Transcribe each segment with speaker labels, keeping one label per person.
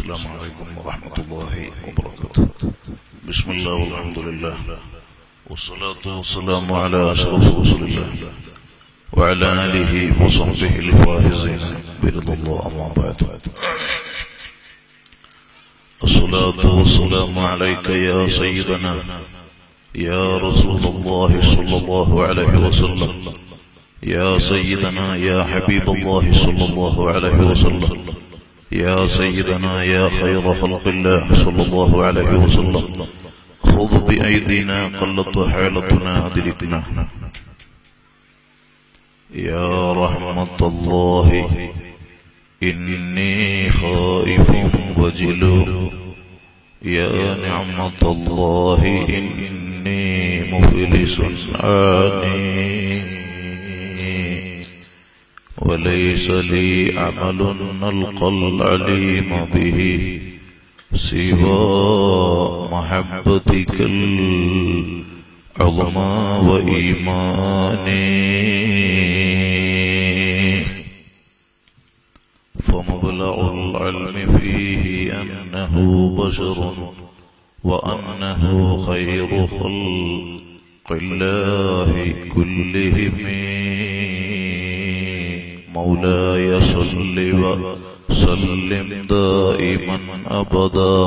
Speaker 1: السلام عليكم ورحمة الله وبركاته. بسم الله والحمد لله. والصلاة والسلام على أشرف رسول الله وعلى آله وصحبه الفائزين برضا الله أما بعد. الصلاة والسلام عليك يا سيدنا يا رسول الله صلى الله عليه وسلم يا سيدنا يا حبيب الله صلى الله عليه وسلم. يا سيدنا يا خير خلق الله صلى الله عليه وسلم. خذ بأيدينا قلت حالتنا أدركنا يا رحمة الله إني خائف وجلو يا نعمة الله إني مفلس عاني. وليس لي عمل نلقى العليم به سوى محبتك العظمى وإيماني. فمبلغ العلم فيه أنه بشر وأنه خير خلق الله كلهم. مولاي صل وسلم دائما أبدا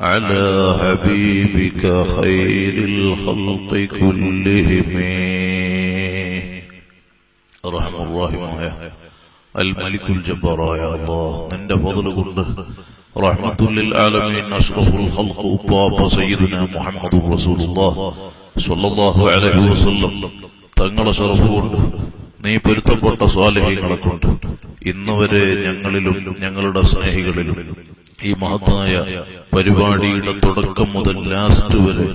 Speaker 1: على حبيبك خير الخلق كلهم رحم الراحمة الملك الجبار يا الله من فضل قرده رحمة للعالمين أشرف الخلق أباب سيدنا محمد رسول الله صلى الله عليه وسلم തങ്ങളെ ഷറഫ് കൊണ്ട് നീ പൊരുത്തപ്പെട്ട സ്വാലഹ്യങ്ങളെ കൊണ്ട് ഇന്നുവരെ ഞങ്ങളിലും ഞങ്ങളുടെ സ്നേഹികളിലും ഈ മഹത്തായ പരിപാടിയുടെ തുടക്കം മുതൽ ലാസ്റ്റ് വരെ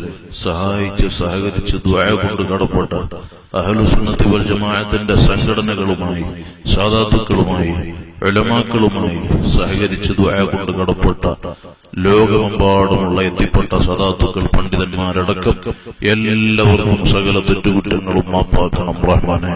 Speaker 1: സഹായിച്ച് സഹകരിച്ച് ദ്വായ കൊണ്ട് കടപ്പെട്ട അഹലുസുന്നത്തി വൽ ജമാഅത്തിന്റെ സംഘടനകളുമായി സാധാത്തുക്കളുമായി എളമാക്കളുമായി സഹകരിച്ച് ദ്വായ കൊണ്ട് കടപ്പെട്ട ലോകമെമ്പാടുമുള്ള എത്തിപ്പെട്ട സദാത്തുക്കൾ പണ്ഡിതന്മാരടക്കം എല്ലാവർക്കും സകല തെറ്റുകുറ്റങ്ങളും മാപ്പാക്കണം റഹ്മാനെ.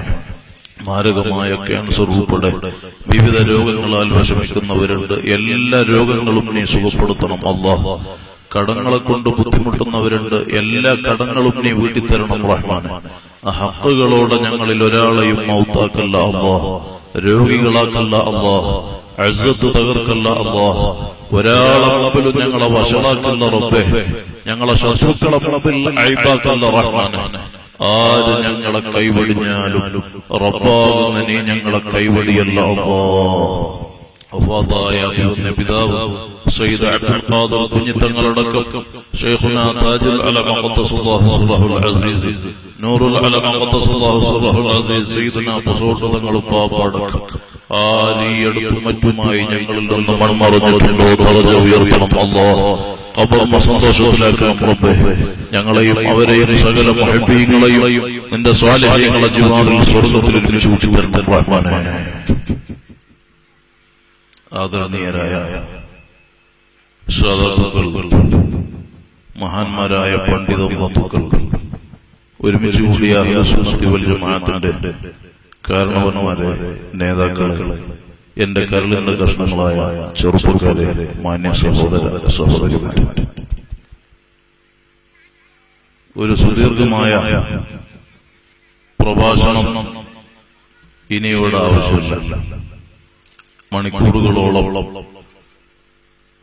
Speaker 1: മാരകമായ ക്യാൻസർ ഉൾപ്പെടെ വിവിധ രോഗങ്ങളാൽ വിഷമിക്കുന്നവരുണ്ട്. എല്ലാ രോഗങ്ങളും നീ സുഖപ്പെടുത്തണം അള്ളാഹ്. കടങ്ങളെ കൊണ്ട് ബുദ്ധിമുട്ടുന്നവരുണ്ട്. എല്ലാ കടങ്ങളും നീ വീട്ടിത്തരണം റഹ്മാൻ ആ ഹക്കുകളോടെ ഞങ്ങളിൽ ഒരാളെയും മൗത്താക്കല്ല അള്ളാഹ്. രോഗികളാക്കല്ല അള്ളാഹ്. അഴ്സത്ത് തകർക്കല്ല അള്ളാഹ്. ഒരാളെ മുമ്പിലും ഞങ്ങളെ വഷളാക്കല്ല റബ്ബേ. ഞങ്ങളെ ശത്രുക്കളെ മുമ്പിൽ അഴിബാക്കല്ല റഹ്മാനെ. ആര് ഞങ്ങളെ കൈവടിഞ്ഞാലും റബ്ബാകുന്ന നീ ഞങ്ങളെ കൈവടിയല്ല പിതാവ് സയ്യിദ് അബ്ദുൽ താജുൽ അലമ അസീസ് അലമ അസീസ് പാപ്പാടക്കം. ആരിയടുത്തും മറ്റുമായി ഞങ്ങളിൽ നിന്ന് മൺമറഞ്ഞിട്ടുണ്ടോ ഉയർത്തണം. സന്തോഷത്തിലാക്കണം റബ്ബേ ഞങ്ങളെയും അവരെയും സകല മഹബീങ്ങളെയും നിന്റെ സ്വാലഹ്യങ്ങളെ ജിവാറിൽ സ്വർഗത്തിൽ ഒരുമിച്ച് തരണം റഹ്മാനെ ആദരണീയരായ ശ്രോതാക്കൾ മഹാന്മാരായ പണ്ഡിത ബന്ധുക്കൾ ഒരുമിച്ച് കൂടിയ മാത്തിന്റെ കാരണവന്മാരെ നേതാക്കളെ എന്റെ കരളിന്റെ കഷ്ണങ്ങളായ ചെറുപ്പക്കാരെ മാന്യ സഹോദര സഹോദരിമാരെ. ഒരു സുദീർഘമായ പ്രഭാഷണം ഇനിയുടെ ആവശ്യമില്ല. മണിക്കൂറുകളോളം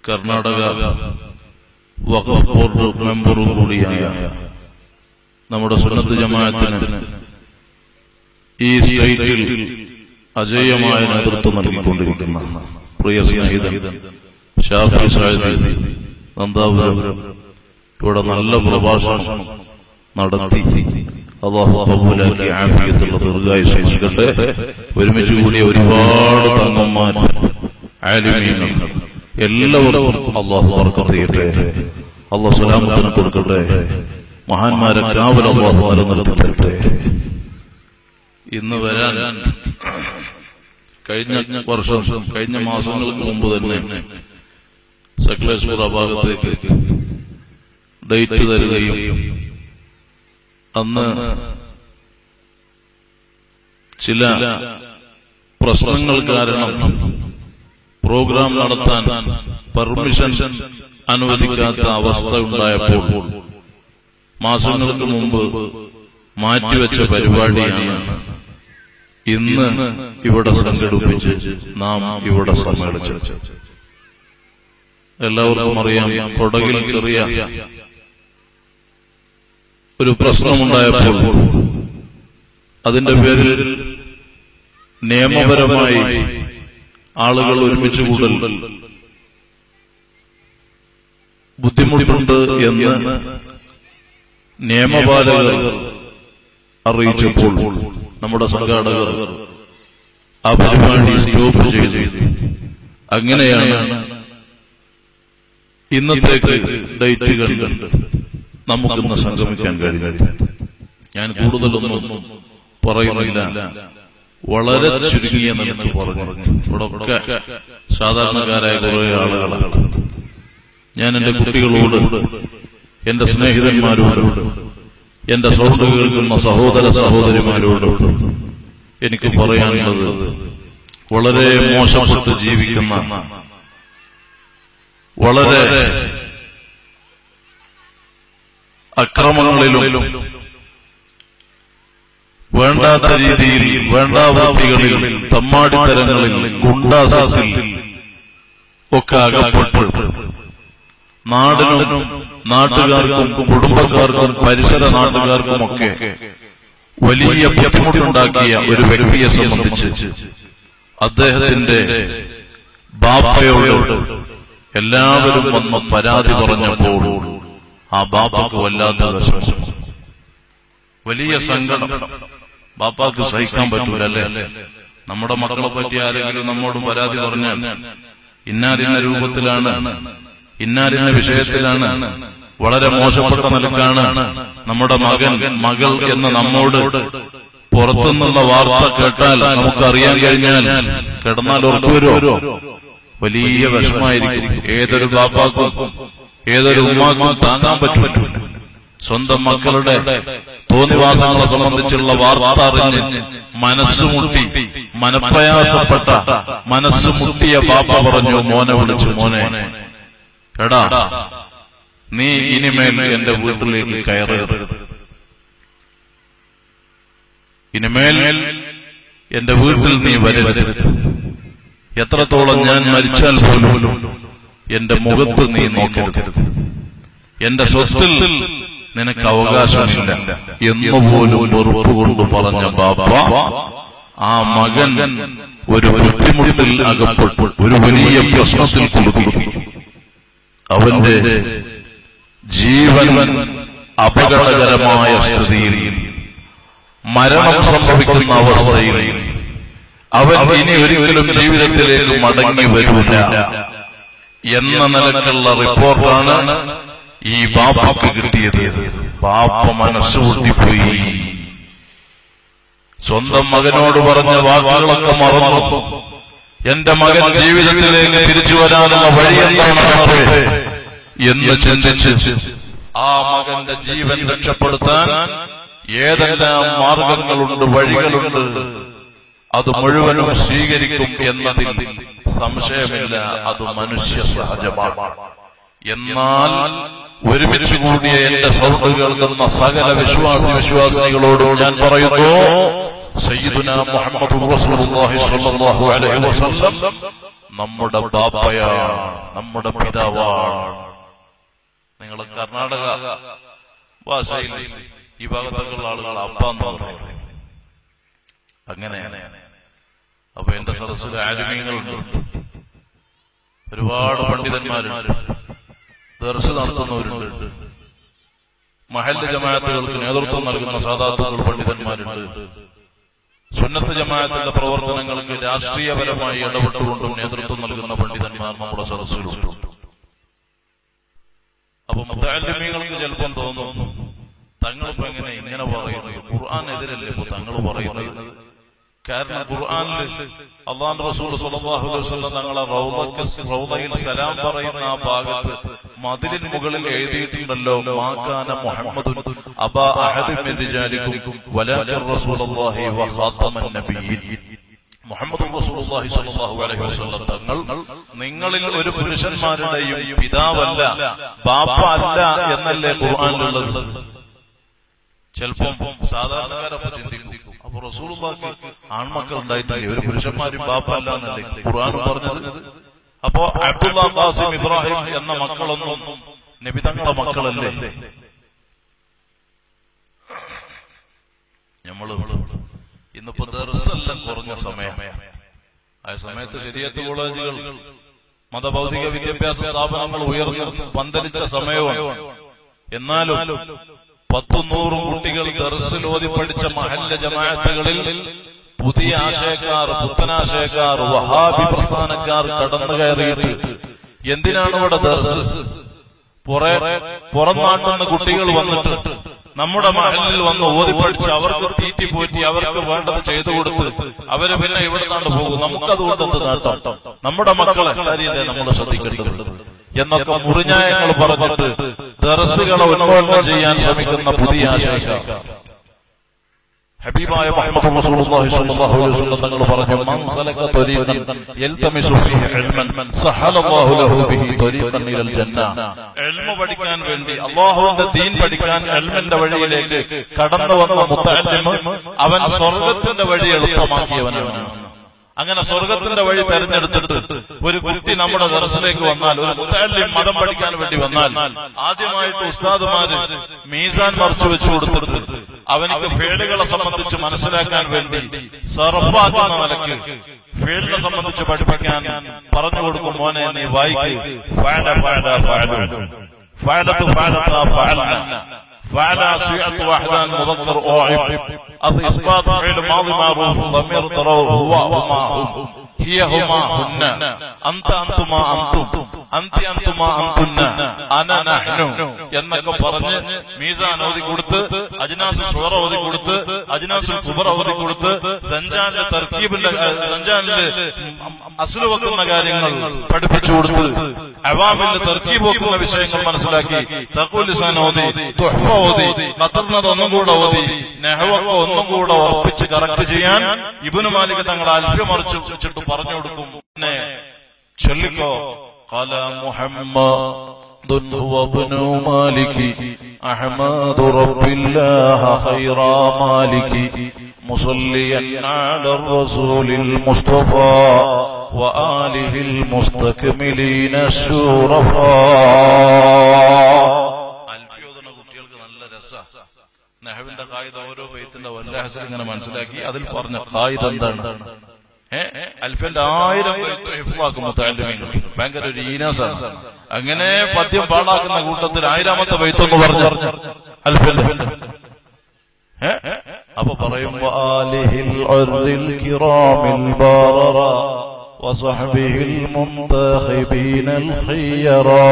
Speaker 1: കർണാടക വഖഫ് ബോർഡ് മെമ്പറും കൂടിയായ നമ്മുടെ സുന്നത്ത് ജമാഅത്തിന് ഈ സ്റ്റേറ്റിൽ അജയമായ നേതൃത്വം നൽകിക്കൊണ്ടിരിക്കുന്ന പ്രിയ സ്നേഹിതൻ ഷാഫി ഇവിടെ നല്ല പ്രഭാഷണം നടത്തി. അള്ളാഹു കബൂലാക്കി ആഫിയത്തുള്ള ദീർഘായുസ് നൽകട്ടെ ഒരുമിച്ച് കൂടിയ ഒരുപാട് തങ്ങന്മാർ എല്ലാവരും അള്ളാഹു കൊടുക്കട്ടെ. മഹാന്മാരെ രാവിലെ അള്ളാഹു തരട്ടെ. ഇന്ന് വരാൻ കഴിഞ്ഞ വർഷം കഴിഞ്ഞ മാസങ്ങൾക്ക് മുമ്പ് തന്നെ സക്ലേശ്വർ അഭാഗത്തേക്ക് ഡേറ്റ് തരുകയും അന്ന് ചില പ്രശ്നങ്ങൾ കാരണം പ്രോഗ്രാം നടത്താൻ പെർമിഷൻ അനുവദിക്കാത്ത അവസ്ഥ ഉണ്ടായപ്പോൾ മാസങ്ങൾക്ക് മുമ്പ് മാറ്റിവെച്ച പരിപാടിയാണ് ഇന്ന് ഇവിടെ സംഘടിപ്പിച്ച് നാം ഇവിടെ സമ്മേളിച്ചു. എല്ലാവർക്കും അറിയാം കൊടകിൽ ചെറിയ ഒരു പ്രശ്നമുണ്ടായപ്പോൾ അതിന്റെ പേരിൽ നിയമപരമായി ആളുകൾ ഒരുമിച്ച് കൂടൽ ബുദ്ധിമുട്ടുണ്ട് എന്ന് നിയമപാലകർ അറിയിച്ചപ്പോൾ നമ്മുടെ സംഘാടകർ ആ പരിപാടി സ്റ്റോപ്പ് ചെയ്തു. അങ്ങനെയാണ് ഇന്നത്തേക്ക് ഡേറ്റ് കണ്ട് നമുക്കിന്ന് സംഗമിക്കാൻ കഴിഞ്ഞത്. ഞാൻ കൂടുതലൊന്നും പറയുന്നില്ല. വളരെ ചുരുങ്ങിയ നിലയ്ക്ക് പറഞ്ഞു ഇവിടെ ഒക്കെ സാധാരണക്കാരായ കുറെ ആളുകളാണ്. ഞാൻ എന്റെ കുട്ടികളോട് എന്റെ സ്നേഹിതന്മാരോട് എന്റെ സൗഹൃദം കേൾക്കുന്ന സഹോദര സഹോദരിമാരോടും എനിക്ക് പറയാനുള്ളത് വളരെ മോശപ്പെട്ട് ജീവിക്കുന്ന വളരെ അക്രമങ്ങളിലും വേണ്ടാത്ത രീതിയിൽ വേണ്ടാവൃത്തികളിൽ തമ്മാടിത്തരങ്ങളിൽ ഗുണ്ടാസത്തിൽ ഒക്കെ അകപ്പെട്ടു. നാടിനും നാട്ടുകാർക്കും കുടുംബക്കാർക്കും പരിസര നാട്ടുകാർക്കുമൊക്കെ വലിയ ബുദ്ധിമുട്ടുണ്ടാക്കിയ ഒരു വ്യക്തിയെ സംബന്ധിച്ച് അദ്ദേഹത്തിന്റെ ബാപ്പയോട് എല്ലാവരും വന്ന് പരാതി പറഞ്ഞപ്പോൾ ആ ബാപ്പക്ക് വല്ലാത്ത വിശ്വാസം വലിയ സങ്കടം. ബാപ്പാക്ക് സഹിക്കാൻ പറ്റൂല അല്ലേ? നമ്മുടെ മക്കളെ പറ്റി ആരെങ്കിലും നമ്മോട് പരാതി പറഞ്ഞാൽ ഇന്നാരിന്ന രൂപത്തിലാണ് ഇന്നാരിന്ന വിഷയത്തിലാണ് വളരെ മോശപ്പെട്ട നിലക്കാണ് നമ്മുടെ മകൻ മകൾ എന്ന നമ്മോട് പുറത്തുനിന്നുള്ള വാർത്ത കേട്ടാൽ നമുക്കറിയാൻ കഴിഞ്ഞാൽ കിടന്നാൽ ഉറപ്പുവരോ വലിയ വിഷമായിരിക്കും ഏതൊരു ബാപ്പാക്കും ഏതൊരു ഉമ്മാക്കും താങ്ങാൻ പറ്റും സ്വന്തം മക്കളുടെ തോന്നിവാസങ്ങളെ സംബന്ധിച്ചുള്ള വാർത്ത അറിഞ്ഞ് മനസ്സുമുട്ടി മനപ്രയാസപ്പെട്ട മനസ്സുമുട്ടിയ ബാപ്പ പറഞ്ഞു മോനെ വിളിച്ചു മോനെ. എടാ നീ ഇനിമേൽ എന്റെ വീട്ടിലേക്ക് കയറരുത്. ഇനിമേൽ എന്റെ വീട്ടിൽ നീ വരരുത്. എത്രത്തോളം ഞാൻ മരിച്ചാൽ പോലും എന്റെ മുഖത്ത് നീ നോക്കരുത്. എന്റെ സ്വത്തിൽ നിനക്ക് അവകാശമില്ല. എന്നുപോലും വെറുപ്പ് കൊണ്ട് പറഞ്ഞ ബാപ്പ ആ മകൻ ഒരു ബുദ്ധിമുട്ടിൽ അകപ്പെട്ടു ഒരു വലിയ പ്രശ്നത്തിൽ കുടുങ്ങി. അവന്റെ ജീവൻ അപകടകരമായ സ്ഥിതിയിൽ മരണം സംഭവിക്കുന്ന അവസ്ഥയിൽ അവൻ ഇനി ഒരിക്കലും ജീവിതത്തിലേക്ക് മടങ്ങി വരൂല എന്ന നിലക്കുള്ള റിപ്പോർട്ടാണ് ഈ ബാപ്പക്ക് കിട്ടിയത്. ബാപ്പ മനസ്സ് പൊട്ടിപ്പോയി സ്വന്തം മകനോട് പറഞ്ഞ വാക്കുകളൊക്കെ മറന്നു. എന്റെ മകൻ ജീവിതത്തിലേക്ക് തിരിച്ചു വരാനുള്ള വഴി എന്താണ് എന്ന് ചിന്തിച്ച് ആ മകന്റെ ജീവൻ രക്ഷപ്പെടുത്താൻ ഏതെല്ലാം മാർഗങ്ങളുണ്ട് വഴികളുണ്ട് അത് മുഴുവനും സ്വീകരിക്കും എന്നതിൽ സംശയമില്ല അത് മനുഷ്യ സഹജമാണ്. എന്നാൽ ഒരുമിച്ച് കൂടിയ എന്റെ സൗണ്ട് കേൾക്കുന്ന സകല വിശ്വാസി വിശ്വാസികളോടും ഞാൻ പറയുന്നു സയ്യിദുന മുഹമ്മദ് റസൂലുള്ളാഹി സ്വല്ലല്ലാഹു അലൈഹി വസല്ലം നമ്മുടെ ബാപ്പയാണ് നമ്മുടെ പിതാവാണ്. നിങ്ങൾ കർണാടക ഭാഷയിൽ ഈ ഭാഗത്തേക്കുള്ള ആളുകൾ അപ്പാന്ന് പറയും അങ്ങനെ അപ്പൊ എന്റെ സദസ്സിൽ ആരുമീങ്ങളുണ്ട് ഒരുപാട് പണ്ഡിതന്മാരുണ്ട്. ദർശ നടത്തുന്നവരുണ്ട്. മഹല്ല ജമാഅത്തുകൾക്ക് നേതൃത്വം നൽകുന്ന സാധാരണ പണ്ഡിതന്മാരുണ്ട്. സുന്നത്ത് ജമാഅത്തിന്റെ പ്രവർത്തനങ്ങൾക്ക് രാഷ്ട്രീയപരമായി ഇടപെട്ടുകൊണ്ടും നേതൃത്വം നൽകുന്ന പണ്ഡിതന്മാർ നമ്മുടെ സദസ്സിലുണ്ട്. അപ്പൊ മുത്താലിമീങ്ങൾക്ക് ചിലപ്പം തോന്നുന്നു തങ്ങളിപ്പോ എങ്ങനെ ഇങ്ങനെ പറയുന്നത് ഖുർആാനെതിരല്ലേ ഇപ്പൊ തങ്ങൾ പറയുന്നത്? കാരണം ഖുർആാനിൽ അള്ളാഹു റസൂൽ സുലഭാഹു തങ്ങളെ റൗദയിൽ സലാം പറയുന്ന ആ ഭാഗത്ത് മതിലിന് മുകളിൽ എഴുതിയിട്ടുണ്ടല്ലോ മാകാന മുഹമ്മദുൻ. അബാ അഹദ് മിൻ റിജാലിക്കും വലാകിൻ റസൂലുള്ളാഹി വ ഖാതമൻ നബിയ്യിൻ മുഹമ്മദ് റസൂലുള്ളാഹി സ്വല്ലല്ലാഹു അലൈഹി വസല്ലം. തങ്ങൾ നിങ്ങളിൽ ഒരു പുരുഷന്മാരുടെയും പിതാവല്ല ബാപ്പ അല്ല എന്നല്ലേ ഖുർആനിലുള്ളത്? ചിലപ്പം സാധാരണക്കാരൊക്കെ ചിന്തിക്കും അപ്പൊ റസൂലുള്ളാഹിക്ക് ആൺമക്കൾ ഉണ്ടായിട്ടില്ലേ? ഒരു പുരുഷന്മാരും ബാപ്പ അല്ല എന്നല്ലേ ഖുർആൻ പറഞ്ഞത്? അപ്പോ അബ്ദുള്ള ഖാസിം ഇബ്രാഹിം എന്ന മക്കളൊന്നും നബിതങ്ങളുടെ മക്കളല്ലേ? നമ്മൾ ഇന്നിപ്പോ ദർസെല്ലാം കുറഞ്ഞ സമയം. ആ സമയത്ത് ശരിയത്ത് കോളേജുകൾ മതഭൗതിക വിദ്യാഭ്യാസ സ്ഥാപനങ്ങൾ ഉയർന്നു പന്തലിച്ച സമയവും എന്നാലും പത്തും നൂറും കുട്ടികൾ ദർസിൽ ഓതി പഠിച്ച മഹല്ല ജമാഅത്തുകളിൽ പുതിയ ആശയക്കാർ പുത്തനാശയക്കാർ വഹാബി പ്രസ്ഥാനക്കാർ കടന്നു കയറിയിട്ട് എന്തിനാണ് ഇവിടെ ദർസ്? പുറേ പുറം നാട്ടിൽ കുട്ടികൾ വന്നിട്ട് നമ്മുടെ മഹലിൽ വന്ന് ഓതി പഠിച്ച് അവർക്ക് തീറ്റി പോറ്റി അവർക്ക് വേണ്ടത് ചെയ്തു കൊടുത്ത് അവർ പിന്നെ ഇവിടെ നിന്നാണ് പോകും നമുക്കതുകൊണ്ട് എന്ത് നേട്ടം. നമ്മുടെ മക്കളെ കാര്യമല്ലേ നമ്മൾ ശ്രദ്ധിക്കേണ്ടത്? എന്നൊക്കെ മുറിഞ്ഞായങ്ങൾ പറഞ്ഞിട്ട് ദർസുകളെ ഉന്മൂലനം ചെയ്യാൻ ശ്രമിക്കുന്ന പുതിയ ആശയക്കാർ. ഹബീബായ മുഹമ്മദ് റസൂലുള്ളാഹി സ്വല്ലല്ലാഹു അലൈഹി വസല്ലം തങ്ങൾ പറഞ്ഞു മൻ സലക തരീഖൻ യൽതമിസു ഫീഹി ഇൽമൻ സഹലല്ലാഹു ലഹു ബിഹി തരീഖൻ ഇലൽ ജന്ന ഇൽമ പഠിക്കാൻ വേണ്ടി അല്ലാഹുവിന്റെ ദീൻ പഠിക്കാൻ ഇൽമിന്റെ വഴിയിലേക്ക് കടന്നു വന്ന മുത്തഅല്ലിം അവൻ സ്വർഗത്തിന്റെ വഴി എളുപ്പമാക്കിയവനാണ് അങ്ങനെ സ്വർഗത്തിന്റെ വഴി തെരഞ്ഞെടുത്തിട്ട് ഒരു കുട്ടി നമ്മുടെ ദർശനത്തിലേക്ക് വന്നാൽ ഒരു മുത്താലിം മതം പഠിക്കാൻ വേണ്ടി വന്നാൽ ആദ്യമായിട്ട് ഉസ്താദുമാര് മീസാൻ മറച്ചു വെച്ചു കൊടുത്തിട്ട് അവനിക്ക് ഫേഡുകളെ സംബന്ധിച്ച് മനസ്സിലാക്കാൻ വേണ്ടി സർഫാക്കുന്ന നിലയ്ക്ക് ഫീൽഡിനെ സംബന്ധിച്ച് പഠിപ്പിക്കാൻ പറഞ്ഞു കൊടുക്കും മോനെ നീ വായിക്ക്. فعلى سيئة واحدة المذكر أعب أصبات فعل ماضي معروف ضمير ضرر هو وما هو. ഹിയ ഹുന്ന. അന്ത അന നഹ്നു എന്നൊക്കെ പറഞ്ഞ് മീസാൻ ഓതി കൊടുത്ത് അജ്നാസുൽ ഷുറ അവധി കൊടുത്ത് അജ്നാസുൽ കുബർ അവധി കൊടുത്ത് സഞ്ചാലിന്റെ തർക്കീബിന്റെ സഞ്ചാലിന്റെ അസുൽ വെക്കുന്ന കാര്യങ്ങൾ പഠിപ്പിച്ചു കൊടുത്ത് അവാമിന്റെ തർക്കീബ് വെക്കുന്ന വിഷയങ്ങൾ മനസ്സിലാക്കി. തക്കൂലിസാൻ ഓതി ഒന്നും കൂടെ ഓതി നെഹവൊക്കെ ഒന്നും കൂടെ ഉറപ്പിച്ച് കറക്റ്റ് ചെയ്യാൻ ഇബുനു മാലിക് തങ്ങൾ അൽഫ്യമറിച്ചു വെച്ചിട്ട് പറഞ്ഞു കൊടുക്കും പിന്നെ ചൊല്ലിക്കോ قال محمد هو ابن مالك أحمد رب الله خير مالك مصليا على الرسول المصطفى وآله المستكملين الشرفاء നെഹവിന്റെ കായിക ഓരോ ബെയ്ത്തിന്റെ വല്ലാഹസിൽ ഇങ്ങനെ മനസ്സിലാക്കി അതിൽ പറഞ്ഞ കായിക എന്താണ് അൽഫന്റെ ആയിരം ഹിഫാക്കും മുത്താലിമീങ്ങൾ ഭയങ്കര ഒരു ഈനസാണ് അങ്ങനെ പദ്യം പാടാക്കുന്ന കൂട്ടത്തിൽ ആയിരാമത്തെ ബൈത്തൊന്ന് പറഞ്ഞു അൽഫന്റെ അപ്പൊ പറയും وصحبه المنتخبين الخيرا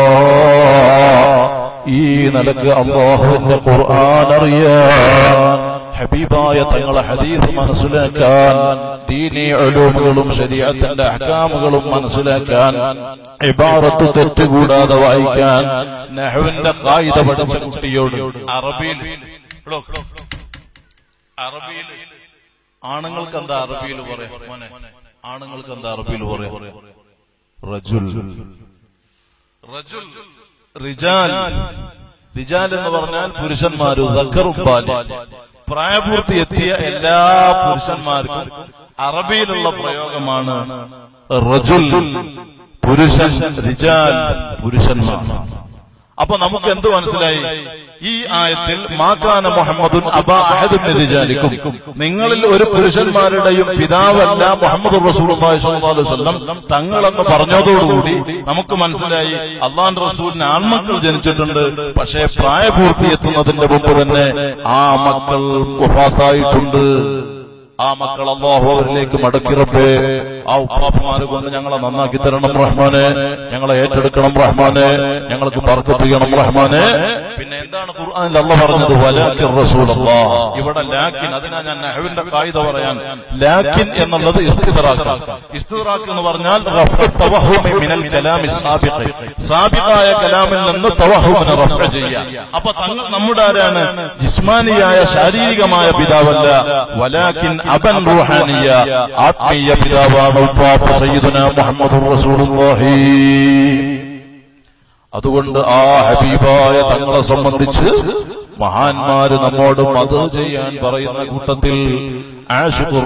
Speaker 1: ഈ നിലക്ക് അള്ളാഹുവിന്റെ ഖുർആൻ അറിയാൻ ഹബീബായ തങ്ങളെ ഹദീസ് മനസ്സിലാക്കാൻ ദീനി ഉലൂമുകളും ശരീരത്തിന്റെ അഹ്കാമുകളും മനസ്സിലാക്കാൻ ഇബാറത്ത് തെറ്റുകൂടാതെ വായിക്കാൻ നെഹുവിന്റെ കായിക പഠിച്ച കുട്ടിയോട് അറബിയിൽ അറബിയിൽ ആണുങ്ങൾക്ക് എന്താ അറബിയിൽ പറയാം? ആണുങ്ങൾക്ക് എന്താ അറബിയിൽ പറയാം? റജുൽ. റജുൽ. റിജാൽ. റിജാൽ എന്ന് പറഞ്ഞാൽ പുരുഷന്മാര് പ്രായപൂർത്തി എത്തിയ എല്ലാ പുരുഷന്മാർക്കും അറബിയിലുള്ള പ്രയോഗമാണ് റജുൽ. പുരുഷൻ റിജാൽ പുരുഷന്മാർ. അപ്പൊ നമുക്ക് എന്ത് മനസ്സിലായി? ഈ ആയത്തിൽ മാക്കാന മുഹമ്മദുൻ അബാ അഹദും നിരിജാലിക്കും നിങ്ങളിൽ ഒരു പുരുഷന്മാരുടെയും പിതാവല്ല മുഹമ്മദ് റസൂൽസ്വല്ലം തങ്ങളെന്ന് പറഞ്ഞതോടുകൂടി നമുക്ക് മനസ്സിലായി അള്ളാൻ റസൂലിന് ആൺമക്കൾ ജനിച്ചിട്ടുണ്ട്. പക്ഷേ പ്രായപൂർത്തി എത്തുന്നതിന്റെ മുമ്പ് തന്നെ ആ മക്കൾ ആ മക്കൾ അള്ളാഹു അവരിലേക്ക് മടക്കിറപ്പേ ആ ഉപ്പാപ്പമാര് കൊണ്ട് ഞങ്ങളെ നന്നാക്കി തരണം റഹ്മാനെ. ഞങ്ങളെ ഏറ്റെടുക്കണം റഹ്മാനെ. ഞങ്ങൾക്ക് പറക്കത്ത് ചെയ്യണം റഹ്മാനെ. പിന്നെ എന്താണ് ഖുർആനിൽ അല്ല പറഞ്ഞത്? വലാക്കിൻ റസൂലുള്ളാ ഇവിടെ ലാക്കിൻ അതിനാ ഞാൻ നഹ്വിന്റെ കായിക പറയാൻ. ലാക്കിൻ എന്നുള്ളത് ഇസ്തിദ്റാഖ് ഇസ്തിദ്റാഖ് എന്ന് പറഞ്ഞാൽ റഫ്ഉ തവഹുമി മിനൽ കലാമി സാബിഖ്. സാബിഖായ കലാമിൽ നിന്ന് തവഹുമിനെ റഫ്ഉ ചെയ്യുക. അപ്പൊ തങ്ങൾ നമ്മുടെ ആരാണ്? ജിസ്മാനിയായ ശാരീരികമായ പിതാവല്ല. വലാക്കിൻ അബൻ റൂഹാനിയ ആത്മീയ പിതാവാണ്. സയ്യിദുന മുഹമ്മദ് റസൂലുള്ളാഹി. അതുകൊണ്ട് ആ ഹബീബായ തങ്ങളെ സംബന്ധിച്ച് മഹാന്മാര് നമ്മോട് മത ചെയ്യാൻ പറയുന്ന കൂട്ടത്തിൽ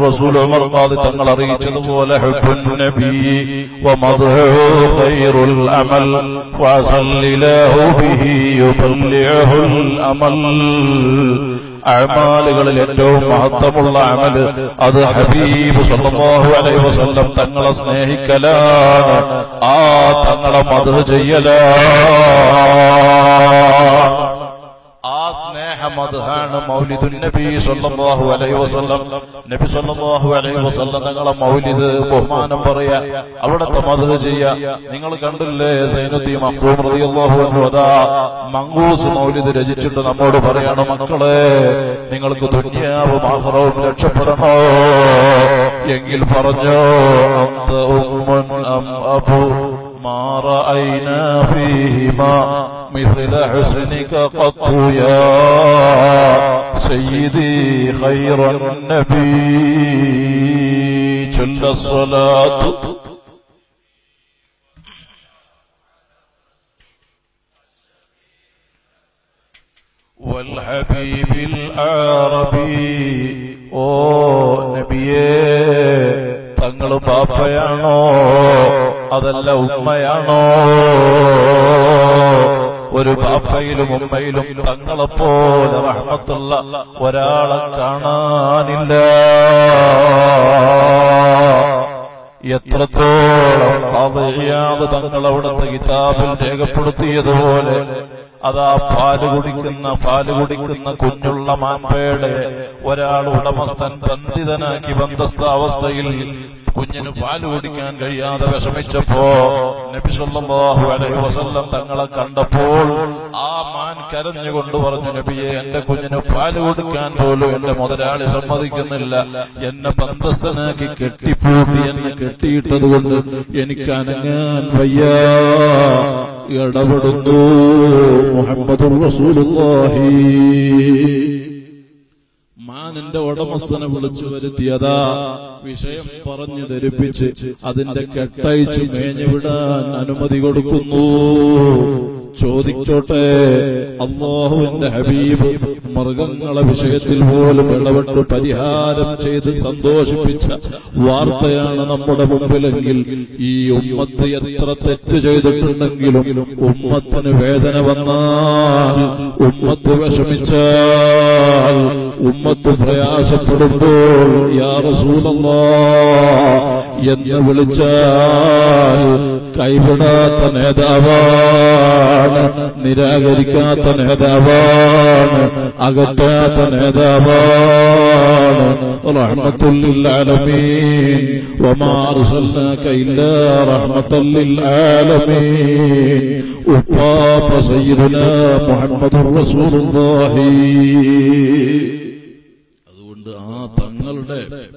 Speaker 1: റസൂൽ ഉമർ തങ്ങൾ അറിയിച്ചതുപോലെ ഹുബ്ബുൻ നബി മദ്ഹു ഖൈറുൽ അമൽ വസല്ലിലാഹു ബിഹി യുബല്ലിഹുൽ അമൽ. അമാലുകളിൽ ഏറ്റവും മഹത്വമുള്ള അമൽ അത് ഹബീബ് സ്വന്തം അലൈഹി വസല്ലം തങ്ങളെ സ്നേഹിക്കലാണ്. ആ തങ്ങളെ മത ചെയ്യലാണ്. ആ സ്നേഹമതാണ് മൗലിദുൻ നബി സല്ലല്ലാഹു അലൈഹി വസല്ലം. നബി സല്ലല്ലാഹു അലൈഹി വസല്ലം തങ്ങളെ മൗലിദ് ബഹുമാനം പറയാ അവിടത്തെ മധു ചെയ്യാ. നിങ്ങൾ കണ്ടില്ലേ സൈനുദ്ദീൻ മഖ്ദൂം റളിയല്ലാഹു അൻഹു അതാ മങ്കൂസ് മൗലിദ് രചിച്ചിട്ട് നമ്മോട് പറയാണ് മക്കളെ നിങ്ങൾക്ക് ദുനിയാവും ആഖിറവും രക്ഷപ്പെടണോ? എങ്കിൽ പറഞ്ഞോ അം അബു ما رأينا فيهما مثل حسنك قط يا سيدي خير النبي. جل الصلاة. والحبيب العربي أو نبيه തങ്ങൾ ബാപ്പയാണോ അതല്ല ഉമ്മയാണോ? ഒരു ബാപ്പയിലും ഉമ്മയിലും തങ്ങളെപ്പോലെ റഹ്മത്തുള്ള ഒരാളെ കാണാനില്ല. എത്രത്തോളം തങ്ങൾ അവിടുത്തെ കിതാബിൽ രേഖപ്പെടുത്തിയതുപോലെ അതാ പാൽ കുടിക്കുന്ന പാൽ കുടിക്കുന്ന കുഞ്ഞുള്ള മാമ്പേടെ ഒരാൾ ഉടമസ്ഥൻ ബന്ധിതനാക്കി ബന്ധസ്ഥ അവസ്ഥയിൽ കുഞ്ഞിന് പാൽ കുടിക്കാൻ കഴിയാതെ വിഷമിച്ചപ്പോ നബി സല്ലല്ലാഹു അലൈഹി വസല്ലം തങ്ങളെ കണ്ടപ്പോൾ ആ മാൻ കരഞ്ഞുകൊണ്ട് പറഞ്ഞു നബിയെ എന്റെ കുഞ്ഞിന് പാൽ കൊടുക്കാൻ പോലും എന്റെ മുതലാളി സമ്മതിക്കുന്നില്ല. എന്നെ ബന്ധസ്ഥനാക്കി കെട്ടിപ്പൂട്ടി എന്നെ കെട്ടിയിട്ടത് കൊണ്ട് എനിക്ക് അനങ്ങാൻ വയ്യ. ഇടപെടുന്നു മുഹമ്മദ് റസൂലുള്ളാഹി. മാനിന്റെ ഉടമസ്ഥനെ വിളിച്ചു വരുത്തിയതാ. വിഷയം പറഞ്ഞു ധരിപ്പിച്ച് അതിന്റെ കെട്ടയച്ച് മേഞ്ഞുവിടാൻ അനുമതി കൊടുക്കുന്നു. ചോദിച്ചോട്ടെ. അള്ളാഹുവിന്റെ ഹബീബ് മൃഗങ്ങളെ വിഷയത്തിൽ പോലും ഇടപെട്ട് പരിഹാരം ചെയ്ത് സന്തോഷിപ്പിച്ച വാർത്തയാണ് നമ്മുടെ മുമ്പിലെങ്കിൽ ഈ ഉമ്മത്ത് എത്ര തെറ്റ് ചെയ്തിട്ടുണ്ടെങ്കിലും ഉമ്മത്തിന് വേദന വന്നാൽ ഉമ്മത്ത് വിഷമിച്ചാൽ ഉമ്മത്ത് പ്രയാസപ്പെടുമ്പോൾ യാ റസൂലല്ലാ എന്ന് വിളിച്ചാൽ കൈവിടാത്ത നേതാവാണ്. നിരാകരിക്കാത്ത നേതാവാണ്. അകറ്റാത്ത നേതാവാണ്. ഉപ്പാപ്പ സയ്യിദുന മുഹമ്മദ് റസൂലുള്ളാഹി. അതുകൊണ്ട് ആ തങ്ങളുടെ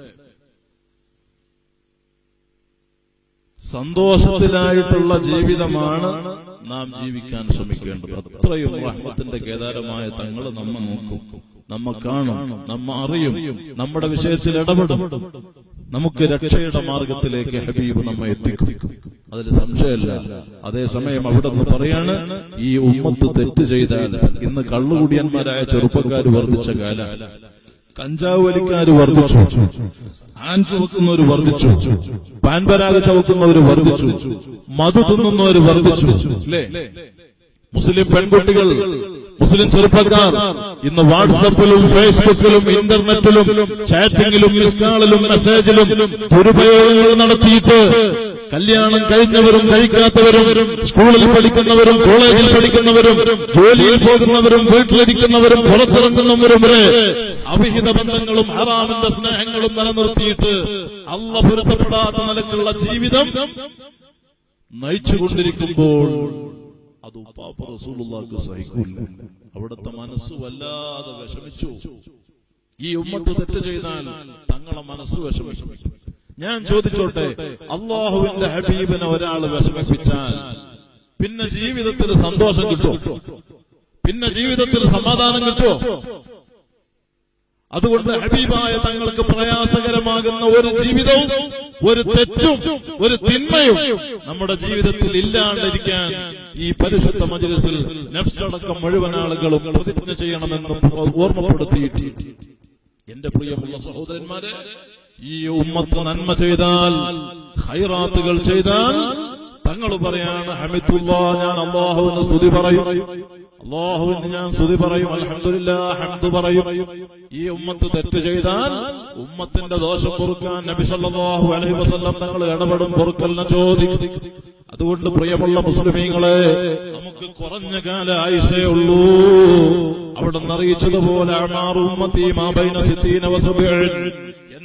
Speaker 1: സന്തോഷത്തിലായിട്ടുള്ള ജീവിതമാണ് നാം ജീവിക്കാൻ ശ്രമിക്കേണ്ടത്. അത്രയും റഹ്മത്തിന്റെ കേദാരമായ തങ്ങൾ നമ്മ നോക്കും. നമ്മ കാണും നമ്മ അറിയും നമ്മുടെ വിഷയത്തിൽ ഇടപെടും. നമുക്ക് രക്ഷയുടെ മാർഗത്തിലേക്ക് ഹബീബ് നമ്മെ എത്തിക്കും. അതിൽ സംശയമല്ല. അതേസമയം അവിടെ നിന്ന് പറയാണ് ഈ ഉമ്മത്ത് തെറ്റ് ചെയ്താൽ ഇന്ന് കള്ളുകുടിയന്മാരായ ചെറുപ്പക്കാർ വർദ്ധിച്ച കാലം. കഞ്ചാവ് വലിക്കാർ വർദ്ധിച്ചു. ആൻസ് വെക്കുന്നവർ വർദ്ധിച്ചു. പാൻപരാഗ ചവക്കുന്നവർ വർദ്ധിച്ചു. മധു തിന്നുന്നവർ വർദ്ധിച്ചു. മുസ്ലിം പെൺകുട്ടികൾ മുസ്ലിം ചെറുപ്പക്കാർ ഇന്ന് വാട്സപ്പിലും ഫേസ്ബുക്കിലും ഇന്റർനെറ്റിലും ചാറ്റിംഗിലും മിസ്കാളിലും മെസ്സേജിലും ദുരുപയോഗങ്ങൾ നടത്തിയിട്ട് കല്യാണം കഴിഞ്ഞവരും കഴിക്കാത്തവരും സ്കൂളിൽ പഠിക്കുന്നവരും കോളേജിൽ പഠിക്കുന്നവരും ജോലിയിൽ പോകുന്നവരും വീട്ടിലിരിക്കുന്നവരും പുറത്തിറങ്ങുന്നവരും വരെ അവിഹിത ബന്ധങ്ങളും ഹറാമിന്റെ സ്നേഹങ്ങളും നിലനിർത്തിയിട്ട് അല്ല പൊരുത്തപ്പെടാത്ത നിലക്കുള്ള ജീവിതം നയിച്ചുകൊണ്ടിരിക്കുമ്പോൾ അത് ഉപ്പാപ്പ സഹിക്കില്ല അവിടുത്തെ മനസ്സ് വല്ലാതെ വിഷമിച്ചു. ഈ ഉമ്മത്ത് തെറ്റ് ചെയ്താൽ തങ്ങളെ മനസ്സ് വിഷമിച്ചു ഞാൻ ചോദിച്ചോട്ടെ അള്ളാഹുവിന്റെ ഹബീബിനെ ഒരാൾ വിഷമിപ്പിച്ചാൽ പിന്നെ ജീവിതത്തിൽ സന്തോഷം കിട്ടുമോ? പിന്നെ ജീവിതത്തിൽ സമാധാനം കിട്ടുമോ? അതുകൊണ്ട് ഹബീബായ തങ്ങൾക്ക് പ്രയാസകരമാകുന്ന ഒരു ജീവിതവും ഒരു തെറ്റും ഒരു തിന്മയും നമ്മുടെ ജീവിതത്തിൽ ഇല്ലാണ്ടിരിക്കാൻ ഈ പരിശുദ്ധ മജ്ലിസിൽ നഫ്സടക്കം മുഴുവൻ ആളുകളും പ്രതിജ്ഞ ചെയ്യണമെന്ന് ഓർമ്മപ്പെടുത്തിയിട്ട് എന്റെ പ്രിയമുള്ള സഹോദരന്മാരെ ഈ ഉമ്മത്ത് നന്മ ചെയ്താൽ ഹൈറാത്തുകൾ ചെയ്താൽ തങ്ങൾ പറയാണ് ഹമിത്തുള്ള ഞാൻ അള്ളാഹുവിന് സ്തുതി പറയും. അള്ളാഹുവിന് ഞാൻ സ്തുതി പറയും അലഹമില്ല ഹംദ് പറയും. ഈ ഉമ്മത്ത് തെറ്റ് ചെയ്താൽ ഉമ്മത്തിന്റെ ദോഷം പൊറുക്കാൻ നബിസല്ലാഹു അലഹി വസല്ലം തങ്ങൾ ഇടപെടും പൊറുക്കലിനെ ചോദിക്കും. അതുകൊണ്ട് പ്രിയമുള്ള മുസ്ലിമീങ്ങളെ നമുക്ക് കുറഞ്ഞ കാല ആയിഷേ ഉള്ളൂ. അവിടെ നിന്ന് അറിയിച്ചതുപോലെ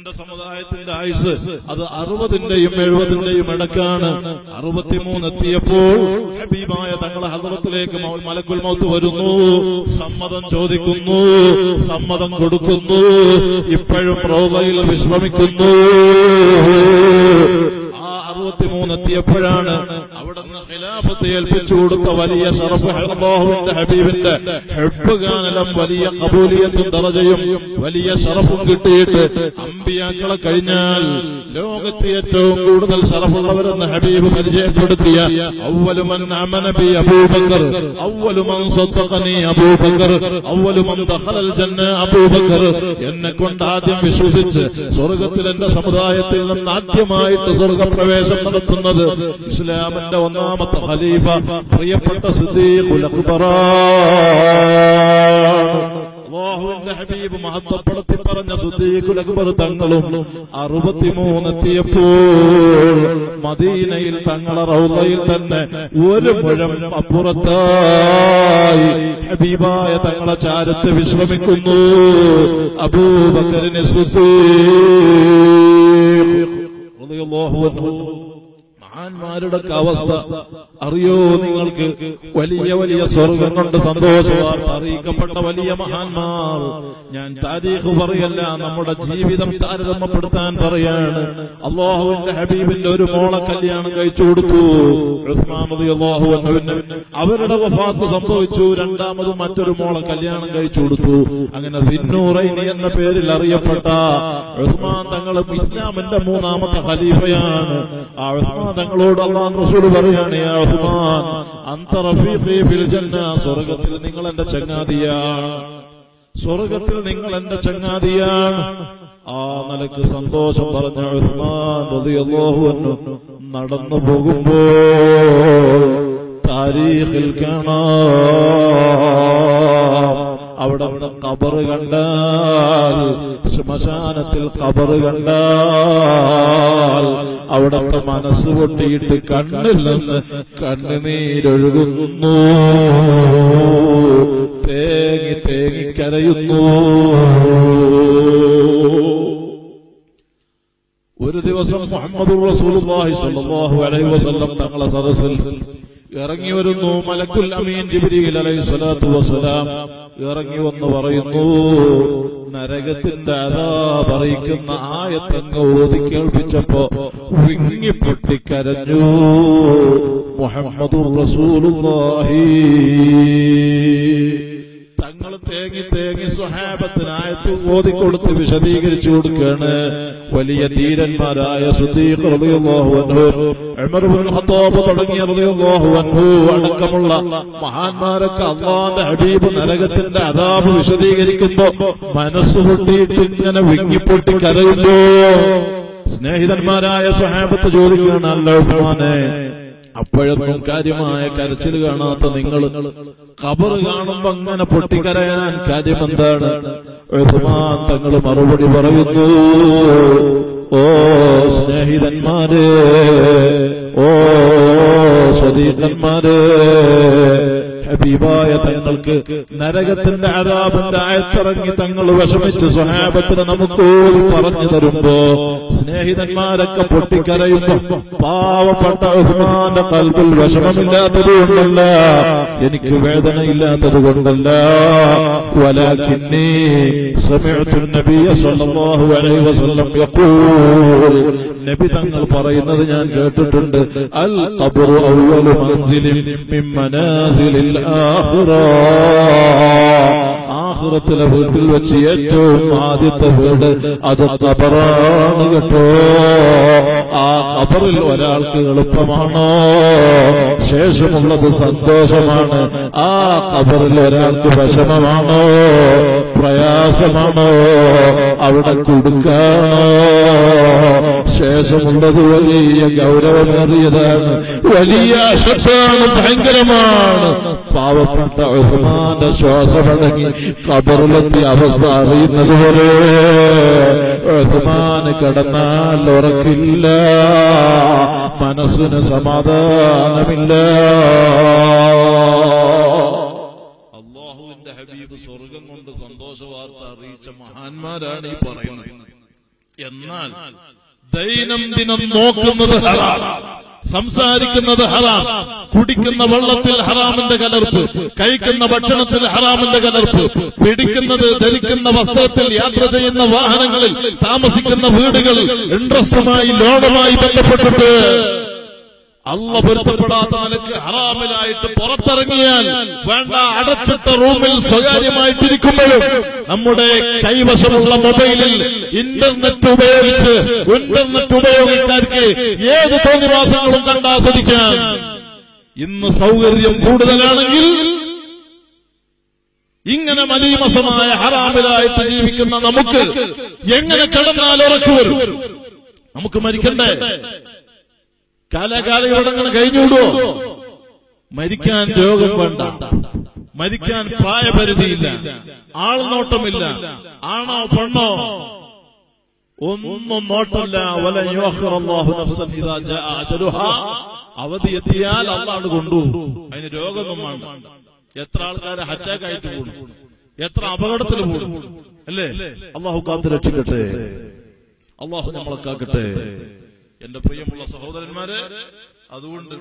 Speaker 1: എന്റെ സമുദായത്തിന്റെ ആയുസ് അത് അറുപതിന്റെയും എഴുപതിന്റെയും ഇടക്കാണ്. അറുപത്തിമൂന്ന് എത്തിയപ്പോൾ ഹബീബായ തങ്ങളെ ഹദ്റത്തിലേക്ക് മലക്കുൽ മൗത്ത് വരുന്നു. സമ്മതം ചോദിക്കുന്നു. സമ്മതം കൊടുക്കുന്നു. ഇപ്പോഴും റൗദയിൽ വിശ്രമിക്കുന്നു. അറുപത്തിമൂന്ന് എത്തിയപ്പോഴാണ് അവിടുന്ന് ഖിലാഫത്ത് ഏൽപ്പിച്ചു കൊടുത്ത വലിയ ഷറഫ് അല്ലാഹുവിന്റെ ഹബീബിന്റെ ഹെബ് വലിയ കബൂലിയത്തും ദറജയും വലിയ ഷറഫും കിട്ടിയിട്ട് അമ്പിയാക്കളെ കഴിഞ്ഞാൽ ലോകത്ത് ഏറ്റവും കൂടുതൽ ഷറഫുള്ളവരെന്ന് ഹബീബ് പരിചയപ്പെടുത്തിയ ഔവലുമൻ അമനബി അബൂബക്കർ ഔവലുമൻ സ്വത്തഖനി അബൂബക്കർ ഔവലുമൻ ദഖലൽ ജന്ന അബൂബക്കർ എന്നെ കൊണ്ട് ആദ്യം വിശ്വസിച്ച് സ്വർഗത്തിൽ എന്റെ സമുദായത്തിൽ നിന്ന് ആദ്യമായിട്ട് സ്വർഗപ്രവേശം നടത്തുന്നത് ഇസ്ലാമിന്റെ ഒന്നാമത്തെ ഖലീഫ പ്രിയപ്പെട്ട അള്ളാഹുവിന്റെ ഹബീബ് മഹത്വപ്പെടുത്തി പറഞ്ഞ സുദ്ദീഖുൽ അക്ബർ തങ്ങളും അറുപത്തിമൂന്നെത്തിയപ്പോൾ മദീനയിൽ തങ്ങളെ റൗദയിൽ തന്നെ ഒരു മുഴം അപ്പുറത്തായി ഹബീബായ തങ്ങളെ ചാരത്ത് വിശ്രമിക്കുന്നു. അബൂബക്കറിന് റളിയല്ലാഹു അൻഹു മഹാന്മാരുടെ അവസ്ഥ അറിയോ നിങ്ങൾക്ക്? വലിയ വലിയ സ്വർഗം കൊണ്ട് സന്തോഷവാർത്ത അറിയിക്കപ്പെട്ട വലിയ മഹാന്മാർ. ഞാൻ താരീഖ് പറയല്ല നമ്മുടെ ജീവിതം താരതമ്യപ്പെടുത്താൻ പറയാണ്. അള്ളാഹുവിന്റെ ഹബീബിന്റെ ഒരു മോളെ കല്യാണം കഴിച്ചു കൊടുത്തു. അവരുടെ വഫാത്ത് സംഭവിച്ചു. രണ്ടാമത് മറ്റൊരു മോളെ കല്യാണം കഴിച്ചു കൊടുത്തു. അങ്ങനെ ദിന്നൂറൈനി എന്ന പേരിൽ അറിയപ്പെട്ട ഉസ്മാൻ തങ്ങളും ഇസ്ലാമിന്റെ മൂന്നാമത്തെ ഖലീഫയാണ്. ആ ഉസ്മാൻ തങ്ങളോട് അള്ളാഹ് റസൂൽ പറയാണ് സ്വർഗത്തിൽ നിങ്ങൾ എന്റെ ചങ്ങാതിയാണ് സ്വർഗത്തിൽ നിങ്ങൾ എന്റെ ചങ്ങാതിയാണ് ആ നിലയ്ക്ക് സന്തോഷം പറഞ്ഞ നടന്നു പോകുമ്പോ താരീഖിൽ കാണാം. അവിടെ കബറ് കണ്ടാൽ ശ്മശാനത്തിൽ കബറ് കണ്ടാൽ അവിടത്തെ മനസ്സ് പൊട്ടിയിട്ട് കണ്ണിൽ നിന്ന് കണ്ണുനീരൊഴുകുന്നു. തേങ്ങി തേങ്ങി കരയുന്നു. ഒരു ദിവസം മുഹമ്മദ് റസൂലുള്ളാഹി സ്വല്ലല്ലാഹു അലൈഹി വസല്ലം തങ്ങളെ സദസ്സിൽ ഇറങ്ങി വരുന്നു മലക്കുൽ അമീൻ ജിബ്രീൽ അലൈഹി സ്വലാത്തു വസ്സലാം ഇറങ്ങി വന്ന് പറയുന്നു നരകത്തിന്റെ അതാ അറിയിക്കുന്ന ആയത്തങ്ങ് ഓതി കേൾപ്പിച്ചപ്പോ വിങ്ങിപ്പൊട്ടിക്കരഞ്ഞു. മുഹമ്മദ് റസൂലുള്ളാഹി. തങ്ങൾ തേങ്ങി തേങ്ങി സ്വഹാബത്തിനായത്ത് ഓതിക്കൊടുത്ത് വിശദീകരിച്ചു കൊടുക്കുകയാണ്. വലിയ ധീരന്മാരായ തുടങ്ങിയ അടക്കമുള്ള മഹാന്മാരൊക്കെ അള്ളാന്റെ ഹബീബ് നരകത്തിന്റെ അതാപ് വിശദീകരിക്കുമ്പോ മനസ്സ് പൊട്ടിയിട്ട് ഇങ്ങനെ വിങ്ങിപ്പൊട്ടി കരയുമ്പോ സ്നേഹിതന്മാരായ സ്വഹാബത്ത് ചോദിക്കുകയാണ് അല്ലോ ഭഗവാനെ അപ്പോഴൊന്നും കാര്യമായ കരച്ചിൽ കാണാത്ത നിങ്ങൾ കബർ കാണുമ്പോ അങ്ങനെ പൊട്ടിക്കരയാൻ കാര്യം എന്താണ്? തങ്ങൾ മറുപടി പറയുന്നു ഓ സ്നേഹിതന്മാരെ ഓ സ്വതീതന്മാരെ ഹബീബായ തങ്ങൾ
Speaker 2: ഞങ്ങൾക്ക് നരകത്തിന്റെ അതാപന്റെ ആയത്തിറങ്ങി തങ്ങൾ വിഷമിച്ച് സ്വഹാബത്തിന് നമുക്ക് ഓതി പറഞ്ഞു തരുമ്പോ സ്നേഹിതന്മാരൊക്കെ പൊട്ടിക്കരയുന്നു പാവപ്പെട്ട ഉസ്മാന്റെ കൽബിൽ വിഷമമില്ലാത്തത് കൊണ്ടല്ല എനിക്ക് വേദനയില്ലാത്തത് കൊണ്ടല്ല വലാക്കിന്നീ سمعت النبي صلى الله عليه وسلم يقول നബി തങ്ങൾ പറയുന്നത് ഞാൻ കേട്ടിട്ടുണ്ട് അൽ ഖബറു അവ്വലു മൻസിലിൻ മിൻ മനാസിലിൽ ആഖിറ ആഖിറത്തിലെ വീട്ടിൽ വെച്ച് ഏറ്റവും ആദ്യത്തെ വീട് അത് കബറാണ് കേട്ടോ. ആ ഖബറിൽ ഒരാൾക്ക് എളുപ്പമാണോ? ശേഷമുള്ളത് സന്തോഷമാണ്. ആ ഖബറിൽ ഒരാൾക്ക് വിഷമമാണോ? പ്രയാസമാണോ? അവിടെ കൊടുക്കാണോ? ശേഷമുള്ളത് വലിയ ഗൗരവമേറിയതാണ് വലിയ അശ്വത്ഥാണ് ഭയങ്കരമാണ്. പാവപ്പെട്ട ഉഹ്മാന്റെ ശ്വാസമടങ്ങി കബറിലെത്തിയ അവസ്ഥ അറിയുന്നത് പോലെ ബഹുമാന് കടന്നാൽ ഉറക്കില്ല. മനസ്സിന് സമാധാനമില്ല.
Speaker 1: അള്ളാഹുവിന്റെ ഹബീബ് സ്വർഗം കൊണ്ട് സന്തോഷ വാർത്ത അറിയിച്ച മഹാന്മാരാണ് ഈ പറയുന്നത്. എന്നാൽ ദൈനംദിനം നോക്കുന്നത് ഹറാം. സംസാരിക്കുന്നത് ഹറാം. കുടിക്കുന്ന വെള്ളത്തിൽ ഹറാമിന്റെ കലർപ്പ്. കഴിക്കുന്ന ഭക്ഷണത്തിൽ ഹറാമിന്റെ കലർപ്പ്. പിടിക്കുന്നത് ധരിക്കുന്ന വസ്ത്രത്തിൽ യാത്ര ചെയ്യുന്ന വാഹനങ്ങളിൽ താമസിക്കുന്ന വീടുകൾ ഇൻട്രസ്റ്റുമായി ലോണുമായി ബന്ധപ്പെട്ടിട്ട് അല്ല പൊരുത്തപ്പെടാത്ത നിലയ്ക്ക് ഹറാമിലായിട്ട് പുറത്തിറങ്ങിയാൽ വേണ്ട അടച്ചിട്ട റൂമിൽ സ്വകാര്യമായിട്ടിരിക്കുമ്പോഴും നമ്മുടെ കൈവശമുള്ള മൊബൈലിൽ ഇന്റർനെറ്റ് ഉപയോഗിച്ച് ഇന്റർനെറ്റ് ഉപയോഗിക്കാർക്ക് ഏത് തോന്നിവാസങ്ങളും കണ്ടാസ്വദിക്കാം ഇന്ന് സൗകര്യം കൂടുതലാണെങ്കിൽ ഇങ്ങനെ മലീമസമായ ഹറാമിലായിട്ട് ജീവിക്കുന്ന നമുക്ക് എങ്ങനെ കിടന്നാൽ ഉറക്കു വരും? നമുക്ക് മരിക്കണ്ടേ? കാലാകാലയോടങ്ങനെ കഴിഞ്ഞുവിടുവോ മരിക്കാൻ രോഗം വേണ്ട. മരിക്കാൻ പ്രായപരിധിയില്ല. ആൾനോട്ടമില്ല. ആണോ പെണ്ണോ? ഒന്നും നോട്ടല്ല. അവധി എത്തിയാൽ അള്ളാഹ് കൊണ്ടുപോകും അതിന് രോഗമൊന്നും വേണ്ട. എത്ര ആൾക്കാരെ അറ്റാക്ക് ആയിട്ട് പോകും എത്ര അപകടത്തിൽ പോകും അല്ലേ? അള്ളാഹു കാത്തു രക്ഷിക്കട്ടെ. അള്ളാഹു നമ്മളെ കാക്കട്ടെ. എന്റെ പ്രിയമുള്ള സഹോദരന്മാരെ അതുകൊണ്ട്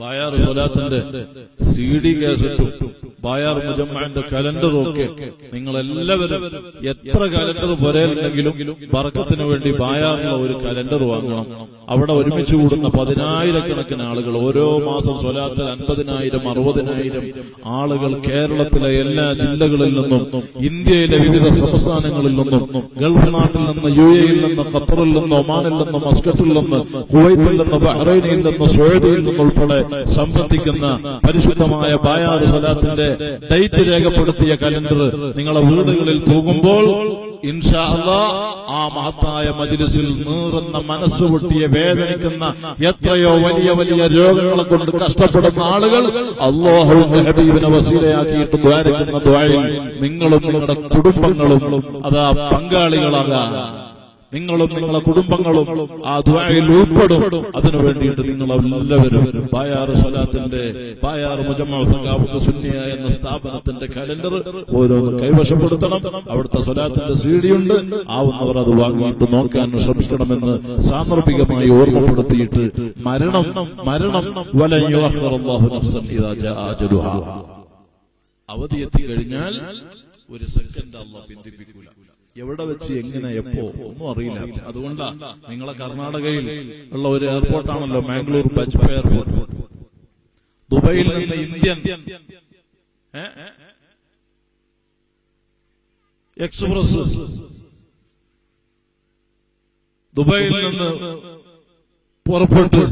Speaker 1: ബായാർ സ്വലാത്തിന്റെ സി ഡി കാസറ്റും ബായാർ മുജമ്മാന്റെ കലണ്ടറും ഒക്കെ നിങ്ങൾ എല്ലാവരും എത്ര കലണ്ടർ പോരല്ലെങ്കിലും ബർക്കത്തിന് വേണ്ടി ബായാറിലുള്ള ഒരു കലണ്ടർ വാങ്ങണം. അവിടെ ഒരുമിച്ച് കൂടുന്ന പതിനായിരക്കണക്കിന് ആളുകൾ. ഓരോ മാസം സ്വലാത്തിൽ അൻപതിനായിരം അറുപതിനായിരം ആളുകൾ കേരളത്തിലെ എല്ലാ ജില്ലകളിൽ നിന്നും ഇന്ത്യയിലെ വിവിധ സംസ്ഥാനങ്ങളിൽ നിന്നും ഗൾഫ് നാട്ടിൽ നിന്ന് യു എയിൽ നിന്ന് ഖത്തറിൽ നിന്ന് ഒമാനിൽ നിന്ന് മസ്കറ്റിൽ നിന്ന് കുവൈത്തിൽ നിന്ന് ബഹ്റൈനിൽ നിന്ന് സൗദിയിൽ നിന്നുൾപ്പെടെ സംബന്ധിക്കുന്ന പരിശുദ്ധമായ ബായാർ സ്വലാത്തിന്റെ ഡേറ്റ് രേഖപ്പെടുത്തിയ കലണ്ടർ നിങ്ങളെ വീടുകളിൽ പോകുമ്പോൾ ഇൻഷാ ആ മഹത്തായ മജിലിസിൽ നീറുന്ന മനസ്സ് പൊട്ടിയ വേദനിക്കുന്ന എത്രയോ വലിയ വലിയ രോഗങ്ങളെ കൊണ്ട് കഷ്ടപ്പെടുന്ന ആളുകൾ അള്ളാഹുവിന്റെ ഹബീബിനെ വസീലയാക്കിയിട്ട് ദ്വാരക്കുന്ന ദ്വാരയും നിങ്ങളും നിങ്ങളുടെ കുടുംബങ്ങളും അതാ പങ്കാളികളാകാം നിങ്ങളും നിങ്ങളെ കുടുംബങ്ങളും ആ ദ്വായിൽ ഉൾപ്പെടും. അതിനു വേണ്ടിയിട്ട് നിങ്ങൾ എല്ലാവരും പായാർ സ്വലാത്തിന്റെ പായാർ മുജമ്മിയ എന്ന സ്ഥാപനത്തിന്റെ കലണ്ടർ ഓരോന്ന് കൈവശപ്പെടുത്തണം. അവിടുത്തെ സ്വലാത്തിന്റെ സീഡിയുണ്ട് ആവുന്നവർ അത് വാങ്ങിയിട്ട് നോക്കാൻ ശ്രമിക്കണമെന്ന് സാന്ദർഭികമായി ഓർമ്മപ്പെടുത്തിയിട്ട് മരണം മരണം അവധി എത്തിക്കഴിഞ്ഞാൽ ഒരു സെക്കൻഡ് അല്ല പിന്തിപ്പിക്കൂല. എവിടെ വെച്ച് എങ്ങനെ എപ്പോ ഒന്നും അറിയില്ല. അതുകൊണ്ടാ നിങ്ങളെ കർണാടകയിൽ ഉള്ള ഒരു എയർപോർട്ടാണല്ലോ മാംഗ്ലൂർ ബജ്പ എയർപോർട്ട് ദുബൈയിൽ നിന്ന് ഇന്ത്യൻ? എക്സ്പ്രസ്. ദുബൈയിൽ നിന്ന് പുറപ്പെട്ടു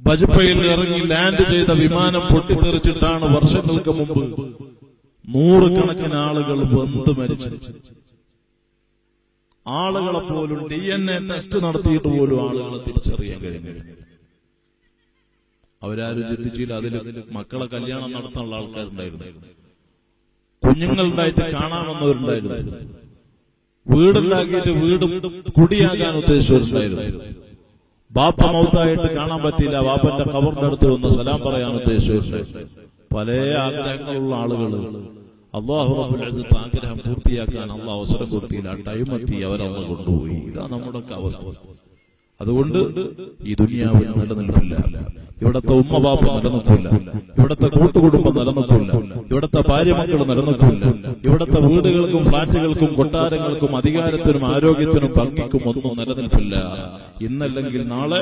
Speaker 1: ബജ്പയിൽ ഇറങ്ങി ലാൻഡ് ചെയ്ത വിമാനം പൊട്ടിത്തെറിച്ചിട്ടാണ് വർഷങ്ങൾക്ക് മുമ്പ് നൂറുകണക്കിന് ആളുകൾ വന്ന് മരിച്ചു ആളുകളെ പോലും ഡി എൻ എ ടെസ്റ്റ് നടത്തിയിട്ട് പോലും ആളുകളെ തിരിച്ചറിയാൻ കഴിഞ്ഞു അവരാരും ചിന്തിച്ചില്ല അതിൽ മക്കളെ കല്യാണം നടത്താനുള്ള ആൾക്കാരുണ്ടായിരുന്നു. കുഞ്ഞുങ്ങളുണ്ടായിട്ട് കാണാമെന്നവരുണ്ടായിരുന്നു വീടുണ്ടാക്കിയിട്ട് വീട് കുടിയാകാൻ ഉദ്ദേശിച്ചവരുണ്ടായിരുന്നു. ബാപ്പ മൗത്തായിട്ട് കാണാൻ പറ്റിയില്ല. ബാപ്പന്റെ കവറിന്റെ അടുത്ത് വന്ന് സലാം പറയാൻ ഉദ്ദേശിച്ചു പല ആഗ്രഹങ്ങളുള്ള ആളുകൾ അള്ളാഹു റബ്ബുൽ ഇസ്സത്ത് ആഗ്രഹം പൂർത്തിയാക്കാൻ അള്ളാഹ് അവസരം കൊടുത്തില്ല ടൈം എത്തി അവരവ കൊണ്ടുപോയി. ഇതാ നമ്മുടെ അവസ്ഥ. അതുകൊണ്ട് ഈ ദുനിയാവിൽ നിലനിൽപ്പില്ല ഇവിടത്തെ ഉമ്മ ബാപ്പ നിലനിൽക്കില്ല ഇവിടത്തെ കൂട്ടുകുടുംബം നിലനിൽക്കില്ല ഇവിടത്തെ ഭാര്യമക്കൾ നിലനിൽക്കില്ല ഇവിടത്തെ വീടുകൾക്കും ഫ്ളാറ്റുകൾക്കും കൊട്ടാരങ്ങൾക്കും അധികാരത്തിനും ആരോഗ്യത്തിനും ഭംഗിക്കും ഒന്നും നിലനിൽപ്പില്ല. ഇന്നല്ലെങ്കിൽ നാളെ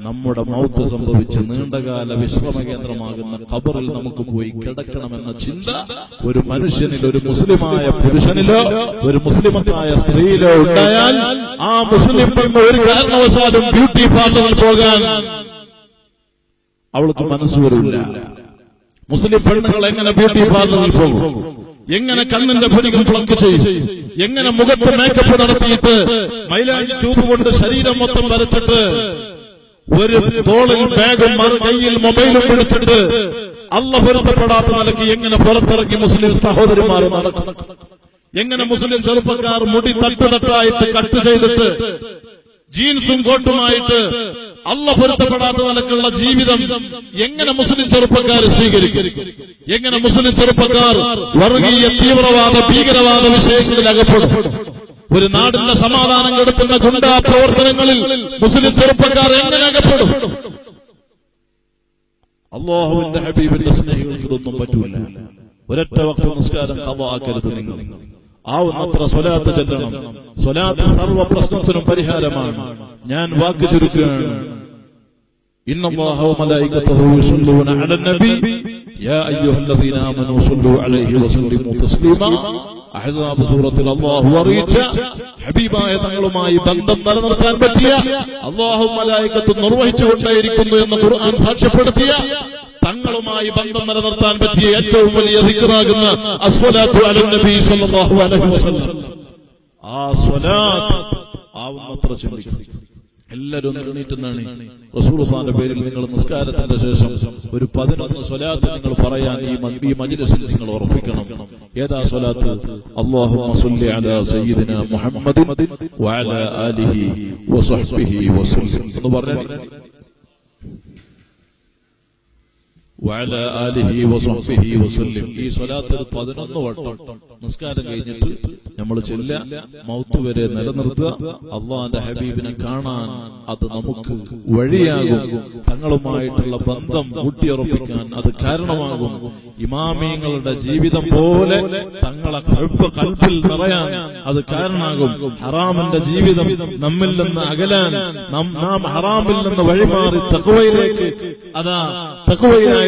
Speaker 1: നമ്മുടെ മൗത്ത് സംഭവിച്ച് നീണ്ടകാല വിശ്രമ കേന്ദ്രമാകുന്ന ഖബറിൽ നമുക്ക് പോയി കിടക്കണമെന്ന ചിന്ത ഒരു മനുഷ്യനിൽ ഒരു മുസ്ലിമായ പുരുഷനിലോ ഒരു മുസ്ലിമത്തായ സ്ത്രീയിലോ ഉണ്ടായാൽ ആ മുസ്ലിം പെണ്ണ് ഒരു കാരണവശാലും ബ്യൂട്ടി പാർലറിൽ പോകാൻ അവൾക്ക് മനസ്സ് വരില്ല. മുസ്ലിം പെണ്ണുങ്ങൾ എങ്ങനെ ബ്യൂട്ടി പാർലറിൽ പോകും? എങ്ങനെ കണ്ണിന്റെ ഭരികം പ്ലക്ക് ചെയ്യും? എങ്ങനെ മുഖത്ത് മേക്കപ്പ് നടത്തിയിട്ട് മൈലാഞ്ചി ട്യൂബ് കൊണ്ട് ശരീരം മൊത്തം വരച്ചിട്ട് ഒരു തോളിൽ ബാഗും കയ്യിൽ മൊബൈലും പിടിച്ചിട്ട് അല്ല പൊരുത്തപ്പെടാത്ത നിലയ്ക്ക് എങ്ങനെ പുറത്തിറങ്ങി മുസ്ലിം സഹോദരിമാർ നടക്കും? എങ്ങനെ മുസ്ലിം ചെറുപ്പക്കാർ മുടി തട്ടുതട്ടായിട്ട് കട്ട് ചെയ്തിട്ട് ജീൻസും കോട്ടുമായിട്ട് അല്ല പൊരുത്തപ്പെടാത്ത നിലക്കുള്ള ജീവിതം എങ്ങനെ മുസ്ലിം ചെറുപ്പക്കാർ സ്വീകരിക്കും? എങ്ങനെ മുസ്ലിം ചെറുപ്പക്കാർ വർഗീയ തീവ്രവാദ ഭീകരവാദ വിശേഷത്തിൽ അകപ്പെടും? ഒരു നാടിന്റെ സമാധാനം കെടുത്തുന്ന ഗുണ്ടാ പ്രവർത്തനങ്ങളിൽ മുസ്ലിം ചെറുപ്പക്കാർ എങ്ങനെ അകപ്പെടും? അള്ളാഹുവിന്റെ ഹബീബിന്റെ സ്നേഹികൾക്ക് ഇതൊന്നും പറ്റൂല. ഒരൊറ്റ വക്ത കവാക്കരുത് നിങ്ങൾ. ആവുന്നത്ര സ്വലാത്ത് ചെല്ലണം സ്വലാത്ത് സർവ്വ പ്രശ്നത്തിനും പരിഹാരമാണ് ഞാൻ വാക്ക് ചുരുക്കുകയാണ് إن الله وملائكته يصلون على النبي يا أيها الذين آمنوا صلوا عليه وسلموا تسليما അഹ്സാബ് സൂറത്തിൽ അള്ളാഹു അറിയിച്ച ഹബീബായ തങ്ങളുമായി ബന്ധം നിലനിർത്താൻ പറ്റിയ അള്ളാഹു മലായിക്കത്ത് നിർവഹിച്ചുകൊണ്ടേയിരിക്കുന്നു എന്ന് ഖുർആൻ സാക്ഷ്യപ്പെടുത്തിയ തങ്ങളുമായി ബന്ധം നിലനിർത്താൻ പറ്റിയ ഏറ്റവും വലിയ ദിക്റാകുന്ന അസ്വലാത്തു അലൻ നബി സല്ലല്ലാഹു അലൈഹി വസല്ലം. ആ സ്വലാത്ത് ആവുന്നത്ര ചിന്തിക്കണം. എല്ലാവരും എണീറ്റുന്നാണ് റസൂൽസാന്റെ പേരിൽ നിങ്ങൾ നിസ്കാരത്തിന്റെ ശേഷം ഒരു പതിനൊന്ന് സ്വലാത്ത് നിങ്ങൾ പറയാൻ ഈ ഈ മജ്ലിസിൽ നിങ്ങൾ ഉറപ്പിക്കണം. ഏതാ സ്വലാത്ത്? അല്ലാഹുമ്മ സല്ലി അലാ സയ്യിദിന മുഹമ്മദിൻ വഅലാ ആലിഹി വസഹ്ബിഹി വസല്ലം എന്ന് പറഞ്ഞാൽ വഅലാ ആലിഹി വസഹ്ബിഹി വസല്ലം ഈ സ്വലാത്ത് ഒരു പതിനൊന്ന് വട്ടം നിസ്കാരം കഴിഞ്ഞിട്ട് നമ്മൾ ചെല്ല മൗത്ത് വരെ നിലനിർത്തുക. അള്ളാന്റെ ഹബീബിനെ കാണാൻ അത് നമുക്ക് വഴിയാകും. തങ്ങളുമായിട്ടുള്ള ബന്ധം ഊട്ടിയുറപ്പിക്കാൻ അത് കാരണമാകും. ഇമാമിയങ്ങളുടെ ജീവിതം പോലെ തങ്ങളെ കൽപ്പ് കൽപ്പിൽ നിറയാൻ അത് കാരണമാകും. ഹറാമിന്റെ ജീവിതം നമ്മിൽ നിന്ന് അകലാൻ നാം ഹറാമിൽ നിന്ന് വഴിമാറി തക്കുവയിലേക്ക് അതാ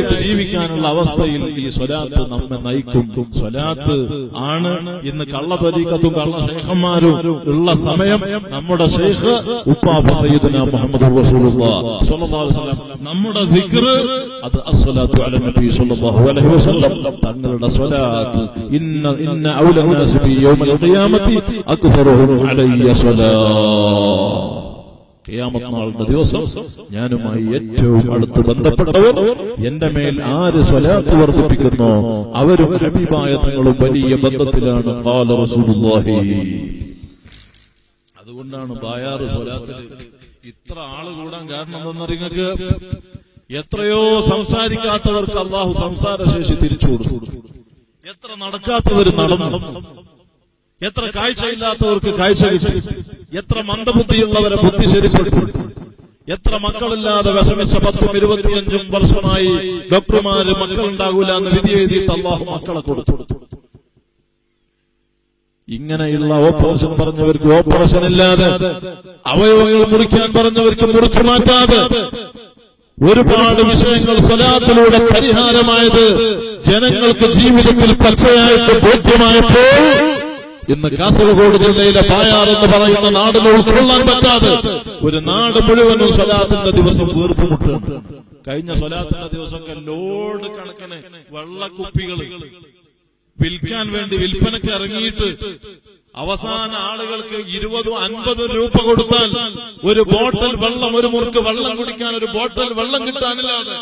Speaker 1: തക്കുവയിലായിട്ട് ജീവിക്കാനുള്ള അവസ്ഥയിൽ ഈ സ്വലാത്ത് നമ്മെ നയിക്കും. സ്വലാത്ത് ആണ് ഇന്ന് കള്ളപരീക്കത്തും കള്ള ശേഖന്മാരും ഉള്ള സമയം. നമ്മുടെ ശേഖ് ഉപ്പാപ്പ സയ്യിദന മുഹമ്മദ് നമ്മുടെ അത് അസ്വലാത്തു അല നബി അലൈഹി വസല്ലം. തങ്ങളുടെ സ്വലാത്ത് ഇന്ന ഇന്ന ഔല നസ്ബി യൗമൽ ഖിയാമത്തി അക്ബറുഹു അലയ്യ സ്വലാത്ത് നാളിന്റെ ദിവസം ഞാനുമായി ഏറ്റവും അടുത്ത് ബന്ധപ്പെട്ടവർ എന്റെ മേൽ ആര് സ്വലാത്ത് വർദ്ധിപ്പിക്കുന്നു അവരും ഹബീബായ തങ്ങളും വലിയ ബന്ധത്തിലാണ് റസൂലുള്ളാഹി. അതുകൊണ്ടാണ് ബായാറ് സ്വലാത്തിൽ ഇത്ര ആൾ കൂടാൻ കാരണം എന്തെന്നറിയങ്ങൾക്ക് എത്രയോ സംസാരിക്കാത്തവർക്ക് അള്ളാഹു സംസാരശേഷി തിരിച്ചു കൊടുത്തു. എത്ര നടക്കാത്തവർ നടന്നു. എത്ര കാഴ്ചയില്ലാത്തവർക്ക് കാഴ്ച കിട്ടി? എത്ര മന്ദബുദ്ധിയുള്ളവരെ ബുദ്ധി ശരിപ്പെടുത്തി? എത്ര മക്കളില്ലാതെ വിഷമിച്ച പത്തും ഇരുപത്തിയഞ്ചും വർഷമായി ഡോക്ടർമാര് മക്കളുണ്ടാകൂല എന്ന് വിധി എഴുതിയിട്ട് അള്ളാഹു മക്കളെ കൊടുത്തു. ഇങ്ങനെയുള്ള ഓപ്പറേഷൻ പറഞ്ഞവർക്ക് ഓപ്പറേഷൻ ഇല്ലാതെ അവയവങ്ങൾ മുറിക്കാൻ പറഞ്ഞവർക്ക് മുറിച്ചു മാറ്റാതെ ഒരുപാട് വിഷയങ്ങൾ സ്വലാത്തിലൂടെ പരിഹാരമായത് ജനങ്ങൾക്ക് ജീവിതത്തിൽ പച്ചയായിട്ട് ബോധ്യമായപ്പോൾ ഇന്ന് കാസർഗോഡ് ജില്ലയിലെ പായാർ എന്ന് പറയുന്ന നാടിനെ ഉൾക്കൊള്ളാൻ പറ്റാതെ ഒരു നാട് മുഴുവനും സ്വലാത്തിന്റെ ദിവസം വീർപ്പുമുട്ടുണ്ട്. കഴിഞ്ഞ സ്വലാത്തിന്റെ ദിവസമൊക്കെ ലോഡ് കണക്കിന് വെള്ളക്കുപ്പികൾ വിൽക്കാൻ വേണ്ടി വിൽപ്പനക്ക് ഇറങ്ങിയിട്ട് അവസാന ആളുകൾക്ക് ഇരുപതും അൻപതും രൂപ കൊടുത്താൽ ഒരു ബോട്ടിൽ വെള്ളം ഒരു മുറുക്ക് വെള്ളം കുടിക്കാൻ ഒരു ബോട്ടിൽ വെള്ളം കിട്ടാനില്ലാതെ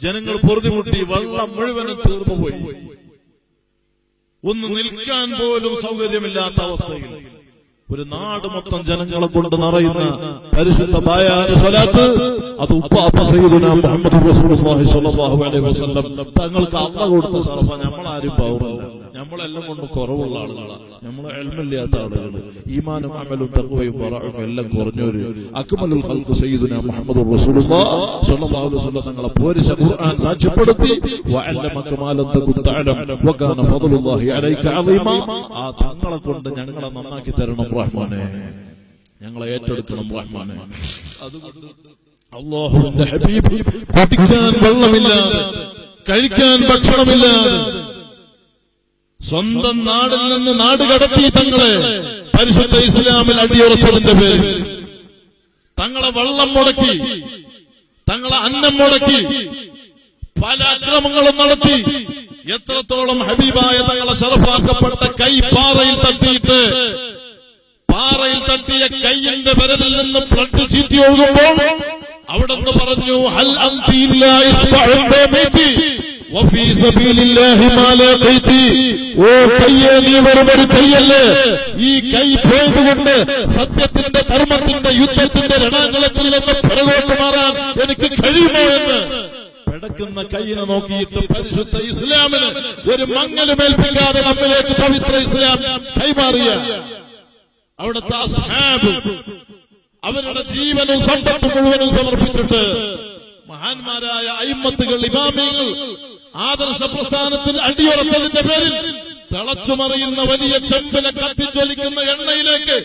Speaker 1: ജനങ്ങൾ പൊറുതിമുട്ടി വെള്ളം മുഴുവനും തീർന്നുപോയി. ഒന്ന് നിൽക്കാൻ പോലും സൗകര്യമില്ലാത്ത അവസ്ഥയിൽ ഒരു നാട് മൊത്തം ജനങ്ങളെ കൊണ്ട് നിറയുന്ന പരിശുദ്ധ അത് ഉപ്പാപ്പ തങ്ങൾക്ക് അള്ള കൊടുത്ത സർഫ നമ്മളാരും പൗറല്ല നമ്മളെല്ലാം കൊണ്ട് കുറവുള്ള ആളുകളാണ്. നമ്മൾ എൽമില്ലാത്ത ആളുകൾ ഈമാനും അമലും തഖ്വയും പറയും എല്ലാം കുറഞ്ഞൊരു അക്മലുൽ ഖൽഖ് സയ്യിദുന മുഹമ്മദ് റസൂലുള്ളാഹി സ്വല്ലല്ലാഹു അലൈഹി വസല്ലം തങ്ങളെ പോരിച്ച ഖുർആൻ സാക്ഷ്യപ്പെടുത്തി വഅല്ലമക മാലം ലം തഅലം വകാന ഫضലുല്ലാഹി അലൈക അളീമ ആ തങ്ങളെ കൊണ്ട് ഞങ്ങളെ നന്നാക്കി തരണം റഹ്മാനേ. ഞങ്ങളെ ഏറ്റെടുക്കണം റഹ്മാനെ. അതുകൊണ്ട് അള്ളാഹുവിന്റെ ഹബീബ് കുടിക്കാൻ വെള്ളമില്ലാതെ കഴിക്കാൻ ഭക്ഷണമില്ലാതെ സ്വന്തം നാടിൽ നിന്ന് നാട് കടത്തി തങ്ങളെ പരിശുദ്ധ ഇസ്ലാമിൽ അടിയുറച്ചതിന്റെ പേര് തങ്ങളെ വെള്ളം മുടക്കി തങ്ങളെ അന്നം മുടക്കി പല അക്രമങ്ങളും നടത്തി എത്രത്തോളം ഹബീബായ തങ്ങളെ ഷറഫാക്കപ്പെട്ട കൈ പാറയിൽ തട്ടിയിട്ട് പാറയിൽ തട്ടിയ കൈയിന്റെ വിരലിൽ നിന്ന് ബ്ലഡ് ചീറ്റി ഒഴുകുമ്പോൾ അവിടെ നിന്ന് പറഞ്ഞു ഹൽ അന്തി ഇല്ലാ سبيل الله ما او ഓ കയ്യേ നീ വെറുമൊരു കയ്യല്ലേ? ഈ കൈ പോയതുകൊണ്ട് സത്യത്തിന്റെ ധർമ്മത്തിന്റെ യുദ്ധത്തിന്റെ രണാങ്കളത്തിൽ നിന്ന് പിറകോട്ട് മാറാൻ എനിക്ക് കഴിയുമോ എന്ന്? പിടക്കുന്ന കൈയിനെ നോക്കിയിട്ട് പരിശുദ്ധ ഇസ്ലാമിന് ഒരു മങ്ങലുമേൽപ്പിക്കാതെ നമ്മിലേക്ക് പവിത്ര ഇസ്ലാം കൈമാറിയ അവിടുത്തെ അസ്ഹാബ് അവരുടെ ജീവനും സമ്പത്തും മുഴുവനും സമർപ്പിച്ചിട്ട് മഹാന്മാരായ അയിമത്തുകൾ ഇമാമികൾ ആദർശ പ്രസ്ഥാനത്തിൽ അടിയുറച്ചതിന്റെ പേരിൽ തിളച്ചുമറിയുന്ന വലിയ ചെമ്പിലെ കത്തിച്ചൊലിക്കുന്ന എണ്ണയിലേക്ക്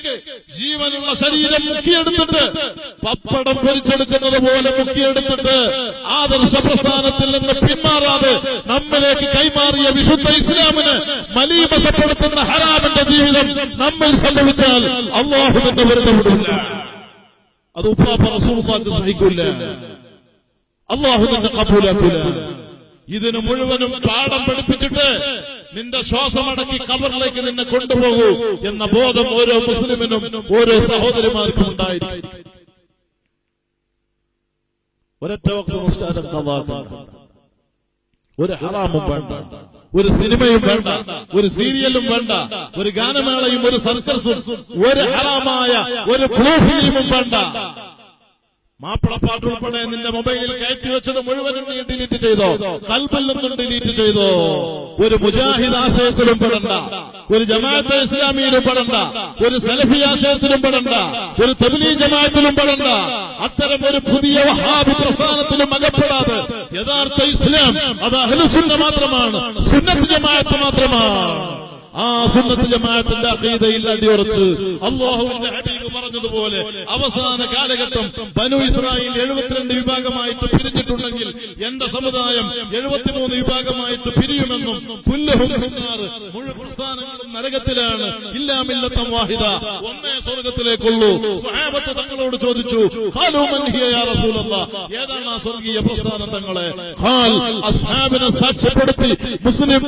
Speaker 1: ജീവനുള്ള ശരീരം മുക്കിയെടുത്തിട്ട് പപ്പടം പൊരിച്ചെടുക്കുന്നത് പോലെ മുക്കിയെടുത്തിട്ട് ആദർശ പ്രസ്ഥാനത്തിൽ നിന്ന് പിന്മാറാതെ നമ്മിലേക്ക് കൈമാറിയ വിശുദ്ധ ഇസ്ലാമിന് മലീമസപ്പെടുത്തുന്ന ഹരാമിന്റെ ജീവിതം നമ്മൾ സംഭവിച്ചാൽ അള്ളാഹുവിന്റെ വെറുതെ വിടില്ല. അത് ഉപ്പാപ്പ റസൂൽസാക്ക് സഹിക്കില്ല അള്ളാഹു നിന്നെ കബൂലാക്കൂല. ഇതിന് മുഴുവനും പാഠം പഠിപ്പിച്ചിട്ട് നിന്റെ ശ്വാസമടക്കി കബറിലേക്ക് നിന്നെ കൊണ്ടുപോകൂ എന്ന ബോധം ഓരോ മുസ്ലിമിനും ഓരോ സഹോദരിമാർക്കും ഉണ്ടായിരിക്കും. ഒരൊറ്റ വക്ത നമസ്കാരം ഒരു ഹറാമും വേണ്ട. ഒരു സിനിമയും വേണ്ട. ഒരു സീരിയലും വേണ്ട. ഒരു ഗാനമേളയും ഒരു സർക്കസും ഒരു ഹറാമായ ഒരു പ്രൂഫിലും വേണ്ട. മാപ്പിളപ്പാട്ട് ഉൾപ്പെടെ നിന്റെ മൊബൈലിൽ കയറ്റി വെച്ചത് മുഴുവനും നീ ഡിലീറ്റ് ചെയ്തോ? കൽബിൽ നിന്നും ഡിലീറ്റ് ചെയ്തോ? ഒരു മുജാഹിദ് ആശയത്തിലും പെടണ്ട. ഒരു ജമാഅത്ത് ഇസ്ലാമിയിലും പെടണ്ട. ഒരു സലഫി ആശയത്തിലും പെടണ്ട. ഒരു തബ്ലീ ജമാഅത്തിലും പെടണ്ട. അത്തരം ഒരു പുതിയ വഹാബി പ്രസ്ഥാനത്തിലും അകപ്പെടാതെ യഥാർത്ഥ ഇസ്ലാം അത് അഹ്ലുസുന്ന മാത്രമാണ്. സുന്നത്ത് ജമാഅത്ത് മാത്രമാണ്. ആ സുന്നത്ത് ജമാഅത്തിന്റെ അഖീദയിൽ അടിയുറച്ച് അള്ളാഹുവിന്റെ ഹബീബ് പറഞ്ഞതുപോലെ അവസാന കാലഘട്ടം ബനു ഇസ്രായേൽ എഴുപത്തിരണ്ട് വിഭാഗമായിട്ട് പിരിഞ്ഞിട്ടുണ്ടെങ്കിൽ എന്റെ സമുദായം എഴുപത്തിമൂന്ന് വിഭാഗമായിട്ട് പിരിയുമെന്നും പ്രസ്ഥാനങ്ങളും നരകത്തിലാണ്. ഇല്ലാമില്ലത്തം വാഹിദ. ഒന്നേ സ്വർഗത്തിലേക്കുള്ളൂ. സ്വഹാബത്ത് തങ്ങളോട് ചോദിച്ചു ഏതാണ് ആ സ്വർഗീയ പ്രസ്ഥാനം തങ്ങളെ? അസ്ഹാബിനെ സാക്ഷ്യപ്പെടുത്തി മുസ്ലിം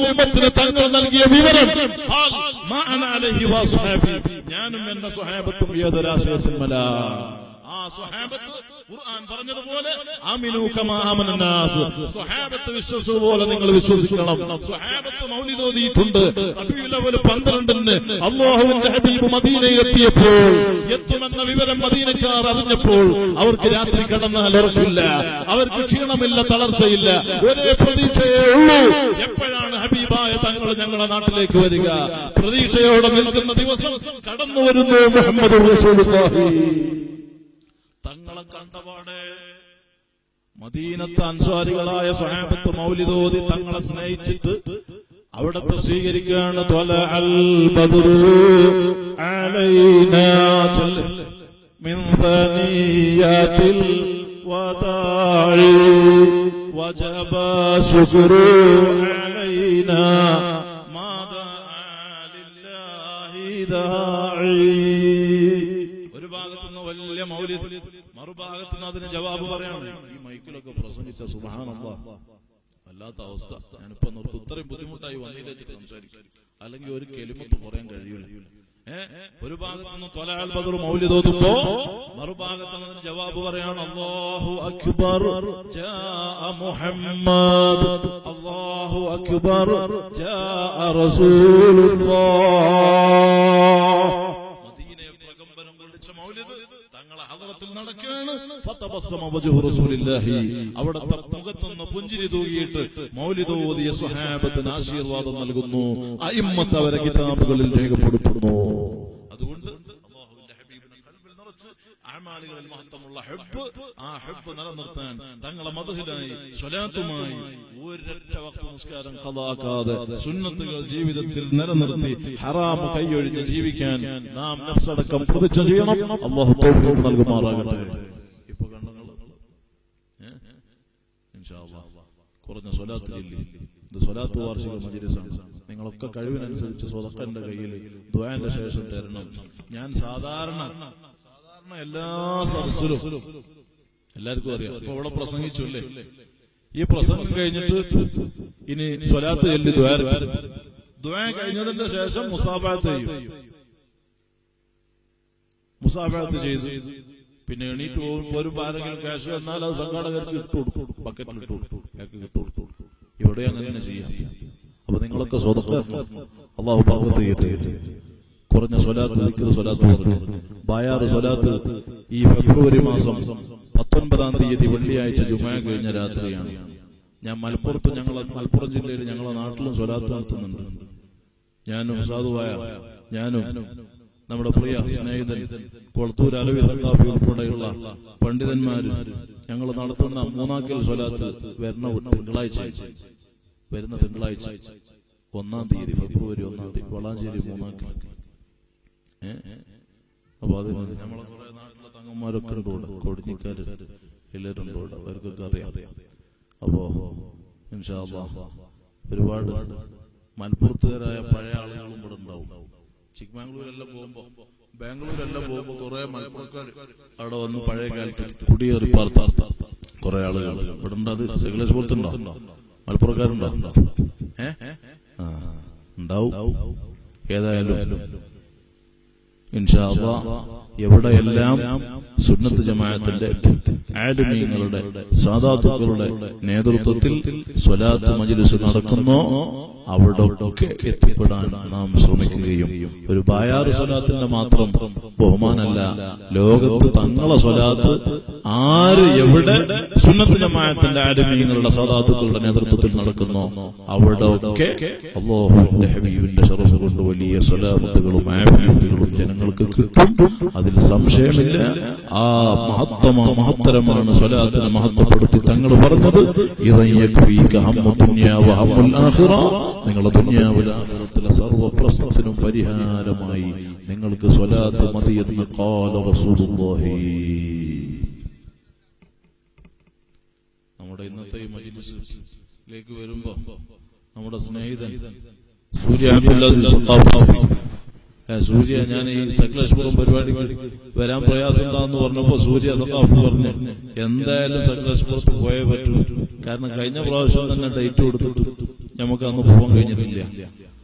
Speaker 1: തങ്ങൾ നൽകിയ വിവരം ഞാനും എന്റെ സ്വഹാബത്തും ഏതൊരാശയത്തിന്മല ആ സ്വഹാബത്ത് ഖുർആൻ പറഞ്ഞതുപോലെ വിശ്വസിച്ചതുപോലെ നിങ്ങൾ വിശ്വസിക്കണം. സ്വഹാബത്ത് മൗലിദ് ഓതിയിട്ടുണ്ട് റബീഉൽ അവ്വൽ 12ന് ഹബീബ് മദീനയിൽ എത്തിയപ്പോൾ എത്തുമെന്ന വിവരം മദീനക്കാർ അറിഞ്ഞപ്പോൾ അവർക്ക് രാത്രി കടന്നാൽ ഉറപ്പില്ല. അവർക്ക് ക്ഷീണമില്ല തളർച്ചയില്ല. ഒരേ പ്രതീക്ഷയേ ഉള്ളൂ. എപ്പോഴാണ് ഹബീബായ തങ്ങൾ ഞങ്ങളുടെ നാട്ടിലേക്ക് വരിക? പ്രതീക്ഷയോടെ നിൽക്കുന്ന ദിവസം കടന്നു വരുന്നു മുഹമ്മദ് റസൂലുള്ളാഹി. തങ്ങളെ കണ്ടപാടെ മദീനത്തെ അൻസ്വാരികളായ സ്വഹാബത്ത് മൗലിദോതി തങ്ങളെ സ്നേഹിച്ചിട്ട് അവിടത്തെ സ്വീകരിക്കുകയാണ് ത്വല അൽ ബദറു അലൈനാ ചൊല്ല്. മിൻ ثنيات الوداع وجب شكر علينا ما دعا لله داعي ഒരു ഭാഗത്തുനിന്ന് വലിയ മൗലിദ് മറുഭാഗത്തുനിന്ന് അതിന് ജവാബ് പറയാണ്. ഈ മൈക്കിലൊക്കെ പ്രസംഗിച്ച സുബാനന്ദ വല്ലാത്ത അവസ്ഥ. ഞാനിപ്പോ നിർത്തും ഇത്രയും ബുദ്ധിമുട്ടായി വന്നില്ല വെച്ചിട്ട് സംസാരിക്കും. അല്ലെങ്കിൽ ഒരു കെലിമത്ത് പറയാൻ കഴിയൂല. ഏ? ഒരു ഭാഗത്തുനിന്ന് തൊലാൽ ബദർ മൗല്യ തോന്നുമ്പോ മറുഭാഗത്തുനിന്ന് അതിന് ജവാബ് പറയാണ് അള്ളാഹു അക്ബർ മുഹമ്മദ്. അല്ലാഹു അക്ബർ ജാ റസൂലുള്ളാഹ് നടക്കാണ് അവിടത്തെ മുഖത്തുനിന്ന് പുഞ്ചിരി തൂകിയിട്ട് മൗലിതോദിയ സ്വഹാബത്തിന് ആശീർവാദം നൽകുന്നു. അയിമ്മത്ത് അവരെ കിതാബുകളിൽ രേഖപ്പെടുത്തുന്നു അതുകൊണ്ട് അല്ലാഹുവിന്റെ ഹബീബിനെ ഖൽബിൽ നിറച്ച് അമാലുകളിൽ മഹത്വമുള്ള ഹെബ് ആ ഹെബ് നിലനിർത്താൻ തങ്ങളെ മധുഹിലായി സ്വലാത്തുമായി ഒരൊറ്റ വക്ത നമസ്കാരം കഥാക്കാതെ സുന്നത്തുകൾ ജീവിതത്തിൽ നിലനിർത്തി ഹറാമ് കൈയൊഴിഞ്ഞ് ജീവിക്കാൻ നാം നഫ്സടക്കം പ്രതിജ്ഞ ചെയ്യണം. അള്ളാഹു തൗഫീഖ് നൽകുമാറാകട്ടെ. ഇപ്പൊ കണ്ടങ്ങൾ കുറഞ്ഞ സ്വലാത്തിലില്ലേ? ഇത് സ്വലാത്ത് വാർഷിക മജിലിസാണ്. നിങ്ങളൊക്കെ കഴിവിനനുസരിച്ച് സ്വതക്കന്റെ കയ്യിൽ ദ്വാന്റെ ശേഷം തരണം. ഞാൻ സാധാരണ സാധാരണ എല്ലാ സദസ്സിലും എല്ലാവർക്കും അറിയാം. അപ്പൊ ഇവിടെ പ്രസംഗിച്ചു അല്ലേ ഈ പ്രസംഗം കഴിഞ്ഞിട്ട് ഇനി സ്വലാത്ത് ചൊല്ലി ദ്വാര കഴിഞ്ഞതിന് ശേഷം മുസാഫാത്ത് ചെയ്യും. മുസാഫാത്ത് ചെയ്ത് പിന്നെ എണീറ്റ് പോകുമ്പോൾ ഒരു ആരെങ്കിലും ക്യാഷ് വന്നാൽ അത് സംഘാടകർക്ക് ഇട്ടു കൊടുക്കും. ബക്കറ്റിൽ ഇട്ടു കൊടുക്കും. ഇട്ടു കൊടുക്കും. ഇവിടെ അങ്ങനെ ചെയ്യാം. അപ്പൊ നിങ്ങളൊക്കെ സ്വതക്ക അള്ളാഹു ഭാഗത്ത് ചെയ്യട്ടെ. കുറഞ്ഞ സ്വലാത്ത് സ്വലാത്ത് പറഞ്ഞു. ബായാറ് സ്വലാത്ത് ഈ ഫെബ്രുവരി മാസം പത്തൊൻപതാം തീയതി വെള്ളിയാഴ്ച ജുമാ കഴിഞ്ഞ രാത്രിയാണ്. ഞാൻ മലപ്പുറത്ത് ഞങ്ങളെ മലപ്പുറം ജില്ലയിൽ ഞങ്ങളെ നാട്ടിലും സ്വലാത്ത് നടത്തുന്നുണ്ട്. ഞാനും സാധുവായ ഞാനും നമ്മുടെ പ്രിയ സ്നേഹിതൻ കൊളത്തൂർ അലവി തക്കാഫി ഉൾപ്പെടെയുള്ള പണ്ഡിതന്മാര് ഞങ്ങൾ നടത്തുന്ന മൂന്നാക്കൽ സ്വലാത്ത് വരുന്ന തിങ്കളാഴ്ച. വരുന്ന തിങ്കളാഴ്ച. ഒന്നാം തീയതി ഫെബ്രുവരി ഒന്നാം തീയതി വളാഞ്ചേരി മൂന്നാക്കൽ അപ്പൊ അതിന് നമ്മളെ കുറെ നാട്ടിലെ തങ്ങന്മാരൊക്കെ ഉണ്ട് ഇവിടെ. കൊടിഞ്ഞിക്കാര് എല്ലാവരും ഉണ്ട് ഇവിടെ. അവർക്കൊക്കെ അറിയാം. അപ്പോ ഇൻഷാ അല്ലാഹ് ഒരുപാട് മലപ്പുറത്തുകാരായ പഴയ ആളുകളും ഇവിടെ ഉണ്ടാവും. ചിക്മാംഗ്ലൂരെല്ലാം പോകുമ്പോ ബാംഗ്ലൂരെല്ലാം പോകുമ്പോ കുറെ മലപ്പുറക്കാർ അവിടെ വന്ന് പഴയ കാലത്ത് കുടിയേറി പാർത്താർത്ത കുറെ ആളുകൾ ഇവിടെ ഉണ്ട് അത് സെഗ്ലേസ് പോലത്തുണ്ടോ? മലപ്പുറക്കാരുണ്ടോ ഏ? ഉണ്ടാവും. ഏതായാലും ഇൻഷാ അല്ലാഹ് എവിടെയെല്ലാം സുന്നത്ത് ജമാഅത്തിന്റെ ആഡമിയങ്ങളുടെ സാധാതുക്കളുടെ നേതൃത്വത്തിൽ സ്വലാത്ത് മജ്ലിസ് നടക്കുന്നോ അവിടൊക്കെ എത്തിപ്പെടാൻ നാം ശ്രമിക്കുകയും ഒരു ബായാറ് സ്വലാത്തിന്റെ മാത്രം ബഹുമാനല്ല ലോകത്ത് തങ്ങളെ സ്വലാത്ത് ആര് എവിടെ സുന്നത്ത് ജമാഅത്തിന്റെ ആഡമിയങ്ങളുടെ സാധാത്തുക്കളുടെ നേതൃത്വത്തിൽ നടക്കുന്നോ അവിടൊക്കെ അള്ളാഹുവിന്റെ ഹബീബിന്റെ ഷറഫ് കൊണ്ട് വലിയ സ്വലാത്തുകളും ആഫിയത്തുകളും ജനങ്ങൾക്ക് കിട്ടും. അതിൽ സംശയമില്ല. ആ മഹത്വമാ മഹത്തരമാണ് സ്വലാത്തിനെ മഹത്വപ്പെടുത്തി തങ്ങൾ പറഞ്ഞത്. നിങ്ങളെ ദുന്യാവിലെ സർവ പ്രശ്നത്തിനും പരിഹാരമായി നിങ്ങൾക്ക് സ്വലാത്ത് മതിയെന്ന് കാല റസൂലുള്ളാഹി. നമ്മുടെ ഇന്നത്തെ മജിലിസിലേക്ക് വരുമ്പോ നമ്മുടെ സ്നേഹിതൻ സൂര്യ സൂര്യ ഞാൻ ഈ സക്ലശ്മുഖം പരിപാടി വരാൻ പ്രയാസം ഉണ്ടാന്ന് പറഞ്ഞപ്പോ സൂര്യ പറഞ്ഞു എന്തായാലും സക്ലശ്മുഖത്ത് പോയേ പറ്റൂ. കാരണം കഴിഞ്ഞ പ്രാവശ്യം തന്നെ ഡേറ്റ് കൊടുത്തിട്ട് നമുക്ക് അന്ന് പോകാൻ കഴിഞ്ഞിട്ടില്ല.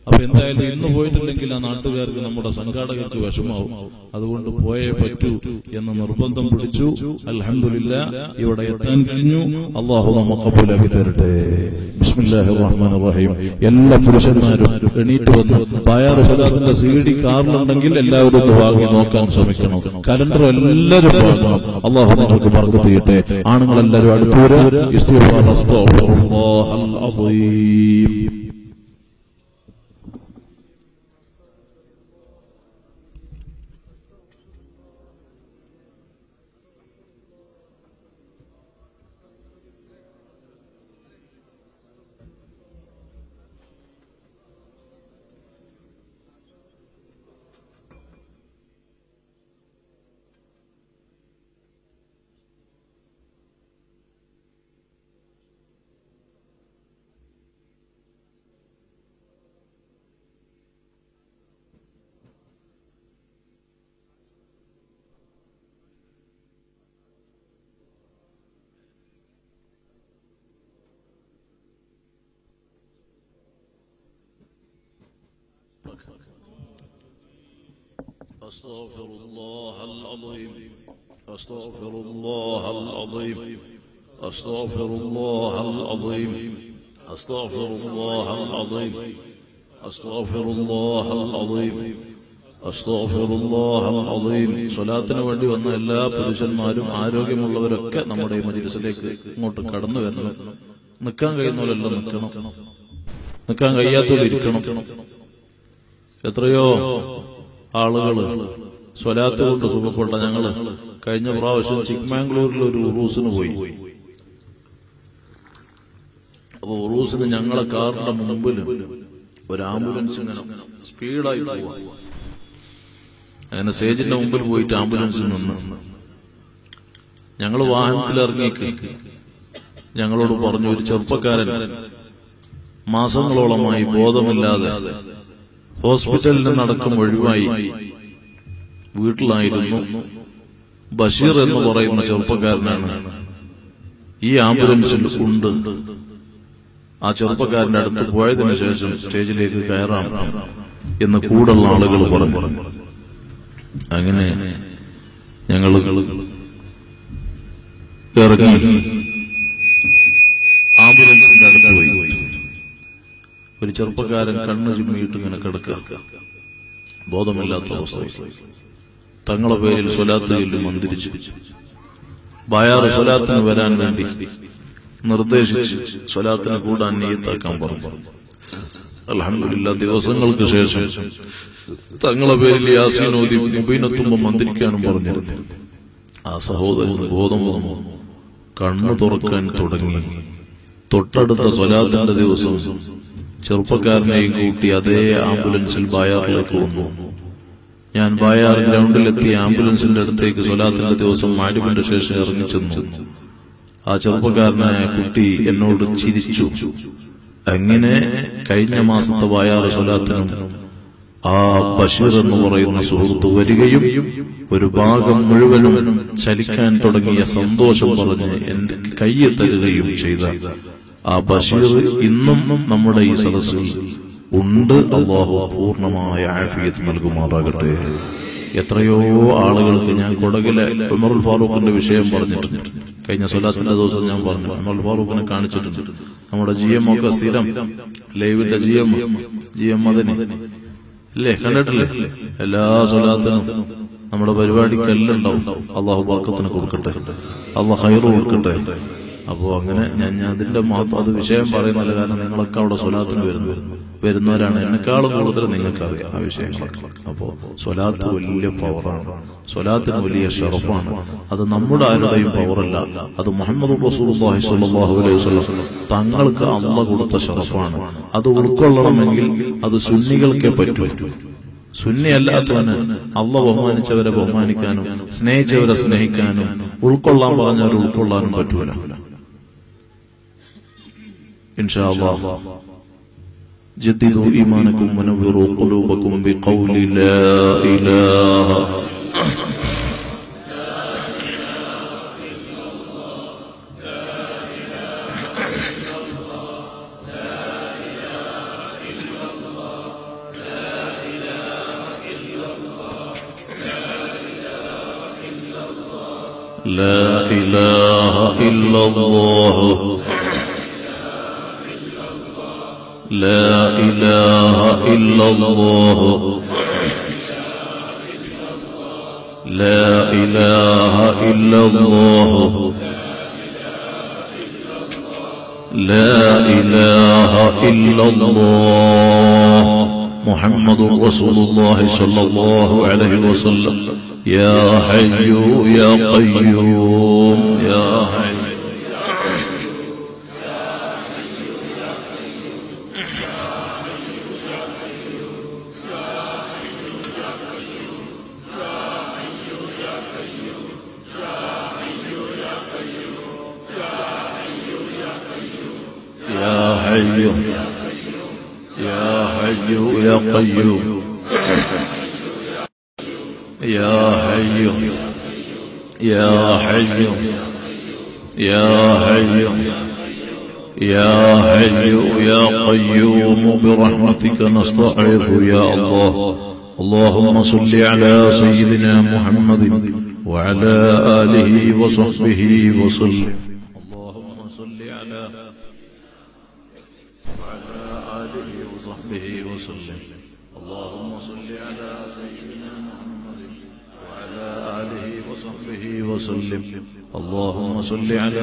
Speaker 1: അപ്പൊ എന്തായാലും ഇന്ന് പോയിട്ടില്ലെങ്കിൽ ആ നാട്ടുകാർക്ക് നമ്മുടെ സംഘാടകർക്ക് വിഷമാവും അതുകൊണ്ട് പോയേ പറ്റൂ എന്ന് നിർബന്ധം പിടിച്ചു. അലഹമില്ല ഇവിടെ എത്താൻ കഴിഞ്ഞു. അള്ളാഹു നമുക്ക് തരട്ടെ. ബിസ്മില്ലാഹി റഹീം എല്ലാ പുരുഷന്മാരും എണീറ്റ് വന്ന് സ്വലാത്തിന്റെ സി ഡി കാറിലുണ്ടെങ്കിൽ എല്ലാവരും വാങ്ങി നോക്കാൻ ശ്രമിക്കണം. കലണ്ടർ എല്ലാവരും വാങ്ങണം. അള്ളാഹു നമുക്ക് പറഞ്ഞു തീയട്ടെ ആണുങ്ങളെല്ലാവരും അടുത്തു أستغفر الله العظيم أستغفر الله العظيم أستغفر الله العظيم أستغفر الله العظيم أستغفر الله العظيم അസ്തഗ്ഫിറുല്ലാഹൽ അദീം. സ്വലാത്തിന് വേണ്ടി വന്ന എല്ലാ പുരുഷന്മാരും ആരോഗ്യമുള്ളവരൊക്കെ നമ്മുടെ ഈ മജിലിസിലേക്ക് ഇങ്ങോട്ട് കടന്നു വരണം നിൽക്കാൻ കഴിയുന്നവരെല്ലാം നിൽക്കണം നിൽക്കാൻ കഴിയാത്തവരിക്കണം എത്രയോ ആളുകൾ സ്വലാത്ത് കൊണ്ട് സുഖപ്പെട്ട ഞങ്ങൾ കഴിഞ്ഞ പ്രാവശ്യം ചിക്മാംഗ്ലൂരിൽ ഒരു ഉറൂസിന് പോയി. അപ്പൊ ഉറൂസിന് ഞങ്ങളെ കാറിന്റെ മുമ്പിൽ ഒരു ആംബുലൻസ് സ്പീഡായി അങ്ങനെ സ്റ്റേജിന്റെ മുമ്പിൽ പോയിട്ട് ആംബുലൻസിൽ നിന്ന് ഞങ്ങൾ വാഹനത്തിൽ ഇറങ്ങി ഞങ്ങളോട് പറഞ്ഞു ഒരു ചെറുപ്പക്കാരൻ മാസങ്ങളോളമായി ബോധമില്ലാതെ ഹോസ്പിറ്റലിൽ നിന്നടക്കം ഒഴിവായി. വീട്ടിലായിരുന്നു. ബഷീർ എന്ന് പറയുന്ന ചെറുപ്പക്കാരനാണ്. ഈ ആംബുലൻസിൽ ഉണ്ട്. ആ ചെറുപ്പക്കാരന്റെ അടുത്ത് പോയതിനു ശേഷം സ്റ്റേജിലേക്ക് കയറാം എന്ന് കൂടുള്ള ആളുകൾ പറഞ്ഞു. അങ്ങനെ ഞങ്ങൾ ഇറങ്ങി ആംബുലൻസിന്റെ അടുത്ത് പോയി ഒരു ചെറുപ്പക്കാരൻ കണ്ണ് ചുമ്മിയിട്ട് ഇങ്ങനെ കിടക്കുക. ബോധമില്ലാത്ത അവസ്ഥ തങ്ങളെ പേരിൽ സ്വലാത്ത് ചൊല്ലി മന്ദിരിച്ചു ബായാറ് സ്വലാത്തിന് വരാൻ വേണ്ടി നിർദ്ദേശിച്ച് സ്വലാത്തിന് കൂടാൻ നീയത്താക്കാൻ പറഞ്ഞു. അലഹമില്ല ദിവസങ്ങൾക്ക് ശേഷം തങ്ങളെ പേരിൽ യാസീനോദി മുബീനെത്തുമ്പോ മന്ത്രിക്കാനും പറഞ്ഞിരുന്നു. ആ സഹോദരൻ ബോധം വന്നു. കണ്ണു തുറക്കാൻ തുടങ്ങി. തൊട്ടടുത്ത സ്വലാത്തിന്റെ ദിവസം ചെറുപ്പക്കാരനെയും കൂട്ടി അതേ ആംബുലൻസിൽ ബായാറിലേക്ക് വന്നു ഞാൻ ബായാർ ഗ്രൗണ്ടിലെത്തി ആംബുലൻസിന്റെ അടുത്തേക്ക് സ്വലാത്തിന്റെ ദിവസം മാഡിമിന്റെ ശേഷം ഇറങ്ങിച്ചെന്നു ആ ചെറുപ്പക്കാരനായ കുട്ടി എന്നോട് ചിരിച്ചു. അങ്ങനെ കഴിഞ്ഞ മാസത്തെ വായാറ് സ്വലാത്തിനും ആ ബഷീർ എന്ന് പറയുന്ന സുഹൃത്ത് വരികയും ഒരു ഭാഗം മുഴുവനും ചലിക്കാൻ തുടങ്ങിയ സന്തോഷം പറഞ്ഞ് എന്റെ കയ്യെ തരുകയും ചെയ്ത. ആ ബഷീർ ഇന്നും നമ്മുടെ ഈ സദസ്സിൽ ഉണ്ട്. അള്ളാഹു പൂർണമായ ആഫിയത്ത് നൽകുമാറാകട്ടെ. എത്രയോ ആളുകൾക്ക് ഞാൻ കൊടകിലെ ഉമറുൽ ഫാറൂഖിന്റെ വിഷയം പറഞ്ഞിട്ടുണ്ട്. കഴിഞ്ഞ സ്വലാത്തിന്റെ ദിവസം ഞാൻ പറഞ്ഞു. ഉമറുൽ ഫാറൂഖിനെ കാണിച്ചിട്ടുണ്ട്. നമ്മുടെ ജി എം ഒക്കെ സ്ഥിരം. ലൈവിന്റെ G M G M Madani. അല്ലേ? കണ്ടിട്ടില്ലേ? എല്ലാ സ്വലാത്തിനും നമ്മുടെ പരിപാടിക്കെല്ലാം ഉണ്ടാവും അള്ളാഹു ബാക്കത്തിന് കൊടുക്കട്ടെ. അള്ളാഹ് ഹൈറ് കൊടുക്കട്ടെ. അപ്പോ അങ്ങനെ ഞാൻ അതിന്റെ മഹത്വം അത് വിഷയം പറയുന്നില്ല കാരണം നിങ്ങളൊക്കെ അവിടെ സ്വലാത്തിന് വരുന്നു. വരുന്നവരാണ് എന്നെക്കാളും കൂടുതൽ നിങ്ങൾക്കറിയാം ആ വിഷയങ്ങളൊക്കെ. അപ്പോ സ്വലാത്ത് വലിയ പവറാണ് സ്വലാത്തിന് വലിയ ഷറഫാണ്. അത് നമ്മുടെ ആരുടെയും പവറല്ല അത് മുഹമ്മദ് അലൈഹി തങ്ങൾക്ക് അള്ള കൊടുത്ത ഷറഫാണ്. അത് ഉൾക്കൊള്ളണമെങ്കിൽ അത് സുന്നികൾക്കേ പറ്റൂ. സുന്നി അല്ലാത്തവന് അള്ള ബഹുമാനിച്ചവരെ ബഹുമാനിക്കാനും സ്നേഹിച്ചവരെ സ്നേഹിക്കാനും ഉൾക്കൊള്ളാൻ പറഞ്ഞവരെ ഉൾക്കൊള്ളാനും പറ്റൂല. إن شاء الله. جددوا إيمانكم ونوروا قلوبكم بقول لا إله. لا إله إلا الله. لا إله إلا الله. لا إله إلا الله. لا إله إلا الله. محمد رسول الله صلى الله عليه وسلم. يا حي يا قيوم. يا حي نستعيذ يا الله. اللهم صل على سيدنا محمد وعلى آله وصحبه وسلم. اللهم صل على وعلى آله وصحبه وسلم. اللهم صل على سيدنا محمد وعلى آله وصحبه وسلم. اللهم صل على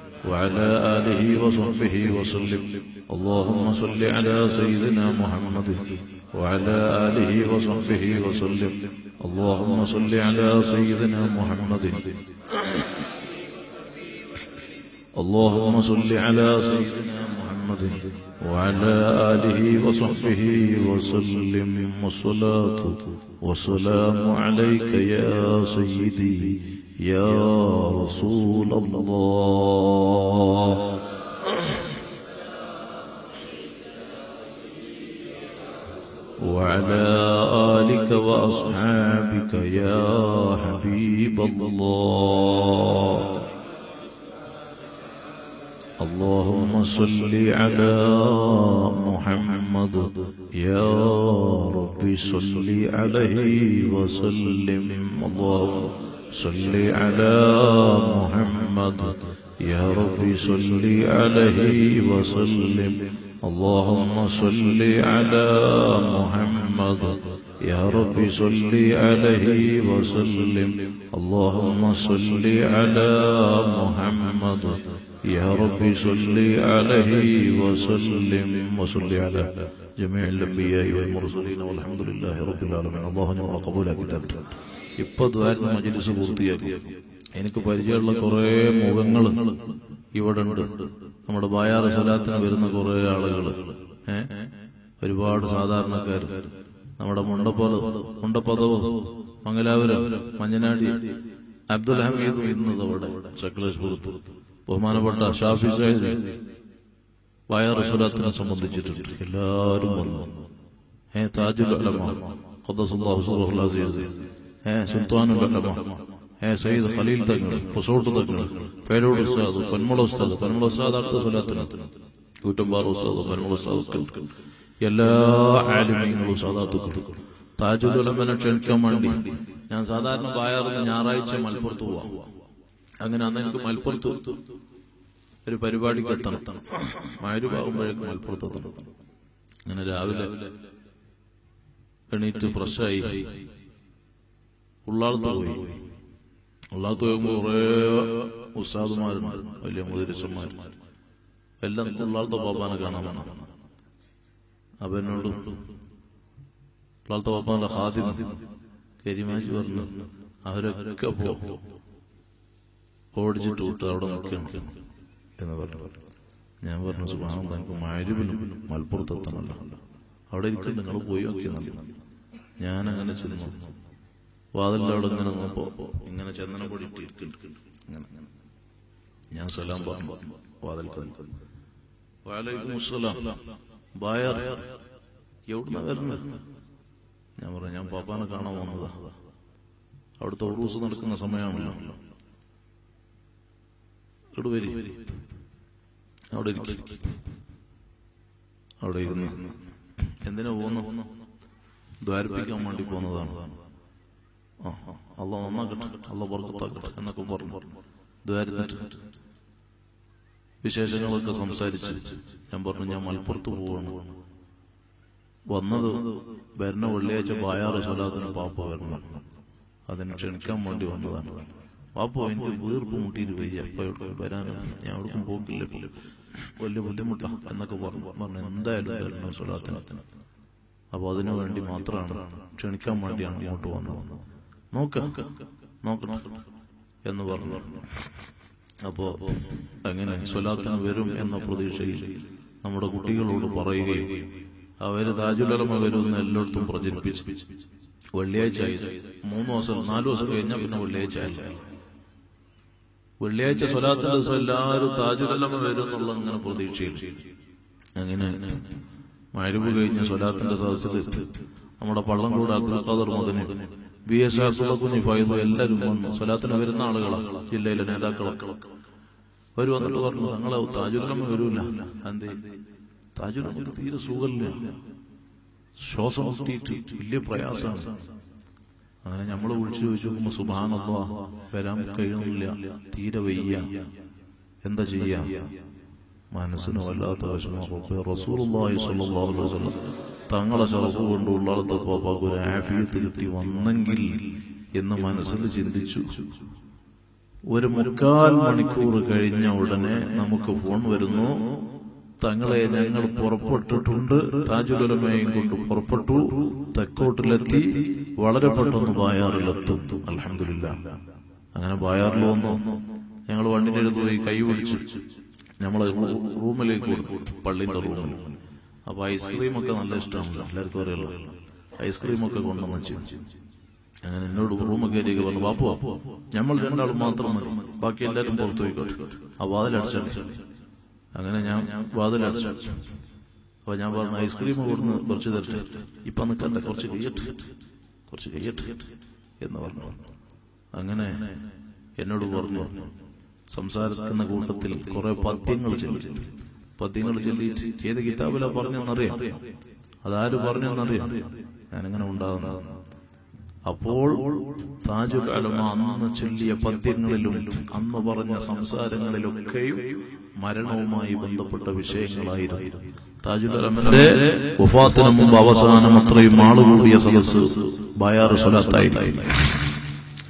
Speaker 1: وعلى آله وصحبه وسلم. اللهم صل على سيدنا محمد وعلى آله وصحبه وسلم. اللهم صل على سيدنا محمد. اللهم صل على سيدنا محمد وعلى آله وصحبه وسلم. والصلاة والسلام عليك يا سيدي. يا رسول الله. وعلى آلك وأصحابك يا حبيب الله. اللهم صل على محمد. يا رب صل عليه وسلم. اللهم صل على محمد. يا رب صل عليه وسلم. اللهم صل على محمد. يا رب صل عليه وسلم. اللهم صل على محمد. يا رب صل عليه وسلم. وصل على جميع الأنبياء والمرسلين والحمد لله رب العالمين. اللهم قبول كتابك ഇപ്പൊ ദ്വാരം മജ്ലിസ് പൂർത്തിയാക്കി. എനിക്ക് പരിചയമുള്ള കുറെ മുഖങ്ങൾ ഇവിടെ ഉണ്ട്. നമ്മുടെ ബായാറ് സ്വലാത്തിന് വരുന്ന കുറെ ആളുകൾ ഏഹ് ഒരുപാട് സാധാരണക്കാർ നമ്മുടെ മുണ്ടപ്പാല മുണ്ടപ്പതവ് മംഗലാപുരം മഞ്ഞനാടി അബ്ദുൽ ഹമീദ് ഇന്നത് അവിടെ സക്ലേശ്പുരത്ത് ബഹുമാനപ്പെട്ട ഷാഫി സാഹിദ് ബായാറ് സ്വലാത്തിനെ സംബന്ധിച്ചിട്ടുണ്ട്. എല്ലാവരും വന്നു. ഏ താജുൽ അലമ ഖദ്ദസുല്ലാഹു സുബ്ഹാനഹു അസീസ് ഏ സുൽത്താനുൽ അലമ ഏ സയ്യിദ് ഖലീൽ തങ്ങൾ പൊസോട്ട് തങ്ങൾ പേരോട് ഉസ്താദ് പന്മള ഉസ്താദ് പന്മള ഉസ്താദ് അടുത്ത സ്വലാത്തിന് കൂറ്റമ്പാറ ഉസ്താദ് പന്മള ഉസ്താദ് എല്ലാ ആലിമീങ്ങളും സാദാത്തുക്കളും താജുൽ ഉലമനെ ക്ഷണിക്കാൻ വേണ്ടി ഞാൻ സാധാരണ ബായാറിന് ഞായറാഴ്ച മലപ്പുറത്ത് പോവാം. അങ്ങനെ അന്ന് എനിക്ക് മലപ്പുറത്ത് ഒരു പരിപാടിക്ക് എത്തണം മാരുവാകുമ്പോഴേക്കും മലപ്പുറത്ത് എത്തണം. അങ്ങനെ രാവിലെ എണീറ്റ് ഫ്രഷായി ഉള്ളാളത്ത് പോയി ഉള്ളാളത്ത് പോകുമ്പോൾ കുറെ ഉസ്താദുമാരുണ്ട് വലിയ മുതിരച്ചന്മാർ എല്ലാം ഉള്ളാളത്തെ പാപ്പാനെ കാണാൻ വേണം അപ്പൊ എന്നോട് ഉള്ളാളത്തെ പാപ്പാന്റെ ഹാദ്യം കരിമാജി പറഞ്ഞു അവരൊക്കെ ഓടിച്ചിട്ട് വിട്ട് അവിടെ നിൽക്കണം എന്ന് പറഞ്ഞു. ഞാൻ പറഞ്ഞു സുഖാനം തനിക്ക് മാരുവിലും മലപ്പുറത്ത് എത്തണമല്ലോ അവിടെ ഇരിക്കുന്നു നിങ്ങൾ പോയി നോക്കിയെന്നല്ല ഞാൻ അങ്ങനെ ചെന്നു. വാതിലിന്റെ അവിടെ ഇങ്ങനെ നോപ്പോ ഇങ്ങനെ ചന്ദന പൊടി. ഞാൻ സലാം പറഞ്ഞു. അസ്സലാം. ബായർ എവിടുന്ന വരുന്നത് ഞാൻ പറഞ്ഞു ഞാൻ പാപ്പാനെ കാണാൻ വന്നതാ. അവിടുത്തെ ഉറൂസ് നടക്കുന്ന സമയമാണല്ലോ. ഇവിടെ വരി. അവിടെ. അവിടെ ഇരുന്ന്. എന്തിനാ പോകുന്നു? ദ്വാരിപ്പിക്കാൻ വേണ്ടി പോകുന്നതാണ്. അള്ള നന്നാക്കട്ടെ അള്ള പുറത്താക്കട്ടെ എന്നൊക്കെ പറഞ്ഞു. ദ്വാരിച്ചിട്ട് വിശേഷങ്ങളൊക്കെ സംസാരിച്ച് ഞാൻ പറഞ്ഞു ഞാൻ മലപ്പുറത്ത് പോവാണ്. വന്നത് വരുന്ന വെള്ളിയാഴ്ച ബായാറ് സ്വലാത്തിന് പാപ്പ വരണം അതിനെ ക്ഷണിക്കാൻ വേണ്ടി വന്നതാണ്. പാപ്പ എനിക്ക് വീർപ്പ് മുട്ടിയിട്ട് അപ്പൊ വരാനും ഞാൻ എവിടേക്കും പോക്കില്ല വലിയ ബുദ്ധിമുട്ടാണ് എന്നൊക്കെ പറഞ്ഞു. പറഞ്ഞു എന്തായാലും വരണം സ്വലാത്തിന്. അപ്പൊ അതിനു വേണ്ടി മാത്രമാണ് ക്ഷണിക്കാൻ വേണ്ടിയാണ് ഇങ്ങോട്ട് വന്നത്. നോക്ക. നോക്ക്. എന്ന് പറഞ്ഞു. അപ്പോ അങ്ങനെ സ്വലാത്തിന് വരും എന്ന പ്രതീക്ഷയിൽ നമ്മുടെ കുട്ടികളോട് പറയുകയും അവർ താജുലമ വരുമെന്ന് എല്ലായിടത്തും പ്രചരിപ്പിച്ചു. വെള്ളിയാഴ്ച ആയി. മൂന്ന് ദിവസം നാലു ദിവസം കഴിഞ്ഞാൽ പിന്നെ വെള്ളിയാഴ്ച ആയി. വെള്ളിയാഴ്ച സ്വലാത്തിന്റെ ദിവസം എല്ലാവരും താജുലമ വരും എന്നുള്ള അങ്ങനെ പ്രതീക്ഷയിൽ. അങ്ങനെ മരുവ് കഴിഞ്ഞ് സ്വലാത്തിന്റെ സദസ്സിൽ നമ്മുടെ പള്ളം കൂടെ അബ്ദുൽ ഖാദർ മദനി. ബി എസ് ആസുള്ള കുഞ്ഞി ഫൈദു എല്ലാവരും വന്നു. സ്വലാത്തിന് വരുന്ന ആളുകളാണ് ജില്ലയിലെ നേതാക്കളൊക്കെ അവർ വന്നിട്ട് പറഞ്ഞു ഞങ്ങളെ താജുലമ്മ വരൂല. എന്തേ? താജുലമ്മക്ക് തീരെ സുഖമില്ല. ശ്വാസം വലിയ പ്രയാസമാണ്. അങ്ങനെ നമ്മൾ വിളിച്ചു ചോദിച്ചു നോക്കുമ്പോ സുബാനല്ലോ വരാൻ കഴിയുന്നില്ല. തീരെ വയ്യ. എന്താ ചെയ്യാ? മനസ്സിന് വല്ലാത്ത വിഷമം. സ്വല്ലല്ലാഹു അലൈഹി വസല്ലം തങ്ങളെ ചെറുപ്പ് കൊണ്ട് ഉള്ളിടത്തപ്പോ ഒരു ആഫിയത്ത് കിട്ടി വന്നെങ്കിൽ എന്ന് മനസ്സിൽ ചിന്തിച്ചു. ഒരു മുക്കാൽ മണിക്കൂർ കഴിഞ്ഞ ഉടനെ നമുക്ക് ഫോൺ വരുന്നു. തങ്ങളെ ഞങ്ങൾ പുറപ്പെട്ടിട്ടുണ്ട്. താജുലമയും കൊണ്ട് പുറപ്പെട്ടു. തെക്കോട്ടിലെത്തി. വളരെ പെട്ടെന്ന് ബായാറിലെത്തും. അലഹമില്ല അങ്ങനെ ബായാറിൽ വന്നു. ഞങ്ങൾ വണ്ടിന്റെ അടുത്ത് പോയി കൈ പിടിച്ചു. നമ്മളെ റൂമിലേക്ക് കൊടുത്തു. പള്ളിന്റെ റൂമിൽ. അപ്പൊ ഐസ്ക്രീം ഒക്കെ നല്ല ഇഷ്ടമാണല്ലോ എല്ലാവർക്കും അറിയാലോ. ഐസ്ക്രീം ഒക്കെ കൊണ്ടുവന്ന് വെച്ചു അങ്ങനെ എന്നോട് റൂമൊക്കെ കയറിയൊക്കെ പറഞ്ഞു ബാപ്പു ഞമ്മൾ രണ്ടാളും മാത്രം മതി ബാക്കി എല്ലാരും പുറത്തു പോയിക്കോട്ടെ ആ വാതിലടച്ചു അങ്ങനെ ഞാൻ വാതിലടച്ചു അപ്പൊ ഞാൻ പറഞ്ഞു ഐസ്ക്രീം കൊടുന്ന് കുറച്ച് തരട്ടെ. ഇപ്പൊ നിൽക്കണ്ട കുറച്ച് കയ്യട്ട് കുറച്ച് കയ്യട്ട് എന്ന് പറഞ്ഞു. അങ്ങനെ എന്നോട് പറഞ്ഞു സംസാരിക്കുന്ന കൂട്ടത്തിൽ കുറെ പദ്യങ്ങൾ ചൊല്ലി പദ്യങ്ങൾ ചൊല്ലിയിട്ട് ഏത് കിതാബിലാ പറഞ്ഞെന്നറിയാം. അതാര് പറഞ്ഞെന്നറിയാം. ഞാനിങ്ങനെ ഉണ്ടാകുന്ന അപ്പോൾ താജുൽ അലമ അന്ന് ചൊല്ലിയ പദ്യങ്ങളിലും അന്ന് പറഞ്ഞ സംസാരങ്ങളിലൊക്കെയും മരണവുമായി ബന്ധപ്പെട്ട വിഷയങ്ങളായിരുന്നു. താജുൽ വഫാത്തിന് മുമ്പ് അവസാനം അത്രയും ആളുകൂടിയ സദസ് ബയാറ് സ്വലാത്തായിരുന്നു.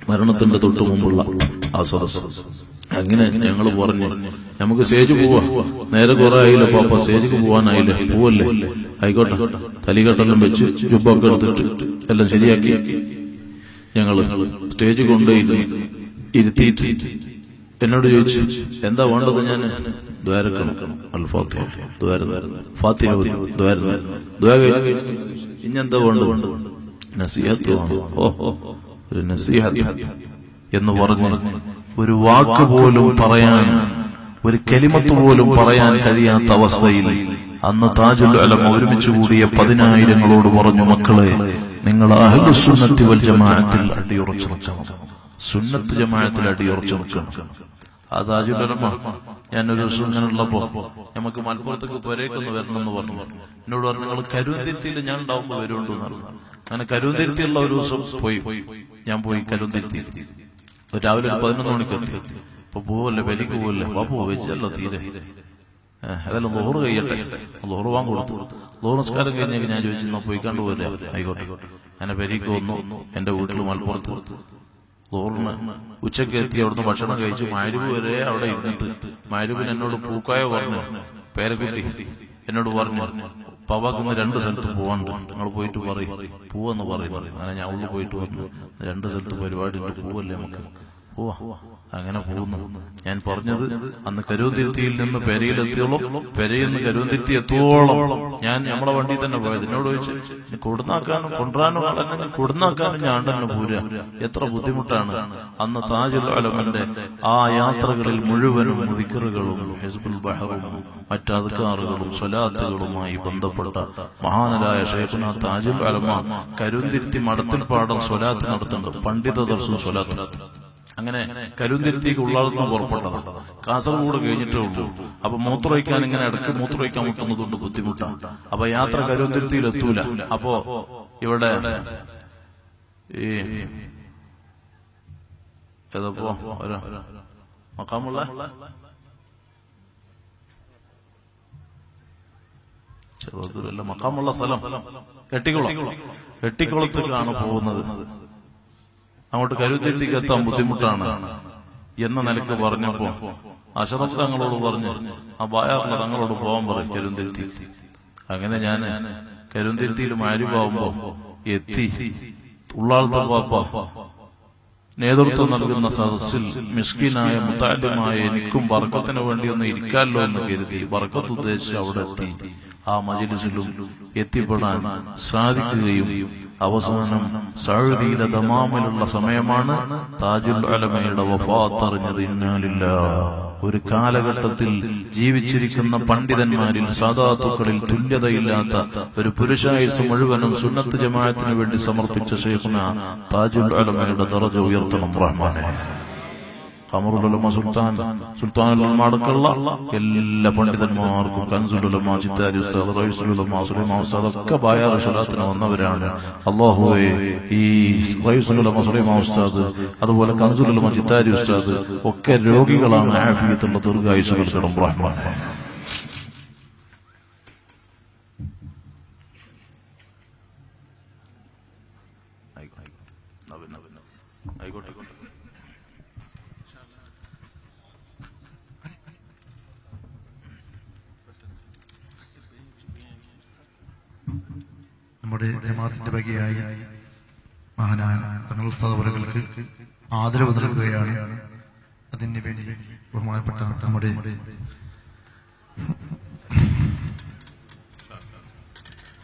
Speaker 1: മരണത്തിന്റെ തൊട്ടു മുമ്പുള്ള ആ സദസ് അങ്ങനെ ഞങ്ങൾ പറഞ്ഞു നമുക്ക് സ്റ്റേജ് പോവാ. നേരെ കുറെ ആയില്ല പാപ്പ സ്റ്റേജിക്ക് പോവാനായില്ല? പോവല്ലേ? ആയിക്കോട്ടെ. തലികെട്ടെല്ലാം വെച്ച് ജുബൊക്കെ എടുത്തിട്ട് എല്ലാം ശരിയാക്കി. ഞങ്ങൾ സ്റ്റേജ് കൊണ്ടുപോയി ഇരുത്തിയിട്ട് എന്നോട് ചോദിച്ചു എന്താ വേണ്ടത് ഞാൻ ദ്വാരക്കണം അൽഫാത്തിഹ ദ്വാര ഫാത്തിഹ. ദ്വാര ദ്വാര ഇഞ്ഞെന്താ വേണ്ടത്? നസീഹത്ത് ഓ ഒരു നസീഹത്ത് എന്ന് പറഞ്ഞ് ഒരു വാക്ക് പോലും പറയാൻ ഒരു കെലിമത്ത് പോലും പറയാൻ കഴിയാത്ത അവസ്ഥയിൽ അന്ന് താജുൽ അലം ഒരുമിച്ച് കൂടിയ പതിനായിരങ്ങളോട് പറഞ്ഞു മക്കളെ നിങ്ങൾ അഹലുസുന്നത്തി വൽ ജമാഅത്തിൽ അടിയുറച്ചു സുന്നത്ത് ജമാഅത്തിൽ അടിയുറച്ചു നിൽക്കണം ആ താജുൽ അലമ ഞാനൊരു ദിവസം ഇങ്ങനെ ഉള്ളപ്പോ നമുക്ക് മലപ്പുറത്തേക്ക് പുരേക്കൊന്ന് വരണം എന്ന് പറഞ്ഞു. എന്നോട് പറഞ്ഞു നിങ്ങൾ കരുവന്തിരുത്തിയിൽ ഞാൻ ഉണ്ടാവുമ്പോ വരുന്നുണ്ട് എന്ന് പറഞ്ഞു. അങ്ങനെ കരുവന്തിരുത്തിയുള്ള ഒരു ദിവസം പോയി. ഞാൻ പോയി കരുവന്തിരുത്തി രാവിലെ ഒരു പതിനൊന്ന് മണിക്ക് എത്തി. ഇപ്പൊ പോവല്ലേ വലിക്ക് പോവല്ലേ? വാപ്പോ വെച്ചല്ലോ തീരെ. അതെല്ലാം ലോറ് കഴിയട്ടെ. ലോറ് വാങ്ങി കൊടുത്തു. ലോറ് നിസ്കാരം കഴിഞ്ഞ ഞാൻ ചോദിച്ചു എന്നാ പോയി കണ്ടുപോലെ ആയിക്കോട്ടെ. അങ്ങനെ പെരിക്ക് വന്നു എന്റെ വീട്ടിൽ മലപ്പുറത്ത്. ലോറിന് ഉച്ചയ്ക്ക് എത്തി അവിടുന്ന് ഭക്ഷണം കഴിച്ചു മാരുവ് വരെ അവിടെ ഇരുന്നിട്ട് മാരുവിന് എന്നോട് പൂക്കായ പറഞ്ഞു പേരക്കുട്ടി എന്നോട് പറഞ്ഞു പവാക്കുന്ന രണ്ട് സ്ഥലത്ത് പോവാണ്ട്. നിങ്ങൾ പോയിട്ട് പറയും. പോവെന്ന് പറയും. അങ്ങനെ ഞാൻ ഉള്ളു പോയിട്ട് വന്നു. രണ്ട് സ്ഥലത്ത് പരിപാടി പോവല്ലേ നമുക്ക്? പോവാ. അങ്ങനെ പോകുന്നു. ഞാൻ പറഞ്ഞത് അന്ന് കരുവന്തിരുത്തിയിൽ നിന്ന് പെരയിലെത്തിയോളം പെരയിൽ നിന്ന് കരുവന്തിരുത്തി എത്തുവോളം ഞാൻ നമ്മളെ വണ്ടി തന്നെ പോയത്. എന്നോട് ചോദിച്ചു കൊടുന്നാക്കാനും കൊണ്ടുവരാനും അല്ലെങ്കിൽ കൊടുന്നാക്കാനും ഞാൻ തന്നെ പോരുക? എത്ര ബുദ്ധിമുട്ടാണ്. അന്ന് താജുൽ അലമന്റെ ആ യാത്രകളിൽ മുഴുവനും മുതിക്കറുകളും ഹിസ്ബുൽ ബഹറും മറ്റ് അധികാറുകളും സ്വലാത്തുകളുമായി ബന്ധപ്പെട്ട മഹാനരായ ഷേഖുന താജുൽ അലമ കരുതിരുത്തി മഠത്തിൽ പാടം സ്വലാത്ത് നടത്തുന്നുണ്ട്. പണ്ഡിത ദർശനം സ്വലാത്ത് അങ്ങനെ കരുന്തിരുത്തിക്ക് ഉള്ളാളെന്ന് പുറപ്പെട്ടതാണ് കാസർഗോഡ് കഴിഞ്ഞിട്ടേ ഉള്ളൂ. അപ്പൊ മൂത്രമൊഴിക്കാൻ ഇങ്ങനെ ഇടയ്ക്ക് മൂത്രമൊഴിക്കാൻ മുട്ടുന്നതുകൊണ്ട് ബുദ്ധിമുട്ടാണ് അപ്പൊ യാത്ര കരുന്തിരുത്തിയിൽ എത്തൂല അപ്പോ ഇവിടെ ഈ ഏതപ്പോ മക്കാമുള്ള? ചെറുതല്ല മക്കാമുള്ള സ്ഥലം. എട്ടിക്കുളം. എട്ടിക്കുളത്തേക്കാണ് പോകുന്നത്. അങ്ങോട്ട് കരുത്തിരുത്തിക്ക് എത്താൻ ബുദ്ധിമുട്ടാണ് എന്ന നിലയ്ക്ക് പറഞ്ഞപ്പോ അഷറഫ് തങ്ങളോട് പറഞ്ഞു ആ ബായാറിലെ തങ്ങളോട് പോകാൻ പറയും കരുന്തിരുത്തി അങ്ങനെ ഞാൻ കരുന്തിരുത്തിയിൽ മാരിപ്പാവുമ്പോ എത്തി. ഉള്ളാളത്തെ പാപ്പ. നേതൃത്വം നൽകുന്ന സദസ്സിൽ മിസ്കിനായ മുത്താറ്റമായ എനിക്കും വർക്കത്തിന് വേണ്ടി ഒന്ന് ഇരിക്കാമല്ലോ എന്ന് കരുതി വർക്കത്ത് ഉദ്ദേശിച്ച് അവിടെ എത്തി. ആ മജിലിസിലും എത്തിപ്പെടാൻ സാധിക്കുകയും അവസാനം സഴുതിയിലെ തമാമിലുള്ള സമയമാണ് താജുൽ അലമയുടെ വഫാത്തറിഞ്ഞത് ഇന്നാലില്ല. ഒരു കാലഘട്ടത്തിൽ ജീവിച്ചിരിക്കുന്ന പണ്ഡിതന്മാരിൽ സാധാത്തുക്കളിൽ തുല്യതയില്ലാത്ത ഒരു പുരുഷായുസ് മുഴുവനും സുന്നത്ത് ജമാഅത്തിന് വേണ്ടി സമർപ്പിച്ച ശേഖന താജുൽ അലമയുടെ ദറജ ഉയർത്തണം റഹ്മാനെ. ഖമറുലുലമ സുൽത്താൻ സുൽത്താനുലമ അടക്കമുള്ള എല്ലാ പണ്ഡിതന്മാർക്കും കൻസുലുലമ ചിത്താരി ഉസ്താദ് റൈസുലുലമ സുലൈമ ഉസ്താദ് ഒക്കെ ബായാറ സ്വലാത്തിന് വന്നവരാണ്. അള്ളാഹുവെ ഈ റൈസുലുലമ സുലൈമ ഉസ്താദ് അതുപോലെ കൻസുലുലമ ചിത്താരി ഉസ്താദ് ഒക്കെ രോഗികളാണ് ആഫിയത്തുള്ള ദീർഘായുസുകൾ കിടം ആയിക്കോട്ടെ ആയിക്കോട്ടെ
Speaker 3: നമ്മുടെ ജമാഅത്തിന്റെ വകയായി മഹാനായ തങ്ങൾ ഉസ്താദവറുകൾക്ക് ആദരവ് നൽകുകയാണ് അതിന് വേണ്ടി ബഹുമാനപ്പെട്ട നമ്മുടെ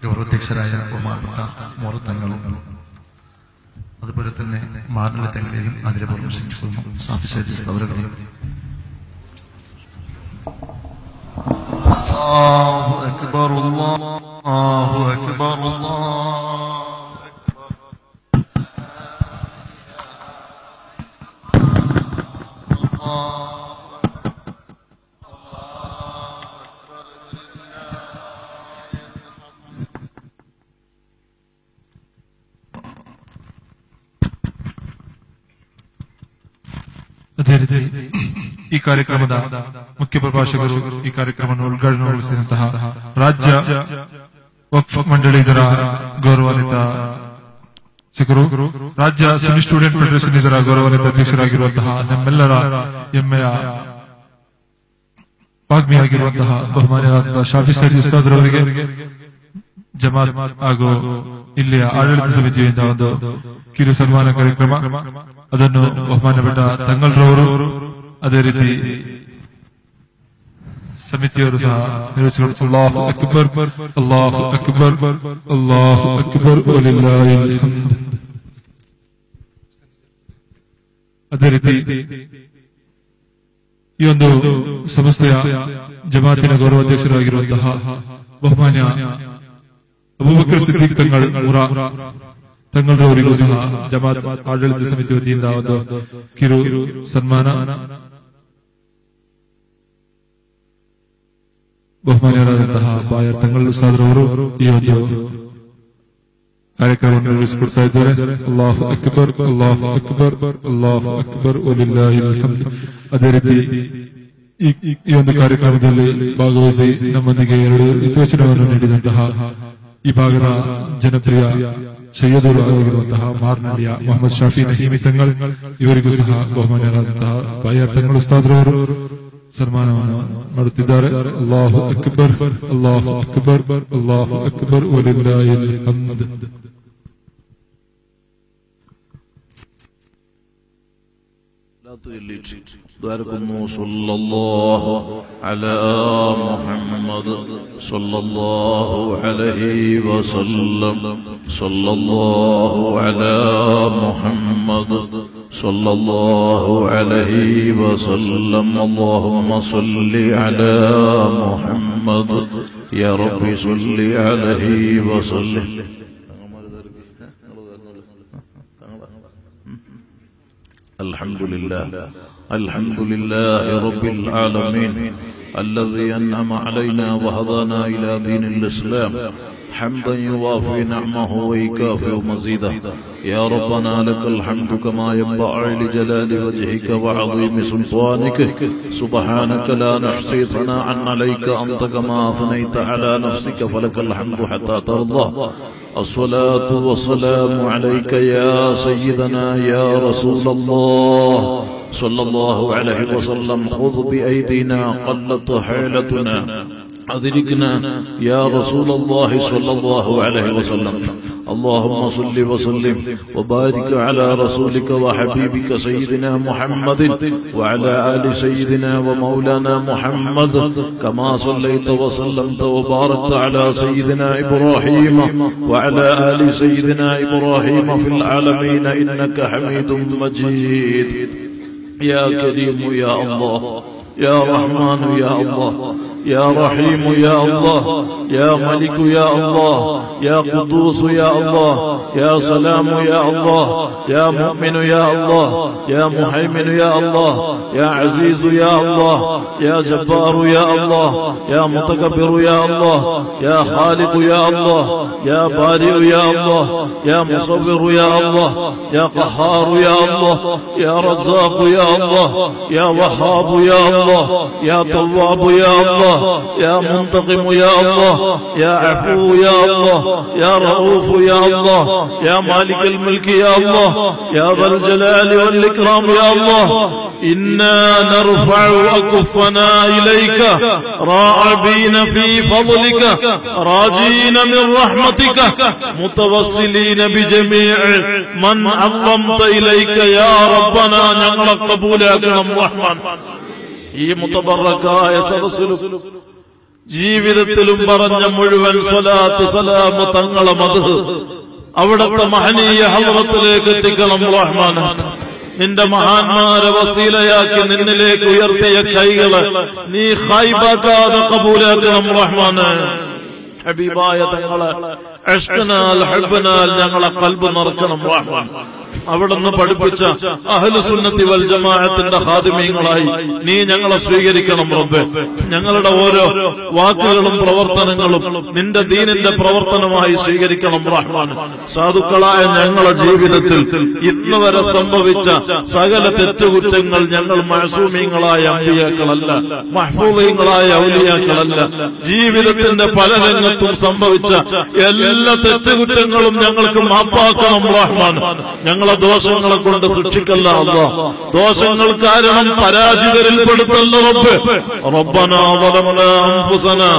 Speaker 3: ഗൗരവാധ്യക്ഷരായ ബഹുമാനപ്പെട്ട മോറത്തങ്ങളും അതുപോലെ തന്നെ മാറിലെ തങ്ങളെയും അതിലെ പ്രശംസിക്കുന്നു സാഫിശേരി ഉസ്താദവറുകളെയും الله أكبر الله أكبر الله
Speaker 4: ಅದೇ ರೀತಿ ಈ ಕಾರ್ಯಕ್ರಮದ ಮುಖ್ಯ ಪ್ರಭಾಷಕರು ಈ ಕಾರ್ಯಕ್ರಮವನ್ನು ಉದ್ಘಾಟನೆಗೊಳಿಸಿದಂತಹ ರಾಜ್ಯ ವಕ್ಫ್ ಮಂಡಳಿ ಇದರ ಗೌರವಾನ್ವಿತ ರಾಜ್ಯ ಸುನಿ ಸ್ಟೂಡೆಂಟ್ ಫೆಡರೇಷನ್ ಇದರ ಗೌರವಾನ್ವಿತ ಅಧ್ಯಕ್ಷರಾಗಿರುವಂತಹ ನಮ್ಮೆಲ್ಲರ ಹೆಮ್ಮೆಯ ವಾಗ್ಮಿಯಾಗಿರುವಂತಹ ಬಹುಮಾನ್ಯರಾದ ಶಾಫಿ ಸೈದ್ ಉಸ್ತಾದ್ರವರಿಗೆ ಜಮಾತ್ ಹಾಗೂ ಇಲ್ಲಿಯ ಆಡಳಿತ ಸಮಿತಿಯಿಂದ ಒಂದು ಕಿರು ಸನ್ಮಾನ ಕಾರ್ಯಕ್ರಮ. ಅದನ್ನು ಬಹುಮಾನಪಟ್ಟ ತಂಗಲ್ರವರು ಅದೇ ರೀತಿ ಸಮಿತಿಯವರು ಸಹ ನಿರ್ವಹಿಸಿಕೊಂಡು ಅಲ್ಲಾಹು ಅಕ್ಬರ್ ಅಲ್ಲಾಹು ಅಕ್ಬರ್ ಅಲ್ಲಾಹು ಅಕ್ಬರ್ ವಲಿಲ್ಲಾಹಿಲ್ ಹಮ್ದ್. ಅದೇ ರೀತಿ ಈ ಒಂದು ಸಂಸ್ಥೆಯ ಜಮಾತಿನ ಗೌರವಾಧ್ಯಕ್ಷರಾಗಿರುವಂತಹ ಬಹುಮಾನ್ಯ ಅಬೂಬಕರ್ ಸಿದ್ದಿಕ್ ತಂಗಳ್ ಊರ ತಂಗಳವರಿಗೂ ಸಹ ಜಮಾತ್ ಆಡಳಿತ ಸಮಿತಿ ವತಿಯಿಂದ ಒಂದು ಕಿರು ಸನ್ಮಾನ ಬಹುಮಾನ್ಯರಾದಂತಹ ಬಾಯರ್ ತಂಗಳು ಉಸ್ತಾದ್ರವರು ಈ ಒಂದು ಕಾರ್ಯಕ್ರಮವನ್ನು ನಿರ್ವಹಿಸಿಕೊಡ್ತಾ ಇದ್ದಾರೆ ಅಲ್ಲಾಹು ಅಕ್ಬರ್ ಅಲ್ಲಾಹು ಅಕ್ಬರ್ ಅಲ್ಲಾಹು ಅಕ್ಬರ್ ವಲಿಲ್ಲಾಹಿಲ್ ಹಮ್ದ್. ಅದೇ ರೀತಿ ಈ- ಈ- ಈ ಒಂದು ಕಾರ್ಯಕ್ರಮದಲ್ಲಿ ಭಾಗವಹಿಸಿ ನಮ್ಮೊಂದಿಗೆ ಎರಡು ಹಿತವಚನವನ್ನು ನೀಡಿದಂತಹ ಈ ಭಾಗದ ಜನಪ್ರಿಯ ಸೈಯದರು ಆಗಿರುವಂತಹ ಮಾರ್ನಳ್ಳಿಯ ಮೊಹಮ್ಮದ್ ಶಾಫಿ ನಹೀಮಿ ತಂಗಳ್ ಇವರಿಗೂ ಸಹ ಬಹುಮಾನ್ಯರಾದಂತಹ ಬಾಯರ್ ತಂಗಳು ಉಸ್ತಾದ್ರವರು سرمان مرتدارے اللہ اکبر اللہ اکبر اللہ اکبر وللہ الحمد
Speaker 1: صلى الله على محمد صلى الله عليه وسلم صلى الله على محمد صلى الله عليه وسلم. اللهم صل على محمد. يا رب صل عليه وسلم. الحمد لله الحمد لله رب العالمين. الذي أنعم علينا وهدانا إلى دين الإسلام. حمدا يوافي نعمه ويكافئ مزيده. يا ربنا لك الحمد كما ينبغي لجلال وجهك وعظيم سلطانك. سبحانك لا نحصي ثناء عليك أنت كما أثنيت على نفسك فلك الحمد حتى ترضى. الصلاة والسلام عليك يا سيدنا يا رسول الله. صلى الله عليه وسلم خذ بأيدينا قلت حيلتنا. أدركنا يا رسول الله صلى الله عليه وسلم. اللهم صل وسلم وبارك على رسولك وحبيبك سيدنا محمد وعلى آل سيدنا ومولانا محمد كما صليت وسلمت وباركت على سيدنا إبراهيم وعلى آل سيدنا إبراهيم في العالمين إنك حميد مجيد. يا كريم يا الله يا رحمن يا الله يا رحيم يا الله يا ملك يا الله يا قدوس يا الله يا سلام يا الله يا مؤمن يا الله يا مهيمن يا الله يا عزيز يا الله يا جبار يا الله يا متكبر يا الله يا خالق يا الله يا بارئ يا الله يا مصور يا الله يا قهار يا الله يا رزاق يا الله يا وهاب يا الله يا تواب يا الله يا منتقم يا الله يا عفو يا الله يا رؤوف يا الله يا مالك الملك يا الله يا ذا الجلال والإكرام يا الله إنا نرفع أكفنا إليك راعبين في فضلك راجين من رحمتك متوسلين بجميع من عظمت إليك يا ربنا ഞങ്ങളെ കബൂലാക്കണം റഹ്മാൻ ഈ മുത്തബറക്കായ സദസ്സിലും ജീവിതത്തിലും പറഞ്ഞ മുഴുവൻ സ്വലാത്ത് സലാമ തങ്ങളെ മത് അവിടെ മഹനീയ ഹൗറത്തിലേക്ക് എത്തിക്കണം റഹ്മാൻ നിന്റെ മഹാന്മാരെ വസീലയാക്കി നിന്നിലേക്ക് ഉയർത്തിയ കൈകൾ നീ ഹൈബാക്കാതെ കബൂലാക്കണം റഹ്മാന്. ഹബീബായ തങ്ങളെ ഞങ്ങളെ കൽബ് നിറക്കണം റഹ്മാൻ അവിടുന്ന് പഠിപ്പിച്ച അഹലുസുന്നത്തി വൽ ജമാഅത്തിന്റെ ഹാദിമീങ്ങളായി നീ ഞങ്ങളെ സ്വീകരിക്കണം റബ്ബെ. ഞങ്ങളുടെ ഓരോ വാക്കുകളും പ്രവർത്തനങ്ങളും നിന്റെ ദീനിന്റെ പ്രവർത്തനമായി സ്വീകരിക്കണം റഹ്മാൻ. സാധുക്കളായ ഞങ്ങളുടെ ജീവിതത്തിൽ ഇന്ന് വരെ സംഭവിച്ച സകല തെറ്റുകുറ്റങ്ങൾ ഞങ്ങൾ മഹസൂമിയങ്ങളായ അമ്പിയാക്കളല്ല മഹൂമിയങ്ങളായ ഔലിയാക്കളല്ല ജീവിതത്തിന്റെ പല രംഗത്തും സംഭവിച്ച എല്ലാ തെറ്റുകുറ്റങ്ങളും ഞങ്ങൾക്ക് മാപ്പാക്കണം റഹ്മാൻ. ഞങ്ങളെ ദോഷങ്ങളെ കൊണ്ട് സൃഷ്ടിക്കല്ല അല്ല ദോഷങ്ങൾ കാരണം പരാജിതരിൽ പെടുത്തല്ല റബ്ബ് ربنا ظلمنا أنفسنا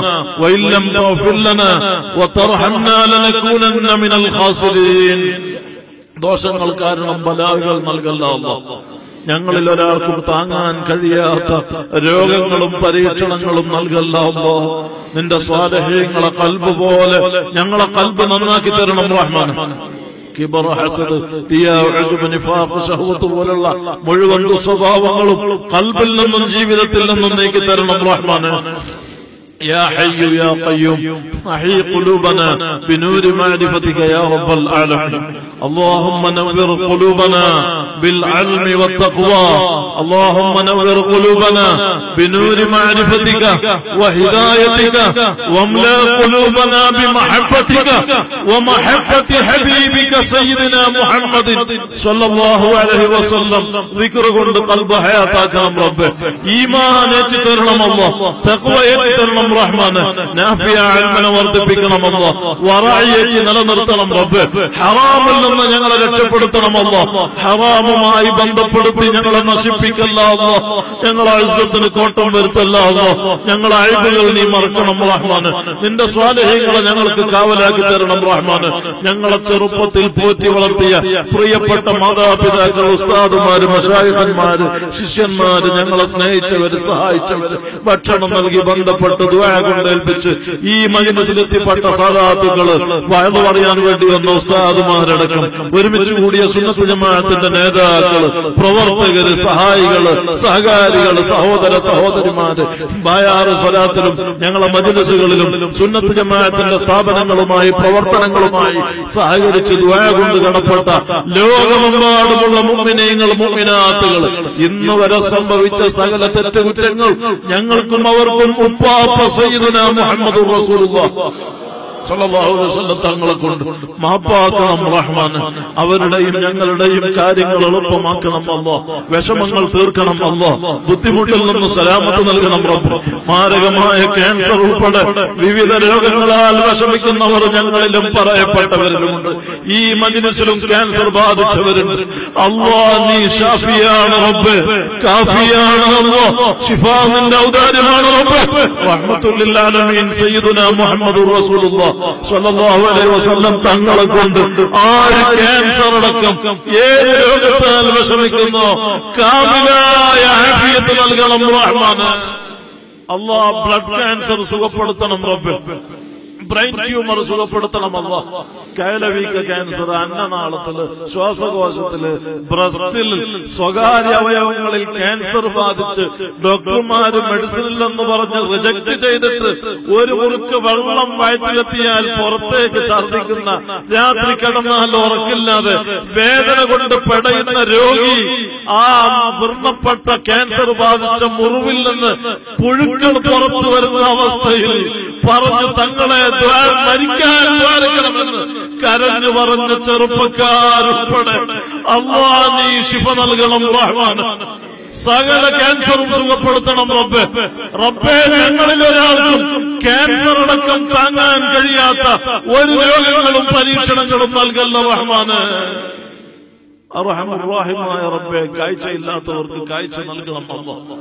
Speaker 1: وإن لم تغفر لنا وترحمنا لنكونن من الخاسرين ദോഷങ്ങൾ കാരണം ബലാകൾ നൽകല്ല അല്ല ഞങ്ങളിൽ ഒരാൾക്കും താങ്ങാൻ കഴിയാത്ത രോഗങ്ങളും പരീക്ഷണങ്ങളും നൽകല്ല അല്ലോ നിന്റെ സ്വാരഹ്യങ്ങളെ കൽബ് പോലെ ഞങ്ങളെ കൽബ് നന്നാക്കി തരണം റഹ്മാൻ കിബർ ഹസദ് നിഫാഖ് പോലുള്ള മുഴുവൻ സ്വഭാവങ്ങളും കൽബിൽ നിന്നും ജീവിതത്തിൽ നിന്നും നീക്കി തരണം റഹ്മാന്. يا حي يا قيوم أحيي قلوبنا بنور معرفتك يا رب العالمين اللهم نور قلوبنا بالعلم والتقوى اللهم نور قلوبنا بنور معرفتك وهدايتك واملا قلوبنا بمحبتك ومحبة حبيبك سيدنا محمد صلى الله عليه وسلم ذكر قند قلب حياتك رب إيمان يترنم الله تقوى വർദ്ധിപ്പിക്കണം റഹ്മാന് ആൽമനെ വർദ്ധിപ്പിക്കണം അല്ലോ വറായിയേക്ക് നിലനിർത്തണം റബ്ബ്. ഹറാമിൽ നിന്ന് ഞങ്ങളെ രക്ഷപ്പെടുത്തണം അല്ലോ ഹറാമുമായി ബന്ധപ്പെടുത്തി ഞങ്ങളെ നശിപ്പിക്കല്ല അല്ലാഹ് ഞങ്ങളെ അഴുത്തത്തിന് കോട്ടം വരുത്തല്ല അല്ലാഹ് ഞങ്ങളെ അഴിവുകൾ നീ മറക്കണം റഹ്മാന്. നിന്റെ സ്വാലഹ്യങ്ങളെ ഞങ്ങൾക്ക് കാവലാക്കി തരണം റഹ്മാന്. ഞങ്ങളെ ചെറുപ്പത്തിൽ പോറ്റി വളർത്തിയ പ്രിയപ്പെട്ട മാതാപിതാക്കൾ ഉസ്താദുമാര് മഷാഹിഹന്മാര് ശിഷ്യന്മാര് ഞങ്ങളെ സ്നേഹിച്ചവര് സഹായിച്ചവര് ഭക്ഷണം നൽകി ബന്ധപ്പെട്ടത് ദുആ കൊണ്ട് ഏൽപ്പിച്ച് ഈ മജിനസിലെത്തിപ്പെട്ട സാധാത്തുക്കൾ വയലു പറയാൻ വേണ്ടി വന്ന ഉസ്താദുമാരടക്കം ഒരുമിച്ച് കൂടിയ സുന്നത്ത് ജമാഅത്തിന്റെ നേതാക്കൾ പ്രവർത്തകര് സഹായികൾ സഹകാരികൾ സഹോദര സഹോദരിമാര് ബായാറ് സ്വലാത്തിലും ഞങ്ങളെ മജിലസുകളിലും സുന്നത്ത് ജമാഅത്തിന്റെ സ്ഥാപനങ്ങളുമായി പ്രവർത്തനങ്ങളുമായി സഹകരിച്ച് ദ്വയ കൊണ്ട് കടപ്പെട്ട ലോകമെമ്പാടുമുള്ള മുമ്മിനയങ്ങൾ മുമ്മിനാത്തുകൾ ഇന്ന് വരെ സംഭവിച്ച സകല തെറ്റുകുറ്റങ്ങൾ ഞങ്ങൾക്കും അവർക്കും ഉപ്പാപ്പ സയ്യിദുന മുഹമ്മദ് റസൂലുള്ളാഹ് സല്ലല്ലാഹു അലൈഹി വസല്ലം തങ്ങളെ കൊണ്ട് മാപ്പാക്കണം റഹ്മാൻ. അവരുടെയും ഞങ്ങളുടെയും കാര്യങ്ങൾ എളുപ്പമാക്കണം അല്ലോ. വിഷമങ്ങൾ തീർക്കണം അല്ലോ. ബുദ്ധിമുട്ടിൽ നിന്ന് സലാമത്ത് നൽകണം റബ്ബ്. മാരകമായ ക്യാൻസർ ഉൾപ്പെടെ വിവിധ രോഗങ്ങളാൽ വിഷമിക്കുന്നവർ ഞങ്ങളിലും പറയപ്പെട്ടവരിലുമുണ്ട്. ഈ മജിനസിലും ക്യാൻസർ ബാധിച്ചവരുണ്ട്. അള്ളാ നീ ഷാഫിയാണ് കാഫിയാണ് അല്ലോ. ഷിഫാ ഔദാര്യമാണ് റബ്ബ്. സയ്യിദുന സയ്യിദുനാ മുഹമ്മദുർ റസൂലുള്ളാഹ് സ്വല്ലല്ലാഹു അലൈഹി വസല്ലം തങ്ങളെ കൊണ്ട് ആര് ക്യാൻസർ അടക്കം ഏത് രോഗത്താൽ വിഷമിക്കുന്നു? കാമിലായ ആഫിയത്ത് നൽകണം റഹ്മാൻ. അള്ളാഹ് ബ്ലഡ് ക്യാൻസർ സുഖപ്പെടുത്തണം റബ്ബ്. ബ്രെയിൻ ട്യൂമർ സുഖപ്പെടുത്തണമല്ല കേലവീക്ക ക്യാൻസർ അന്നനാളത്തിൽ ശ്വാസകോശത്തിൽ ബ്രസ്റ്റിൽ സ്വകാര്യ അവയവങ്ങളിൽ ക്യാൻസർ ബാധിച്ച് ഡോക്ടർമാര് മെഡിസിനില്ലെന്ന് പറഞ്ഞ് റിജക്ട് ചെയ്തിട്ട് ഒരു മുറുക്ക് വെള്ളം വയറ്റിലെത്തിയാൽ പുറത്തേക്ക് ഛർദിക്കുന്ന രാത്രി കിടന്നാൽ ഉറക്കില്ലാതെ വേദന കൊണ്ട് പെടയുന്ന രോഗി ആ വൃണ്ണപ്പെട്ട ക്യാൻസർ ബാധിച്ച മുറിവിൽ നിന്ന് പുഴുക്കൾ പുറത്തു വരുന്ന അവസ്ഥയിൽ പറഞ്ഞു തങ്ങളെ മരിക്കാൻ ദ്വാരക്കണമെന്ന് കരഞ്ഞു പറഞ്ഞ ചെറുപ്പക്കാരുൾപ്പെടെ അള്ളാ നീ ശിഫ നൽകണം റഹ്മാൻ. സകല ക്യാൻസറും സുഖപ്പെടുത്തണം റബ്ബെ. റബ്ബെ ഞങ്ങളിൽ ഒരാൾക്കും ക്യാൻസർ അടക്കം താങ്ങാൻ കഴിയാത്ത ഒരു രോഗങ്ങളും പരീക്ഷണങ്ങളും നൽകല്ല റഹ്മാന് റഹ്മായ റബ്ബെ കാഴ്ചയില്ലാത്തവർക്ക് കാഴ്ച നൽകണം അമ്മ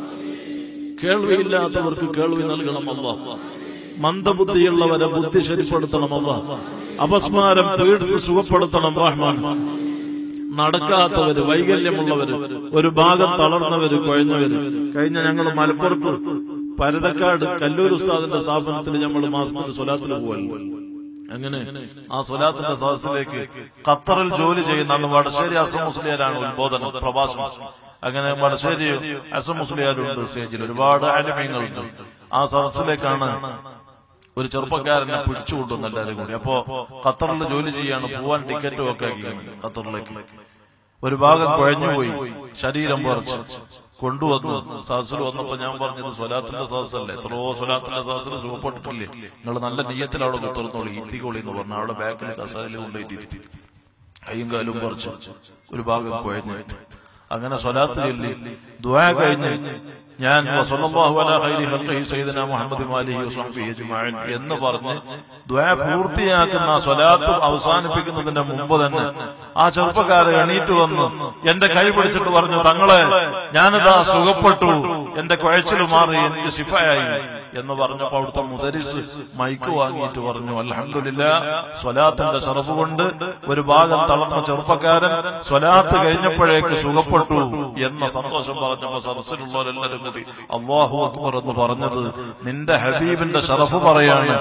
Speaker 1: കേൾവിയില്ലാത്തവർക്ക് കേൾവി നൽകണം അല്ല മന്ദബുദ്ധിയുള്ളവരെ ബുദ്ധി ശരിപ്പെടുത്തണം അവ അപസ്മാരം പീഡിച്ച് സുഖപ്പെടുത്തണം റഹ്മാൻ. നടക്കാത്തവര് വൈകല്യമുള്ളവര് ഒരു ഭാഗം തളർന്നവര് കുഴഞ്ഞവര്. കഴിഞ്ഞ ഞങ്ങൾ മലപ്പുറത്ത് പരതക്കാട് കല്ലൂർ ഉസ്താദിന്റെ സ്ഥാപനത്തിൽ നമ്മൾ മാസത്തിൽ സ്വലാത്തിൽ പോവല്ലോ അങ്ങനെ ആ സ്വലാത്തിന്റെ സദസ്സിലേക്ക് ഖത്തറിൽ ജോലി ചെയ്യുന്ന വടശ്ശേരി അസം മുസ്ലിയാരാണ് ഉദ്ബോധനം പ്രഭാഷണം. അങ്ങനെ വടശ്ശേരി അസം മുസ്ലിയാരുണ്ട് സ്റ്റേജിൽ ഒരുപാട് ആലിമ്യങ്ങളുണ്ട് ആ സദസ്സിലേക്കാണ് ഒരു ചെറുപ്പക്കാരനെ പിടിച്ചുകൊണ്ടുവന്ന എല്ലാവരും കൂടി? അപ്പോ ഖത്തറിൽ ജോലി ചെയ്യാണ് പോവാൻ ടിക്കറ്റും ഒക്കെ ഖത്തറിലേക്ക്. ഒരു ഭാഗം കുഴഞ്ഞുപോയി ശരീരം പറിച്ച്. കൊണ്ടുവന്നു. സദസ്സിൽ വന്നപ്പോ ഞാൻ പറഞ്ഞത് സ്വലാത്തിന്റെ സദസ്സല്ലേ? എത്രയോ സ്വലാത്തിന്റെ സദസ്സിൽ സുഖപ്പെട്ടിട്ടില്ലേ? നിങ്ങൾ നല്ല നീയത്തിൽ അവിടെ കുത്തിർന്നോളി ഈത്തിക്കോളി എന്ന് പറഞ്ഞു. അവിടെ ബാക്കിൽ കസാലിൽ കൊണ്ടുപോയി കൈയും കാലും പറിച്ച്. ഒരു ഭാഗം കുഴഞ്ഞു. അങ്ങനെ സ്വലാത്തിലില്ലേ ദ്വാ കഴിഞ്ഞ് ഞാൻ എന്ന് പറഞ്ഞ് ദുആ പൂർത്തിയാക്കുന്ന സ്വലാത്ത് അവസാനിപ്പിക്കുന്നതിന്റെ മുമ്പ് തന്നെ ആ ചെറുപ്പക്കാരൻ എണീറ്റ് വന്ന്. എന്റെ കൈ പിടിച്ചിട്ട് പറഞ്ഞു തങ്ങളെ ഞാനിതാ സുഖപ്പെട്ടു. എന്റെ കുഴച്ചിൽ മാറി എനിക്ക് ശിഫയായി എന്ന് പറഞ്ഞപ്പോ അവിടുത്തെ മുദരിസ് മൈക്ക് വാങ്ങിയിട്ട് പറഞ്ഞു അലഹമില്ല സ്വലാത്തിന്റെ ഷറഫ് കൊണ്ട് ഒരു ഭാഗം തളർന്ന ചെറുപ്പക്കാരൻ സ്വലാത്ത് കഴിഞ്ഞപ്പോഴേക്ക് സുഖപ്പെട്ടു എന്ന സന്തോഷം പറഞ്ഞപ്പോ സദസ്സിലുള്ളവരെല്ലാരും കൂടി അള്ളാഹു അക്ബർ എന്ന് പറഞ്ഞത് നിന്റെ ഹബീബിന്റെ ഷറഫ് പറയാണ്.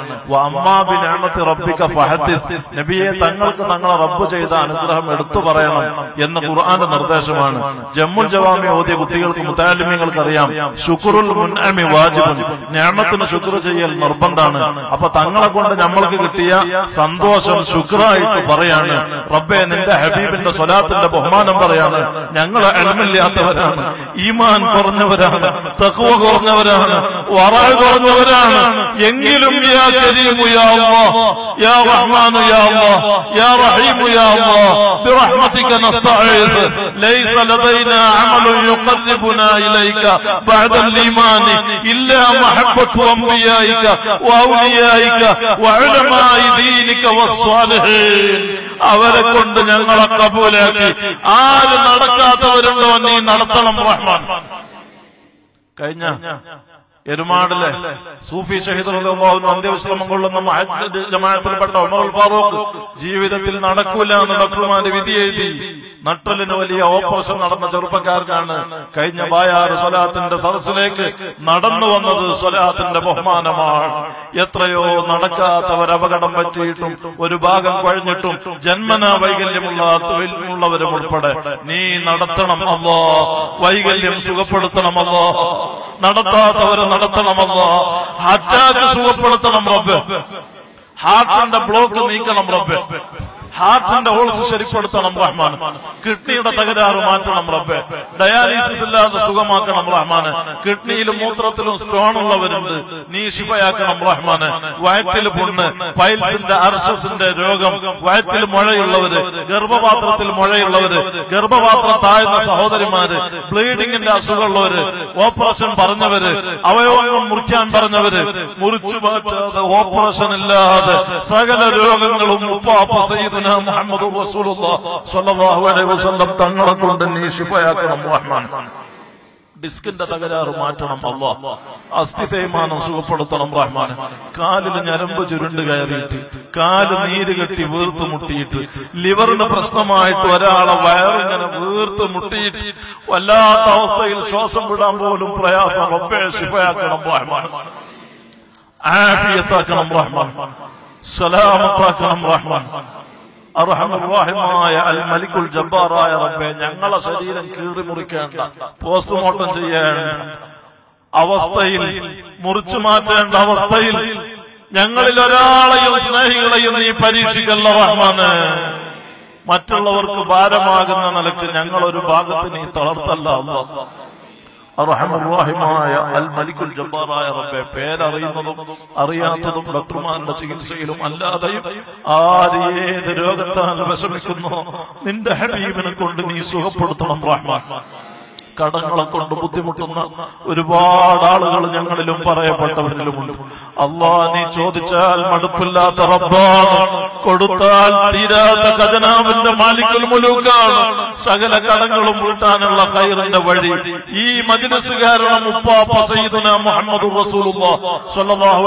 Speaker 1: നബിയെ തങ്ങൾക്ക് തങ്ങളെ റബ്ബ് ചെയ്ത അനുഗ്രഹം എടുത്തു പറയണം എന്ന ഖുർആന്റെ നിർദ്ദേശമാണ്. ജമ്മുൽ ജവാമി ഓതിയ കുട്ടികൾക്ക് മുത്താലിമ്യങ്ങൾക്ക് അറിയാം ശുക്രുൽ മുൻഅമി വാജിബുൻ. ഞാമത്തിന് ശുക്ർ ചെയ്യൽ നിർബന്ധാണ് അപ്പൊ തങ്ങളെ കൊണ്ട് നമ്മൾക്ക് കിട്ടിയ സന്തോഷം ശുക്രായിട്ട് പറയാണ്. റബ്ബെ നിന്റെ ഹബീബിന്റെ സ്വലാത്തിന്റെ ബഹുമാനം പറയാണ്. ഞങ്ങൾ അലമില്ലാത്തവരാണ് ഈമാൻ കുറഞ്ഞവരാണ്. തഖ്വ കുറഞ്ഞവരാണ് വറാ കുറഞ്ഞവരാണ് എങ്കിലും യാ കരീമു യാ അല്ലാഹ് യാ റഹ്മാനു യാ അല്ലാഹ് യാ റഹീമു യാ അല്ലാഹ് برحمتك نستعيذ ليس لدينا عمل يقربنا إليك بعد الإيمان إلا محبة أنبيائك وأوليائك وعلماء دينك والصالحين അവരെ കൊണ്ട് ഞങ്ങളെ കബൂലാക്കി ആര് നടക്കാത്തവരുണ്ടോ നീ നടത്തണം റഹ്മാൻ കഴിഞ്ഞ എരുമാടിലെ സൂഫി ഷഹീദ് അന്ത്യവിശ്രമം കൊള്ളുന്ന ജമാത്തിൽപ്പെട്ട ഉമർ ഫാറൂഖ് ജീവിതത്തിൽ നടക്കൂല എന്ന് ഡോക്ടർമാരെ വിധി എഴുതി. നട്ടലിന് വലിയ ഓപ്പറേഷൻ നടന്ന ചെറുപ്പക്കാർക്കാണ് കഴിഞ്ഞ വായാറ് സ്വലാത്തിന്റെ സദസ്സിലേക്ക് നടന്നു വന്നത് സ്വലാത്തിന്റെ ബഹുമാനമാണ്. എത്രയോ നടക്കാത്തവർ അപകടം പറ്റിയിട്ടും ഒരു ഭാഗം കഴിഞ്ഞിട്ടും ജന്മനാ വൈകല്യമുള്ള തൊഴിലുള്ളവരും ഉൾപ്പെടെ നീ നടത്തണം അല്ലോ വൈകല്യം സുഖപ്പെടുത്തണമല്ലോ നടത്താത്തവരെ നടത്തണമല്ലോ. അറ്റാക്ക് സുഖപ്പെടുത്തണം റബ്ബ്. ഹാർട്ടിന്റെ ബ്ലോക്ക് നീക്കണം റബ്ബ്. ഹാർട്ടിന്റെ ഹോൾസ് ശരിപ്പെടുത്തണം റഹ്മാൻ. കിഡ്നിയുടെ തകരാറ് മാറ്റണം റബ്ബെ. ഡയാലിസിസ് ഇല്ലാതെ സുഖമാക്കണം റഹ്മാന്. കിഡ്നിയിലും മൂത്രത്തിലും സ്റ്റോൺ ഉള്ളവരുണ്ട്. നീ ശിപയാക്കണം റഹ്മാന്. വയറ്റിൽ പുണ്ണ് പൈൽസിന്റെ അർഷസിന്റെ രോഗം വയറ്റിൽ മുഴയുള്ളവര് ഗർഭപാത്രത്തിൽ മുഴയുള്ളവര് ഗർഭപാത്രം താഴ്ന്ന സഹോദരിമാര് ബ്ലീഡിങ്ങിന്റെ അസുഖമുള്ളവര് ഓപ്പറേഷൻ പറഞ്ഞവര് അവയവങ്ങൾ മുറിക്കാൻ പറഞ്ഞവര് മുറിച്ചു മാറ്റാതെ ഓപ്പറേഷൻ ഇല്ലാതെ സകല രോഗങ്ങളും ഉപ്പാപ്പ സയ്യിദുന മുഹമ്മദ് റസൂലുള്ളാഹ സ്വല്ലല്ലാഹു അലൈഹി വസല്ലം തങ്ങളെ കൊണ്ട് നീ ശിഫയാക്കണം റഹ്മാൻ. ഡിസ്കിന്റെ തകരാറ് മാറ്റണം അള്ളാ. അസ്ഥി തേയ്മാനം സുഖപ്പെടുത്തണം റഹ്മാൻ. കാലിൽ ഞരമ്പ് ചുരുണ്ട് കയറിയിട്ട് കാൽ നീര് കെട്ടി വീർത്ത് മുട്ടിയിട്ട് ലിവറിന് പ്രശ്നമായിട്ട് ഒരാളെ വയറിങ്ങനെ വീർത്ത് മുട്ടിയിട്ട് വല്ലാത്ത അവസ്ഥയിൽ ശ്വാസം വിടാൻ പോലും പ്രയാസം ഒപ്പേ ശിഫയാക്കണം റഹ്മാൻ. ആഫിയത്താക്കണം റഹ്മാൻ. സലാമത്താക്കണം റഹ്മാൻ. അർഹമുറാഹിമായ അൽ മലിക്കുൽ ജബ്ബാറായ റബ്ബെ ഞങ്ങളെ ശരീരം കീറി മുറിക്കേണ്ട പോസ്റ്റ്മോർട്ടം ചെയ്യേണ്ട അവസ്ഥയിൽ മുറിച്ചു മാറ്റേണ്ട അവസ്ഥയിൽ ഞങ്ങളിൽ ഒരാളെയും സ്നേഹികളെയും നീ പരീക്ഷിക്കല്ല റഹ്മാന്. മറ്റുള്ളവർക്ക് ഭാരമാകുന്ന നിലയ്ക്ക് ഞങ്ങൾ ഒരു ഭാഗത്ത് നീ തളർത്തല്ല അർഹമുറാഹിമായ അൽ മലിക്കുൽ ജബ്ബാറായ റബ്ബെ പേരറിയുന്നതും അറിയാത്തതും ഡോക്ടർമാരുടെ ചികിത്സയിലും അല്ലാതെയും ആര് ഏത് രോഗത്താൽ വിഷമിക്കുന്നു? നിന്റെ ഹബീബിനെ കൊണ്ട് നീ സുഖപ്പെടുത്തണം റഹ്മാൻ. കടങ്ങളെ കൊണ്ട് ബുദ്ധിമുട്ടുന്ന ഒരുപാട് ആളുകൾ ഞങ്ങളിലും പറയപ്പെട്ടവരിലുമുണ്ട്. അള്ളാ നീ ചോദിച്ചാൽ മടുപ്പില്ലാത്ത റബ്ബാണ്. കൊടുത്താൽ തീരാത്ത ഖജനാവിന്റെ മാലിക്കൽ മുലൂക്കാണ്. സകല കടങ്ങളും വീട്ടാനുള്ള ഖൈറിന്റെ വഴി. ഈ മജ്ലിസ് കാരണം ഉപ്പാപ്പ സയ്യിദുന മുഹമ്മദ്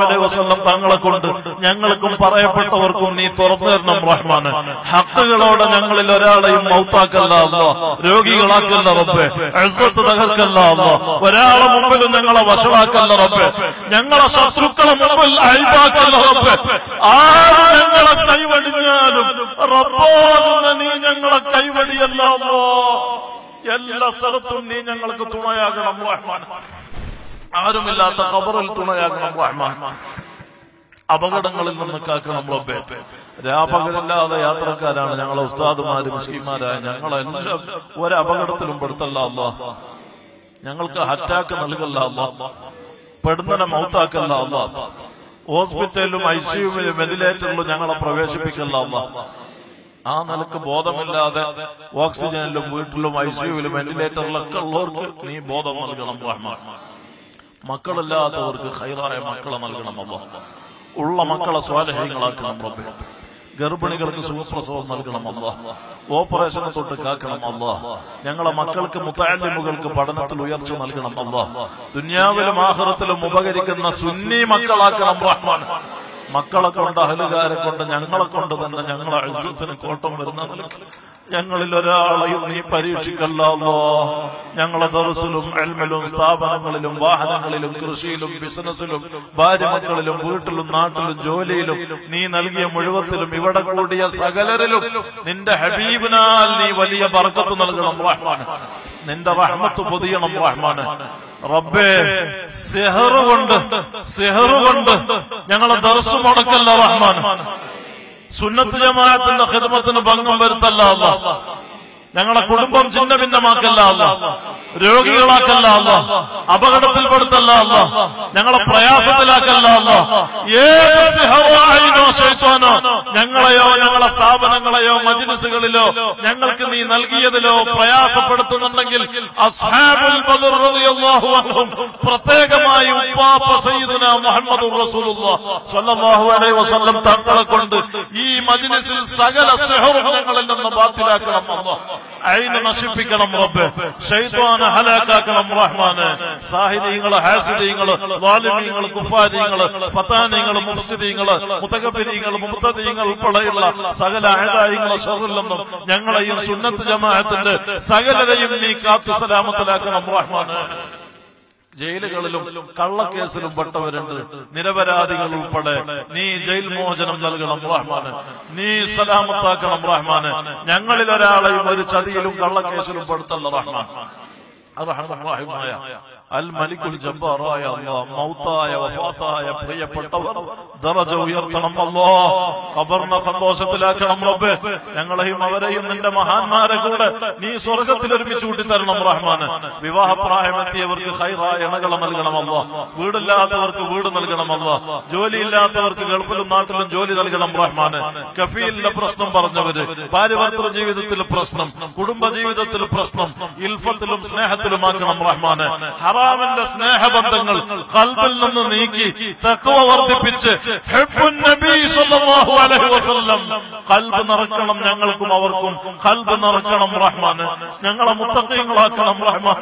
Speaker 1: അലൈഹി വസല്ലം തങ്ങളെ കൊണ്ട് ഞങ്ങൾക്കും പറയപ്പെട്ടവർക്കും നീ തുറന്നു തരണം റഹ്മാന്. ഹക്കുകളോടെ ഞങ്ങളിൽ ഒരാളെയും മൗത്താക്കല്ല രോഗികളാക്കല്ല റബ്ബെ. ഇസ്സത്ത് തകർക്കല്ല ഒരാളെ മുമ്പിലും ഞങ്ങളെ വശമാക്കല്ല റബ്ബെ. ഞങ്ങളെ ശത്രുക്കളെ മുമ്പിൽ അയൽവാക്കല്ല റബ്ബെ. ആര് ഞങ്ങളെ കൈവടിഞ്ഞാലും റബ്ബോ നീ ഞങ്ങളെ കൈവടിയല്ല എല്ലാ സ്ഥലത്തും നീ ഞങ്ങൾക്ക് തുണയാകണം റഹ്മാൻ. ആരുമില്ലാത്ത ഖബറിൽ തുണയാകണം റഹ്മാൻ. അപകടങ്ങളിൽ നിന്ന് കാക്കണം റബ്ബെ. രാപകലില്ലാതെ യാത്രക്കാരാണ് ഞങ്ങളെ ഉസ്താദുമാര് മുസ്ലിംമാരായ ഞങ്ങളെല്ലാം ഒരപകടത്തിലും പെടുത്തല്ല അമ്മ ഞങ്ങൾക്ക് അറ്റാക്ക് നൽകല്ല അമ്മ പെടുന്നനെ മൗത്താക്കല്ല അമ്മ ഹോസ്പിറ്റലിലും ഐ സിയുവിലും വെന്റിലേറ്ററിലും ഞങ്ങളെ പ്രവേശിപ്പിക്കല്ല അമ്മ ആ നിലയ്ക്ക് ബോധമില്ലാതെ ഓക്സിജനിലും വീട്ടിലും ഐ സിയുവിലും വെന്റിലേറ്ററിലൊക്കെ ഉള്ളവർക്ക് നീ ബോധം നൽകണം റഹ്മാൻ മക്കളില്ലാത്തവർക്ക് ഹൈറായ മക്കളെ നൽകണം അമ്മ ഉള്ള മക്കളെ സ്വാലഹ്യങ്ങളാക്കണം ഗർഭിണികൾക്ക് സുഖപ്രസവം നൽകണം അല്ല. ഓപ്പറേഷനെ തൊട്ട് കാക്കണം അല്ല. ഞങ്ങളെ മക്കൾക്ക് മുത്താലിമുകൾക്ക് പഠനത്തിൽ ഉയർച്ച നൽകണം അല്ല. ദുന്യാവിലും ആഹ്റത്തിലും ഉപകരിക്കുന്ന സുന്നി മക്കളാക്കണം റഹ്മാൻ. മക്കളെ കൊണ്ട് അഹലുകാരെ കൊണ്ട് ഞങ്ങളെ കൊണ്ട് തന്നെ ഞങ്ങളെ അഴുസത്തിന് കോട്ടം വരുന്ന നിലയ്ക്ക് ഞങ്ങളിൽ ഒരാളെയും നീ പരീക്ഷിക്കല്ലോ ഞങ്ങളെ ദിവസിലും എൽമിലും സ്ഥാപനങ്ങളിലും വാഹനങ്ങളിലും കൃഷിയിലും ബിസിനസ്സിലും ഭാര്യ മക്കളിലും വീട്ടിലും നാട്ടിലും ജോലിയിലും നീ നൽകിയ മുഴുവത്തിലും ഇവിടെ കൂടിയ സകലരിലും നിന്റെ ഹബീബിനാൽ നീ വലിയ ബർക്കത്ത് നൽകണം റഹ്മാൻ നിന്റെ റഹ്മത്ത് പൊതിയണം റഹ്മാൻ റബ്ബേ സെഹറ് കൊണ്ട് സെഹറ് കൊണ്ട് ഞങ്ങളെ ദർസ് മുടക്കല്ല റഹ്മാൻ സുന്നത്ത് ജമാഅത്തിന്റെ ഹിദമത്തിന് ഭംഗം വരുത്തല്ല അല്ല ഞങ്ങളെ കുടുംബം ചിന്ന ഭിന്നമാക്കല്ല അല്ല. രോഗികളാക്കല്ല അല്ല. അപകടത്തിൽപ്പെടുത്തല്ല അല്ല. ഞങ്ങളെ പ്രയാസത്തിലാക്കല്ല അല്ല. ഏതോ ഞങ്ങളെയോ ഞങ്ങളെ സ്ഥാപനങ്ങളെയോ മജ്ലിസുകളിലോ ഞങ്ങൾക്ക് നീ നൽകിയതിലോ പ്രയാസപ്പെടുത്തുന്നുണ്ടെങ്കിൽ പ്രത്യേകമായി ഉപ്പാപ്പ കൊണ്ട് ഈ മജ്ലിസിൽ സകല സഹോദരങ്ങളിൽ നിന്ന് ബാത്തിലാക്കണം അയിന് നശിപ്പിക്കണം റബ്ബ്. ഷൈത്വാനെ ഹലാക്കാക്കണം റഹ്മാന്. സാഹിര്യങ്ങൾ ഹാസിദീങ്ങൾ വാലിമീങ്ങൾ കുഫാരിങ്ങൾ ഫത്താനിങ്ങൾ മുഫ്സിദീങ്ങൾ മുത്തകബിരീങ്ങൾ മുത്തദീങ്ങൾ ഉൾപ്പെടെയുള്ള സകല അഴകായികളെ ഷറിൽ നിന്നും ഞങ്ങളെയും സുന്നത്ത് ജമാഅത്തിന്റെ സകലരെയും നീ കാത്തു സലാമത്തിലാക്കണം റഹ്മാന്. ജയിലുകളിലും കള്ളക്കേസിലും പെട്ടവരുണ്ട്. നിരപരാധികൾ ഉൾപ്പെടെ നീ ജയിൽ മോചനം നൽകണം റഹ്മാന്. നീ സലാമത്താക്കണം റഹ്മാന്. ഞങ്ങളിൽ ഒരാളെയും ഒരു ചതിയിലും കള്ളക്കേസിലും പെടുത്തല്ല റഹ്മാൻ. അർഹമുറാഹിമായ അൽ ജബ്ബാറായ പ്രിയപ്പെട്ടവർ സന്തോഷത്തിലാക്കണം റബ്ബേ. ഞങ്ങളെയും അവരെയും നിന്റെ മഹാന്മാരെ കൂടെ നീ സ്വർഗത്തിൽ ഒരുമിച്ച് കൂട്ടിത്തരണം റഹ്മാന്. വിവാഹപ്രായമെത്തിയവർക്ക് ഹൈറായ ഇണകളെ നൽകണം വീടില്ലാത്തവർക്ക് വീട് നൽകണം ജോലി ജോലിയില്ലാത്തവർക്ക് ഗൾഫിലും നാട്ടിലും ജോലി നൽകണം റഹ്മാന്. കഫീലിന്റെ പ്രശ്നം പറഞ്ഞവര് ഭാര്യഭർത്തൃ ജീവിതത്തിൽ പ്രശ്നം കുടുംബ ജീവിതത്തിൽ പ്രശ്നം ഇൽഫത്തിലും സ്നേഹത്തിലുമാക്കണം റഹ്മാന്. ഹറാമിന്റെ സ്നേഹബന്ധങ്ങൾ കൽബിൽ നിന്ന് നീക്കി തക്കവ വർദ്ധിപ്പിച്ച് കൽബ് നിറക്കണം ഞങ്ങൾക്കും അവർക്കും. കൽബ് നിറക്കണം റഹ്മാന്. ഞങ്ങളെ മുത്തഖീങ്ങളാക്കണം റഹ്മാൻ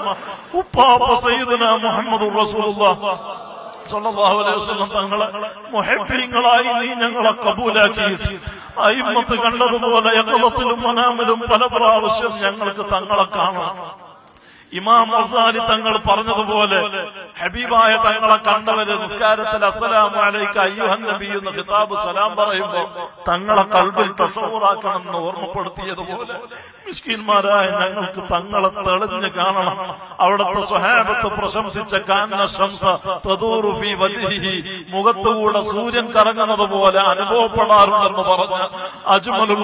Speaker 1: ഉപ്പാപ്പ സയ്യിദുന മുഹമ്മദ് വസല്ലം തങ്ങളെ മുഹബ്ബീങ്ങളായി നീ ഞങ്ങളെ കബൂലാക്കിയിട്ട്. അയിമത്ത് കണ്ടതുപോലെ യക്കളത്തിലും മനാമിലും പല പ്രാവശ്യം ഞങ്ങൾക്ക് തങ്ങളെ കാണാം. ഇമാം മസാലി തങ്ങൾ പറഞ്ഞതുപോലെ ഹബീബായ തങ്ങളെ കണ്ടവര് നിസ്കാരത്തിൽ അസ്സലാമു അലൈക അയ്യുഹൻ നബി എന്ന് ഖിതാബ് സലാം പറയുമ്പോ തങ്ങളെ കൽബിൽ തസവൂറാക്കണമെന്ന് ഓർമ്മപ്പെടുത്തിയതുപോലെ മിസ്കിന്മാരായ ഞങ്ങൾക്ക് തങ്ങളെ തെളിഞ്ഞ് കാണണം. അവിടുത്തെ സ്വഹാബത്ത് പ്രശംസിച്ച കാന്ന മുഖത്തുകൂടെ സൂര്യൻ കറങ്ങുന്നത് പോലെ അനുഭവപ്പെടാറുണ്ടെന്ന് പറഞ്ഞ അജ്മലുൽ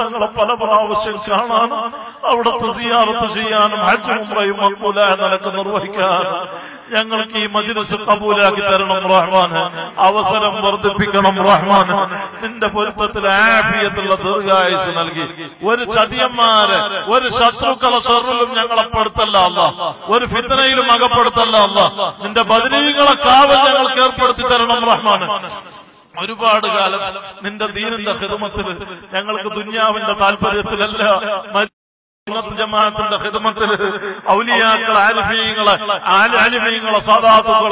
Speaker 1: തങ്ങളെ പല പ്രാവശ്യം കാണാനും അവിടുത്തെ സിയാറത്ത് ചെയ്യാനും ഹജ്ജും നിലയ്ക്ക് നിർവഹിക്കാനും ഞങ്ങൾക്ക് ഈ മജ്ലിസ് കബൂലാക്കി തരണം റഹ്മാൻ അവസരം വർദ്ധിപ്പിക്കണം റഹ്മാൻ നിന്റെ പൊരുത്തത്തിൽ ആഫിയത്തുള്ള ദീർഘായുസ് നൽകി. ഒരു ചതിയന്മാര് ഒരു ശത്രുക്കളെ ഷെറിലും ഞങ്ങളെ പെടുത്തല്ല അല്ല. ഒരു ഫിത്തനയിലും അകപ്പെടുത്തല്ല അല്ല. നിന്റെ ബദരീകളെ കാവൽ ഞങ്ങൾക്ക് ഏർപ്പെടുത്തി തരണം റഹ്മാൻ ഒരുപാട് കാലം നിന്റെ ദീനിന്റെ ഹിതമത്തിൽ ഞങ്ങൾക്ക് ദുന്യാവിന്റെ താല്പര്യത്തിലല്ല ജമാഅത്തിന്റെ ഔലിയാക്കളെ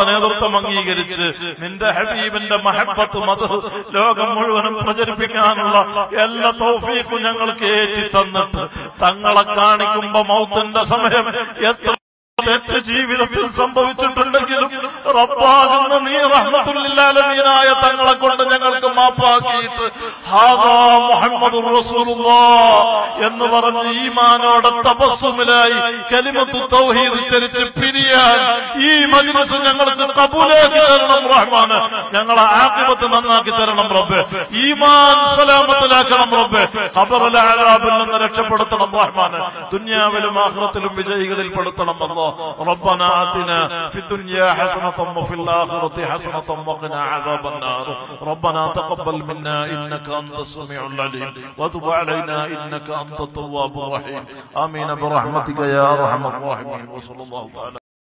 Speaker 1: നേതൃത്വം അംഗീകരിച്ച് നിന്റെ ഹബീബിന്റെ മഹബത്ത് മത ലോകം മുഴുവനും പ്രചരിപ്പിക്കാനുള്ള എല്ലാ തൗഫീഖും ഞങ്ങൾക്ക് ഏറ്റി തന്നിട്ട് തങ്ങളെ കാണിക്കുമ്പോ മൗത്തിന്റെ സമയം എത്ര തെറ്റ് ജീവിതത്തിൽ സംഭവിച്ചിട്ടുണ്ടെങ്കിലും റബ്ബാകുന്ന നീ റഹ്മത്തുല്ലാലമീനായ തങ്ങളെ കൊണ്ട് ഞങ്ങൾക്ക് മാപ്പാക്കിയിട്ട് ഹാദാ മുഹമ്മദ് എന്ന് പറഞ്ഞ് ഈമാനോടെ തപസ്സുമിലായി കലിമത്തു തൗഹീദ് ചരിച്ച് പിരിയാൻ ഈ മജ്ലിസ് ഞങ്ങൾക്ക് കബൂലാക്കി തരണം റഹ്മാന്. ഞങ്ങളെ ആക്രമത്ത് നന്നാക്കി തരണം റബ്ബ്. ഈമാൻ സലാമത്തിലാക്കണം റബ്ബ്. ഖബറിലെ ആരാബിൽ നിന്ന് രക്ഷപ്പെടുത്തണം റഹ്മാന്. ദുന്യാവിലും ആഖിറത്തിലും വിജയികളിൽ പെടുത്തണം ربنا آتنا في الدنيا حسنة وفي الآخرة حسنة وقنا عذاب النار. ربنا تقبل منا إنك أنت السميع العليم. وتب علينا إنك أنت التواب الرحيم. آمين برحمتك يا أرحم الراحمين. وصلى الله تعالى.